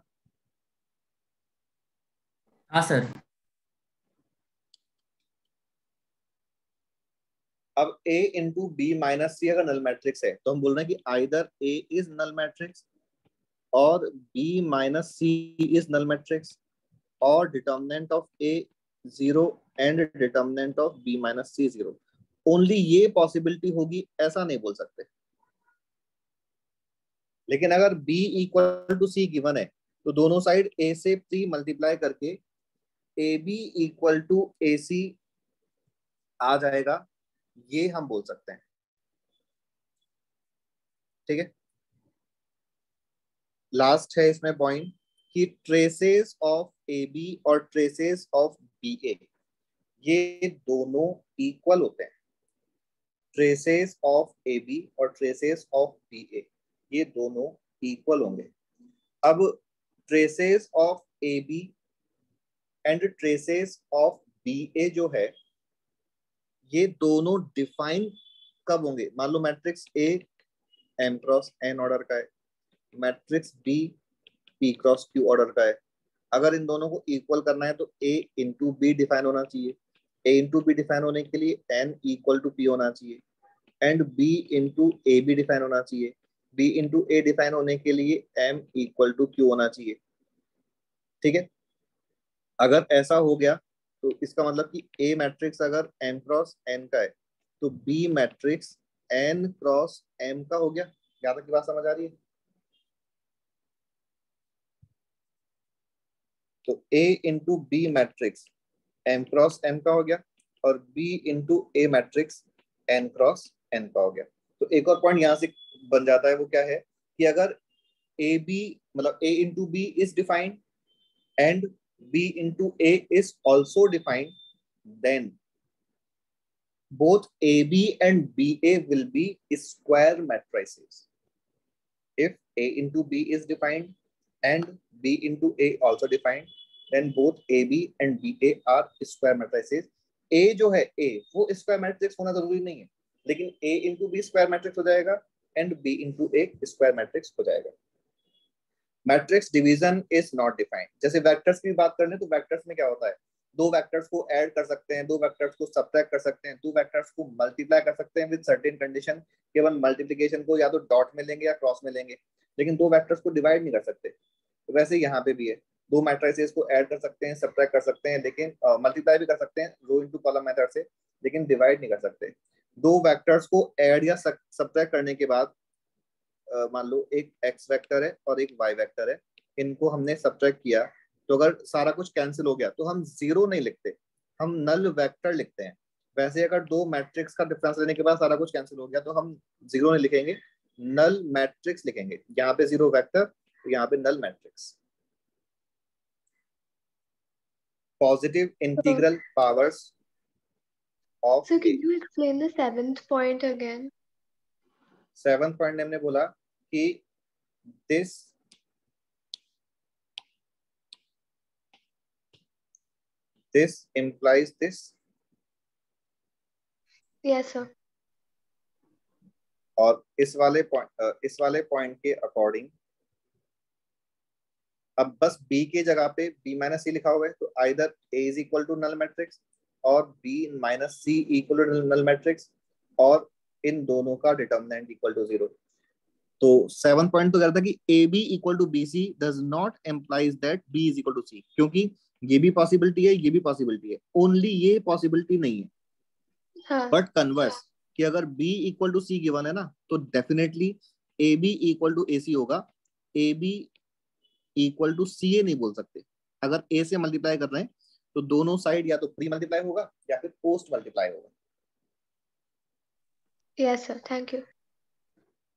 हाँ सर। अब a into B minus C अगर नल मैट्रिक्स है तो हम बोल रहे हैं कि either a is null matrix और b minus C is null matrix और determinant of a zero and determinant of b minus C zero only ये पॉसिबिलिटी होगी ऐसा नहीं बोल सकते। लेकिन अगर b equal to C given है तो दोनों साइड a से प्री मल्टीप्लाई करके A B equal to A C आ जाएगा। ये हम बोल सकते हैं। ठीक है? लास्ट है इसमें पॉइंट कि ट्रेसेस ऑफ़ ए बी और ट्रेसेस ऑफ़ बी ए ये दोनों इक्वल होते हैं। ट्रेसेस ऑफ़ ए बी और ट्रेसेस ऑफ़ बी ए ये दोनों इक्वल होंगे। अब traces of A B and traces of B A जो है, ये दोनों डिफाइन कब होंगे? मान लो matrix A M cross N order का है। Matrix B P cross Q order का है। अगर इन दोनों को इक्वल करना है तो ए इंटू बी डिफाइन होना चाहिए। ए इंटू बी डिफाइन होने के लिए एन इक्वल टू पी होना चाहिए। And B into A B define होना चाहिए। बी इंटू ए डिफाइन होने के लिए एम इक्वल टू क्यू होना चाहिए। ठीक है? अगर ऐसा हो गया तो इसका मतलब कि ए मैट्रिक्स अगर एम क्रॉस एन का है तो B matrix N cross M का हो गया। यहाँ तक की बात समझ आ रही है? तो A into B matrix M cross M का हो गया और B into A matrix N cross N का हो गया। तो एक और पॉइंट यहाँ से बन जाता है वो क्या है कि अगर ए बी मतलब A into B is defined and b into a is also defined then both ab and ba will be square matrices if a into b is defined and b into a also defined then both ab and ba are square matrices a जो है a वो square matrix होना ज़रूरी नहीं है लेकिन a into B square matrix हो जाएगा and b into A square matrix हो जाएगा। Matrix division is not defined जैसे वेक्टर्स की बात कर लें तो वेक्टर्स में क्या होता है? दो वेक्टर्स को ऐड कर सकते हैं दो वेक्टर्स को सब्ट्रैक्ट कर सकते हैं दो वेक्टर्स को मल्टीप्लाई कर सकते हैं विद सर्टेन कंडीशन केवल मल्टीप्लिकेशन को या तो डॉट में लेंगे या क्रॉस में लेंगे लेकिन दो वेक्टर्स को डिवाइड नहीं कर सकते। तो वैसे यहाँ पे भी है। दो मैट्रिसेस को ऐड कर सकते हैं सब्ट्रैक्ट कर सकते हैं लेकिन मल्टीप्लाई uh, भी कर सकते हैं रो इनटू कॉलम मेथड से लेकिन डिवाइड नहीं कर सकते। दो वेक्टर्स को ऐड या सब्ट्रैक्ट करने के बाद मान लो एक एक्स वेक्टर है और एक वाई वेक्टर है, इनको हमने सब्ट्रैक्ट किया तो अगर सारा कुछ कैंसिल हो गया तो हम ज़ीरो नहीं लिखते, हम नल वेक्टर लिखते हैं। वैसे अगर दो मैट्रिक्स का डिफरेंस लेने के बाद सारा कुछ कैंसिल हो गया तो हम ज़ीरो नहीं लिखेंगे नल मैट्रिक्स लिखेंगे। यहाँ पे ज़ीरो वेक्टर यहाँ पे null matrix positive integral powers of So can you explain the seventh point again? Seven point हमने बोला कि this this implies this Yes, sir. और इस वाले पॉइंट इस वाले पॉइंट के अकॉर्डिंग अब बस b के जगह पे b माइनस सी लिखा हुआ है तो either a is equal to null matrix और b minus C equal to null matrix और इन दोनों का डिटर्मिनेंट इक्वल टू ज़ीरो तो सेवन पॉइंट तो कहता कि A B equal to B C does not implies that B is equal to C क्योंकि ये भी पॉसिबिलिटी है ये भी पॉसिबिलिटी है। ओनली ये पॉसिबिलिटी नहीं है। हाँ। बट कन्वर्स कि अगर b equal to C given है ना तो definitely A B equal to A C होगा। A B equal to C A नहीं बोल सकते। अगर ए से मल्टीप्लाई कर रहे हैं तो दोनों साइड या तो प्री मल्टीप्लाई होगा या फिर पोस्ट मल्टीप्लाई होगा। Yes, sir. Thank you.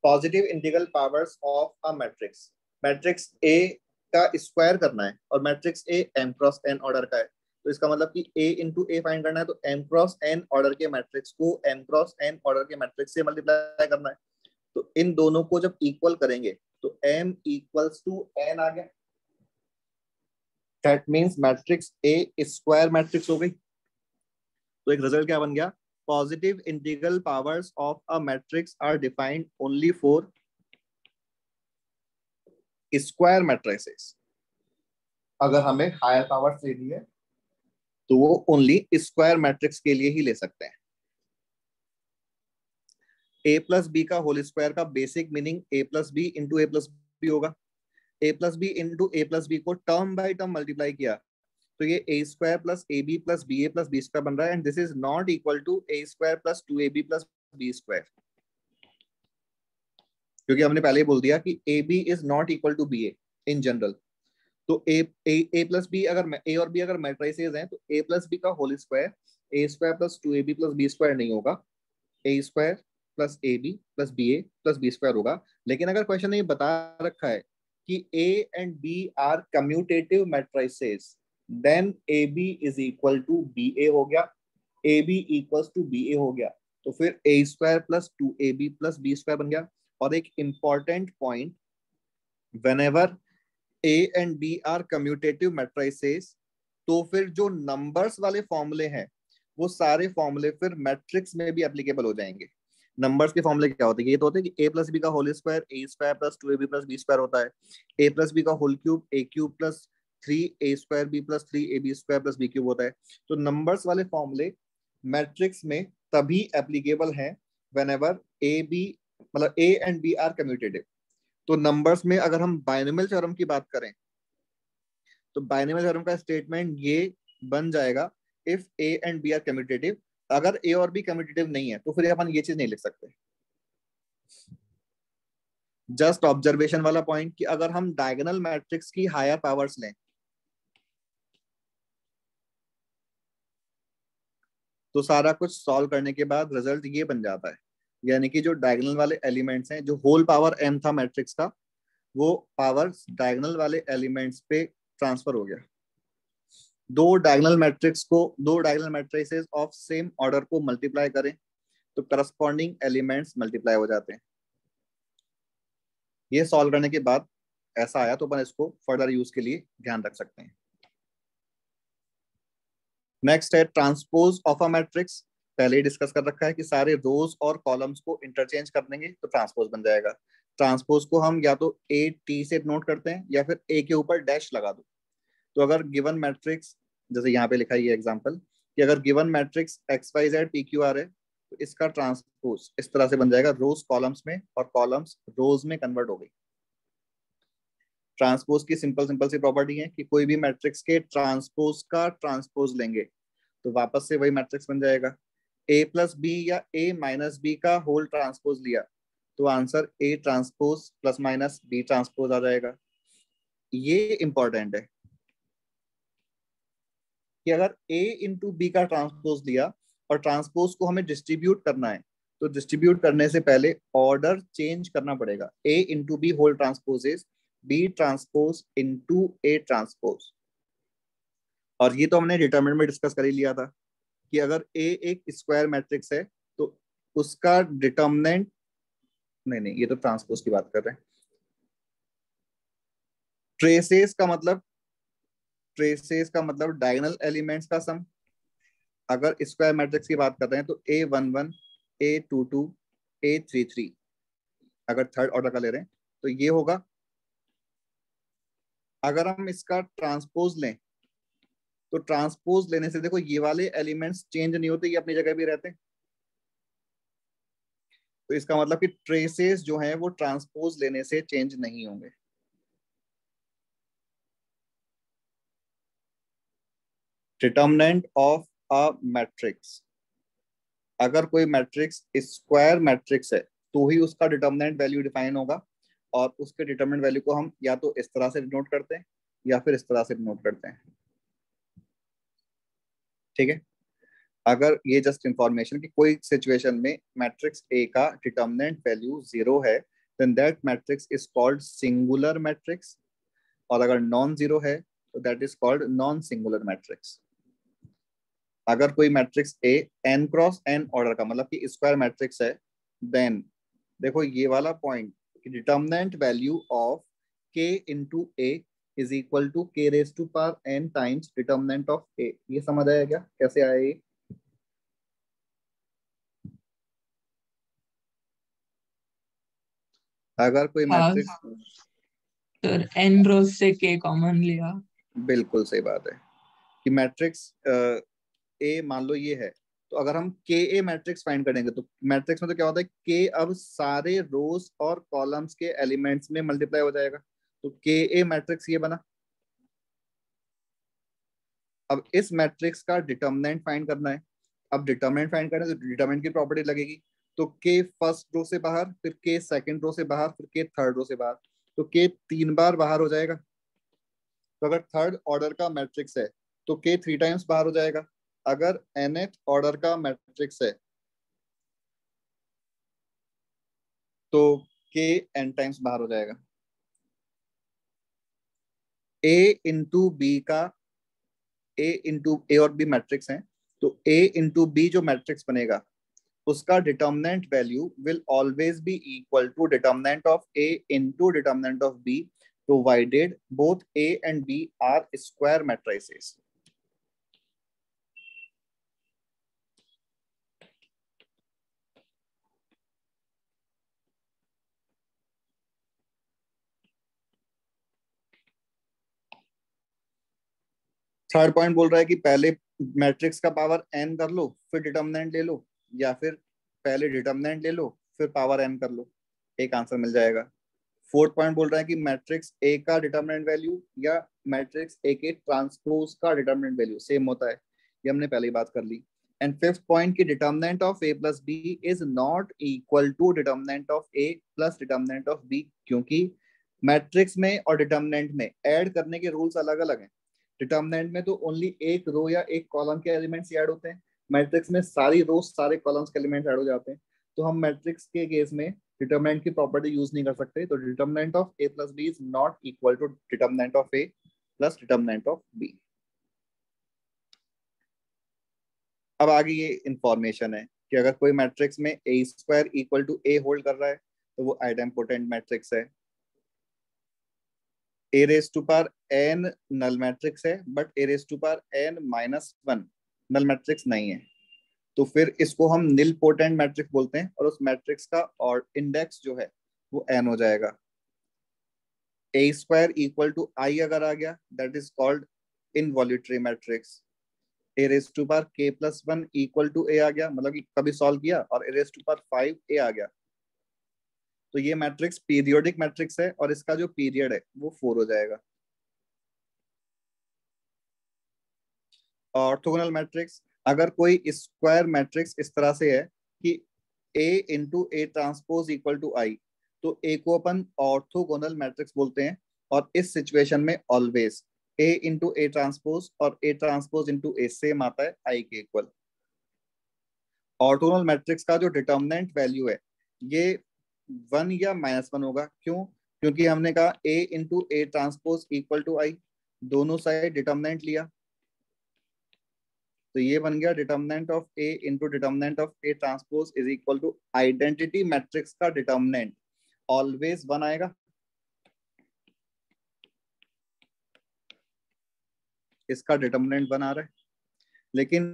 Positive integral powers of a matrix matrix A का स्क्वायर करना है और matrix A M cross N order का है। तो इसका मतलब कि ए इंटू ए फाइंड करना है तो एम क्रॉस एन ऑर्डर के मैट्रिक्स को एम क्रॉस एन ऑर्डर के मैट्रिक्स से मल्टीप्लाई करना है। तो इन दोनों को जब इक्वल करेंगे तो एम इक्वल्स टू एन आ गया। That means matrix A square matrix हो गई। तो एक रिज़ल्ट क्या बन गया? Positive integral powers of a matrix are defined only for square matrices अगर हमें हायर पावर्स लेनी है तो वो ओनली स्क्वायर मैट्रिक्स के लिए ही ले सकते हैं। ए प्लस बी का होल स्क्वायर का basic meaning A plus B into A plus B होगा। A plus B into A plus B को टर्म बाई टर्म मल्टीप्लाई किया तो ये A square plus A B plus B A plus B square बन रहा है and this is not equal to A square plus two A B plus B square क्योंकि हमने पहले ही बोल दिया कि A B is not equal to B A in general तो ए ए प्लस बी अगर ए और बी अगर मैट्राइसेज हैं तो ए प्लस बी का whole square A square plus two A B plus B square नहीं होगा A square plus A B plus B A plus B square होगा लेकिन अगर क्वेश्चन ने बता रखा है कि A and B are commutative matrices then A B is equal to B A हो गया। A B equal to B A हो गया। तो फिर A square plus two A B plus B square बन गया। और एक important point whenever A and B are commutative matrices तो फिर जो नंबर्स वाले फॉर्मूले हैं, वो सारे फॉर्मूले फिर मैट्रिक्स में भी एप्लीकेबल हो जाएँगे। नंबर्स के फॉर्मूले क्या होते हैं? ये तो होते हैं कि ए प्लस बी का whole square A square plus two A B plus B square होता है। ए प्लस बी का whole cube A cube plus three A square B plus three A B square plus B cube होता है। तो numbers वाले फॉर्मूले matrix में तभी एप्लीकेबल हैं वेन एवर ए बी मतलब A and B are commutative तो नंबर्स में अगर हम बाइनोमियल थ्योरम की बात करें तो बाइनोमियल थ्योरम का स्टेटमेंट ये बन जाएगा if A and B are commutative अगर ए और बी कम्यूटेटिव नहीं है तो फिर अपन ये चीज़ नहीं लिख सकते। जस्ट ऑब्जर्वेशन वाला पॉइंट कि अगर हम डायगोनल मैट्रिक्स की हायर पावर्स लें तो सारा कुछ सॉल्व करने के बाद रिज़ल्ट ये बन जाता है। यानी कि जो डायगोनल वाले एलिमेंट्स हैं, जो होल पावर एम था मैट्रिक्स का, वो पावर डायगोनल वाले एलिमेंट्स पे ट्रांसफ़र हो गया। दो डायगोनल मैट्रिक्स को, दो diagonal matrices of same order को मल्टीप्लाई करें तो करस्पॉन्डिंग एलिमेंट्स मल्टीप्लाई हो जाते हैं। ये सॉल्व करने के बाद ऐसा आया तो अपन इसको फर्दर यूज़ के लिए ध्यान रख सकते हैं। नेक्स्ट है ट्रांसपोज ऑफ़ अ मैट्रिक्स पहले ही डिस्कस कर रखा है कि सारे रोज और कॉलम्स को इंटरचेंज कर देंगे तो ट्रांसपोज बन जाएगा। ट्रांसपोज को हम या तो ए टी से नोट करते हैं, या फिर ए के ऊपर डैश लगा दो। तो अगर गिवन मैट्रिक्स जैसे यहाँ पे लिखा ये एग्ज़ाम्पल कि अगर given matrix X Y Z P Q R है तो इसका ट्रांसपोज इस तरह से बन जाएगा रोज कॉलम्स में और कॉलम्स रोज में कन्वर्ट हो गई। ट्रांसपोज की सिंपल सिंपल सी प्रॉपर्टी है कि कोई भी मैट्रिक्स के ट्रांसपोज का ट्रांसपोज लेंगे तो वापस से वही मैट्रिक्स बन जाएगा। ए प्लस बी या ए माइनस बी का होल ट्रांसपोज लिया तो answer A transpose plus minus B transpose आ जाएगा। ये इंपॉर्टेंट है। कि अगर ए इंटू बी का ट्रांसपोज लिया और ट्रांसपोज को हमें डिस्ट्रीब्यूट करना है तो डिस्ट्रीब्यूट करने से पहले ऑर्डर चेंज करना पड़ेगा। A into B whole transpose is B transpose into A transpose और ये तो हमने डिटर्मिनेंट में डिस्कस कर ही लिया था कि अगर ए एक स्क्वायर मैट्रिक्स है तो उसका डिटर्मिनेंट नहीं नहीं, ये तो ट्रांसपोज की बात कर रहे हैं। ट्रेसेस का मतलब ट्रेसेस का मतलब डायगनल एलिमेंट्स का सम अगर स्क्वायर मैट्रिक्स की बात कर रहे हैं तो A one one A two two A three three अगर थर्ड ऑर्डर का ले रहे हैं तो ये होगा। अगर हम इसका ट्रांसपोज लें तो ट्रांसपोज लेने से देखो ये वाले एलिमेंट्स चेंज नहीं होते, ये अपनी जगह भी रहते। तो इसका मतलब कि ट्रेसेस जो हैं वो ट्रांसपोज लेने से चेंज नहीं होंगे। डिटर्मिनेंट ऑफ़ अ मैट्रिक्स अगर कोई मैट्रिक्स स्क्वायर मैट्रिक्स है तो ही उसका डिटर्मिनेंट वैल्यू डिफाइन होगा और उसके डिटर्मिनेंट वैल्यू को हम या तो इस तरह से डिनोट करते हैं या फिर इस तरह से डिनोट करते हैं। ठीक है? अगर ये जस्ट इंफॉर्मेशन कि कोई सिचुएशन में मैट्रिक्स ए का डिटर्मिनेंट वैल्यू ज़ीरो है then that matrix is called singular matrix और अगर नॉन ज़ीरो है तो that is called non singular matrix अगर कोई matrix A N cross N order का मतलब कि स्क्वायर मैट्रिक्स है देन देखो ये वाला point determinant value of K into A is equal to K raise to power N times determinant of A ये समझ आया क्या? कैसे आया ये? अगर कोई मैट्रिक्स सर एन रोज से के कॉमन लिया। बिल्कुल सही बात है। कि मैट्रिक्स ए मान लो ये है तो अगर हम के ए मैट्रिक्स फाइंड करेंगे तो मैट्रिक्स में तो क्या होता है? के अब सारे रोज और कॉलम्स के एलिमेंट्स में मल्टीप्लाई हो जाएगा। तो के ए मैट्रिक्स ये बना। अब इस मैट्रिक्स का डिटर्मिनेंट फाइंड करना है। अब डिटर्मिनेंट फाइंड करना है तो डिटर्मिनेंट की प्रॉपर्टी लगेगी। तो के फ़र्स्ट रो से बाहर, फिर के सेकंड रो से बाहर, फिर के थर्ड रो से बाहर। तो के तीन बार बाहर हो जाएगा। तो अगर थर्ड ऑर्डर का मैट्रिक्स है तो के थ्री टाइम्स बाहर हो जाएगा। अगर एनथ ऑर्डर का मैट्रिक्स है तो के एन टाइम्स बाहर हो जाएगा ए इंटू बी का ए इंटू ए और बी मैट्रिक्स है तो ए इंटू बी जो मैट्रिक्स बनेगा, उसका determinant value will always be equal to determinant of A into determinant of B provided both A and B are square matrices. Third point बोल रहा है कि पहले मैट्रिक्स का पावर एन कर लो, फिर डिटर्मिनेंट ले लो, या फिर पहले डिटर्मिनेंट ले लो, फिर पावर एन कर लो। एक आंसर मिल जाएगा। फोर्थ पॉइंट बोल रहा है कि मैट्रिक्स ए का डिटर्मिनेंट वैल्यू या मैट्रिक्स ए के ट्रांसपोज का डिटर्मिनेंट वैल्यू सेम होता है। ये हमने पहले बात कर ली। एंड फिफ्थ पॉइंट की determinant of A plus B is not equal to determinant of A plus determinant of B क्योंकि मैट्रिक्स में और डिटर्मिनेंट में ऐड करने के रूल्स अलग अलग हैं। डिटर्मिनेंट में तो ओनली एक रो या एक कॉलम के एलिमेंट्स ऐड होते हैं। मैट्रिक्स में सारी रो सारे कॉलम्स के एलिमेंट्स ऐड हो जाते हैं। तो हम मैट्रिक्स के केस में डिटर्मिनेंट की प्रॉपर्टी यूज़ नहीं कर सकते। तो determinant of A plus B is not equal to determinant of A plus determinant of B अब आगे ये इंफॉर्मेशन है कि अगर कोई मैट्रिक्स में A square equal to A hold कर रहा है तो वो आइडेम्पोटेंट मैट्रिक्स है। A raise to power N null matrix है but A raise to power N minus one null matrix नहीं है। तो फिर इसको हम निल पोटेंट मैट्रिक्स बोलते हैं, और उस मैट्रिक्स का और इंडेक्स जो है, वो एन हो जाएगा। A square equal to I अगर आ गया that is called involutory matrix A raise to power K plus one equal to A आ गया मतलब कभी सॉल्व किया, और A raise to power five A आ गया। तो ये मैट्रिक्स पीरियोडिक मैट्रिक्स है और इसका जो पीरियड है, वो फोर हो जाएगा। ऑर्थोगोनल मैट्रिक्स अगर कोई स्क्वायर मैट्रिक्स इस तरह से है कि a into A transpose equal to I तो a को अपन ऑर्थोगोनल मैट्रिक्स बोलते हैं और इस सिचुएशन में always A into A transpose और A transpose into A same आता है आई के इक्वल ऑर्थोगोनल मैट्रिक्स का जो डिटर्मिनेंट वैल्यू है, ये वन या माइनस वन होगा। क्यों? क्योंकि हमने कहा a into A transpose equal to I दोनों साइड डिटर्मिनेंट लिया। तो ये बन गया determinant of A into determinant of A transpose is equal to identity matrix का डिटर्मिनेंट ऑलवेज वन आएगा। इसका डिटर्मिनेंट आ रहा है। लेकिन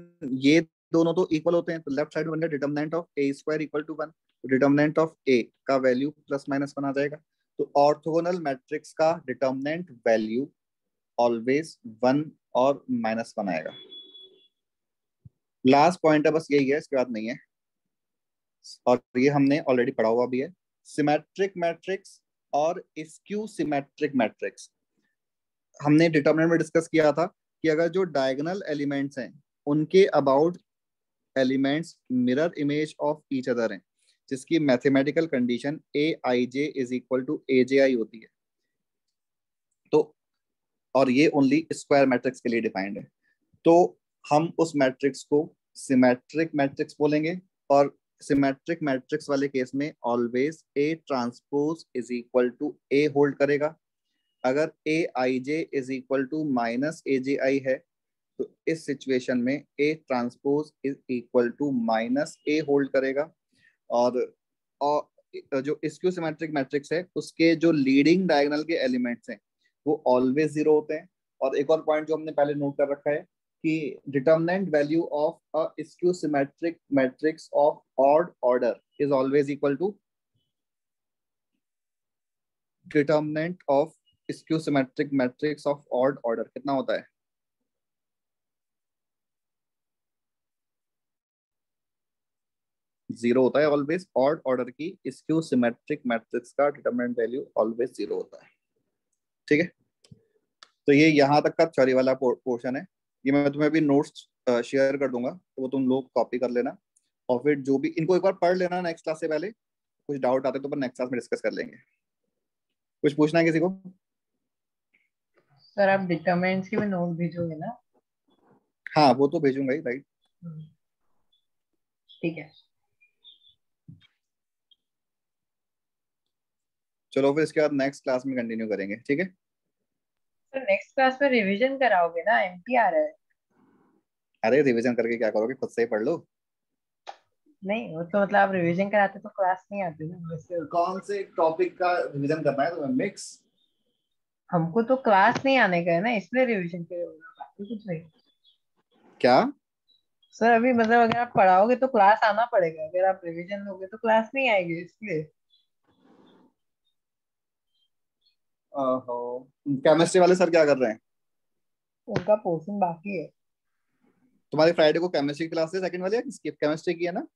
ये दोनों तो इक्वल होते हैं तो लेफ़्ट साइड बन गया determinant of A square equal to one determinant of A का वैल्यू प्लस माइनस वन आ जाएगा। तो ऑर्थोगोनल मैट्रिक्स का डिटर्मिनेंट वैल्यू ऑलवेज वन और माइनस वन आएगा लास्ट पॉइंट है, बस यही है, इसके बाद नहीं है। और ये हमने ऑलरेडी पढ़ा हुआ भी है। सिमेट्रिक मैट्रिक्स और स्क्यू सिमेट्रिक मैट्रिक्स हमने डिटर्मिनेंट में डिस्कस किया था कि अगर जो डायगोनल एलिमेंट्स हैं, उनके about elements mirror image of each other हैं। जिसकी mathematical condition A I J is equal to A J I होती है। तो और ये ओनली स्क्वायर मैट्रिक्स के लिए डिफाइंड है। तो हम उस मैट्रिक्स को सिमेट्रिक मैट्रिक्स बोलेंगे और सिमेट्रिक मैट्रिक्स वाले केस में always A transpose is equal to A hold करेगा। अगर A I J is equal to minus A J I है तो इस सिचुएशन में A transpose is equal to minus A hold करेगा। और जो इसक्यू सिमेट्रिक मैट्रिक्स है, उसके जो लीडिंग डायगनल के एलिमेंट्स हैं, वो ऑलवेज ज़ीरो होते हैं। और एक और पॉइंट जो हमने पहले नोट कर रखा है कि determinant value of a symmetric matrix of odd order is always equal to determinant of skew symmetric matrix of odd order कितना होता है? ज़ीरो होता है ऑलवेज ऑड ऑर्डर की स्क्यू सिमेट्रिक मैट्रिक्स का डिटरमिनेंट वैल्यू ऑलवेज ज़ीरो होता है। ठीक है? तो ये यहाँ तक का थ्योरी वाला पोर्शन है। ये मैं तुम्हें अभी नोट्स शेयर कर दूँगा तो वो तुम लोग कॉपी कर लेना। और फिर जो भी इनको एक बार पढ़ लेना नेक्स्ट क्लास से पहले। कुछ डाउट आते तो अपन नेक्स्ट क्लास में डिस्कस कर लेंगे। कुछ पूछना है किसी को? सर आप डिटरमिनेंट्स की भी नोट भेजोगे ना? हाँ वो तो भेजूँगा ही राइट ठीक है। चलो फिर इसके बाद नेक्स्ट क्लास में कंटिन्यू करेंगे ठीक है? सर नेक्स्ट क्लास में रिवीजन कराओगे ना रहा है। अरे रिवीजन करके क्या करोगे खुद से ही पढ़ लो। नहीं वो तो मतलब आप रिवीजन कराते तो क्लास नहीं आती ना। कौन से टॉपिक का रिवीजन करना है? तुम्हें मिक्स हमको तो क्लास नहीं आने का है ना इसलिए रिवीजन के लिए बाकी कुछ नहीं। क्या? सर अभी मतलब अगर आप पढ़ाओगे तो क्लास आना पड़ेगा अगर आप रिवीजन लोगे तो क्लास नहीं आएगी इसलिए। केमिस्ट्री वाले सर क्या कर रहे हैं? उनका पोर्शन बाकी है। तुम्हारी फ्राइडे को केमिस्ट्री क्लास है सेकंड वाली या किसकी? केमिस्ट्री की है ना?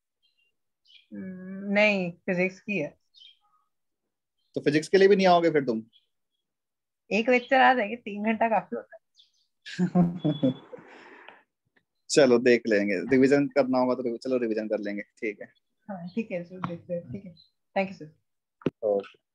हम्म, नहीं फिजिक्स की है। तो फिजिक्स के लिए भी नहीं आओगे फिर तुम? एक लेक्चर आ जाएगी तीन घंटा काफ़ी होता है। चलो देख लेंगे। रिवीजन करना होगा तो चलो रिवीजन कर लेंगे। ठीक है। हाँ ठीक है सर देखते हैं। ठीक है। Thank you sir okay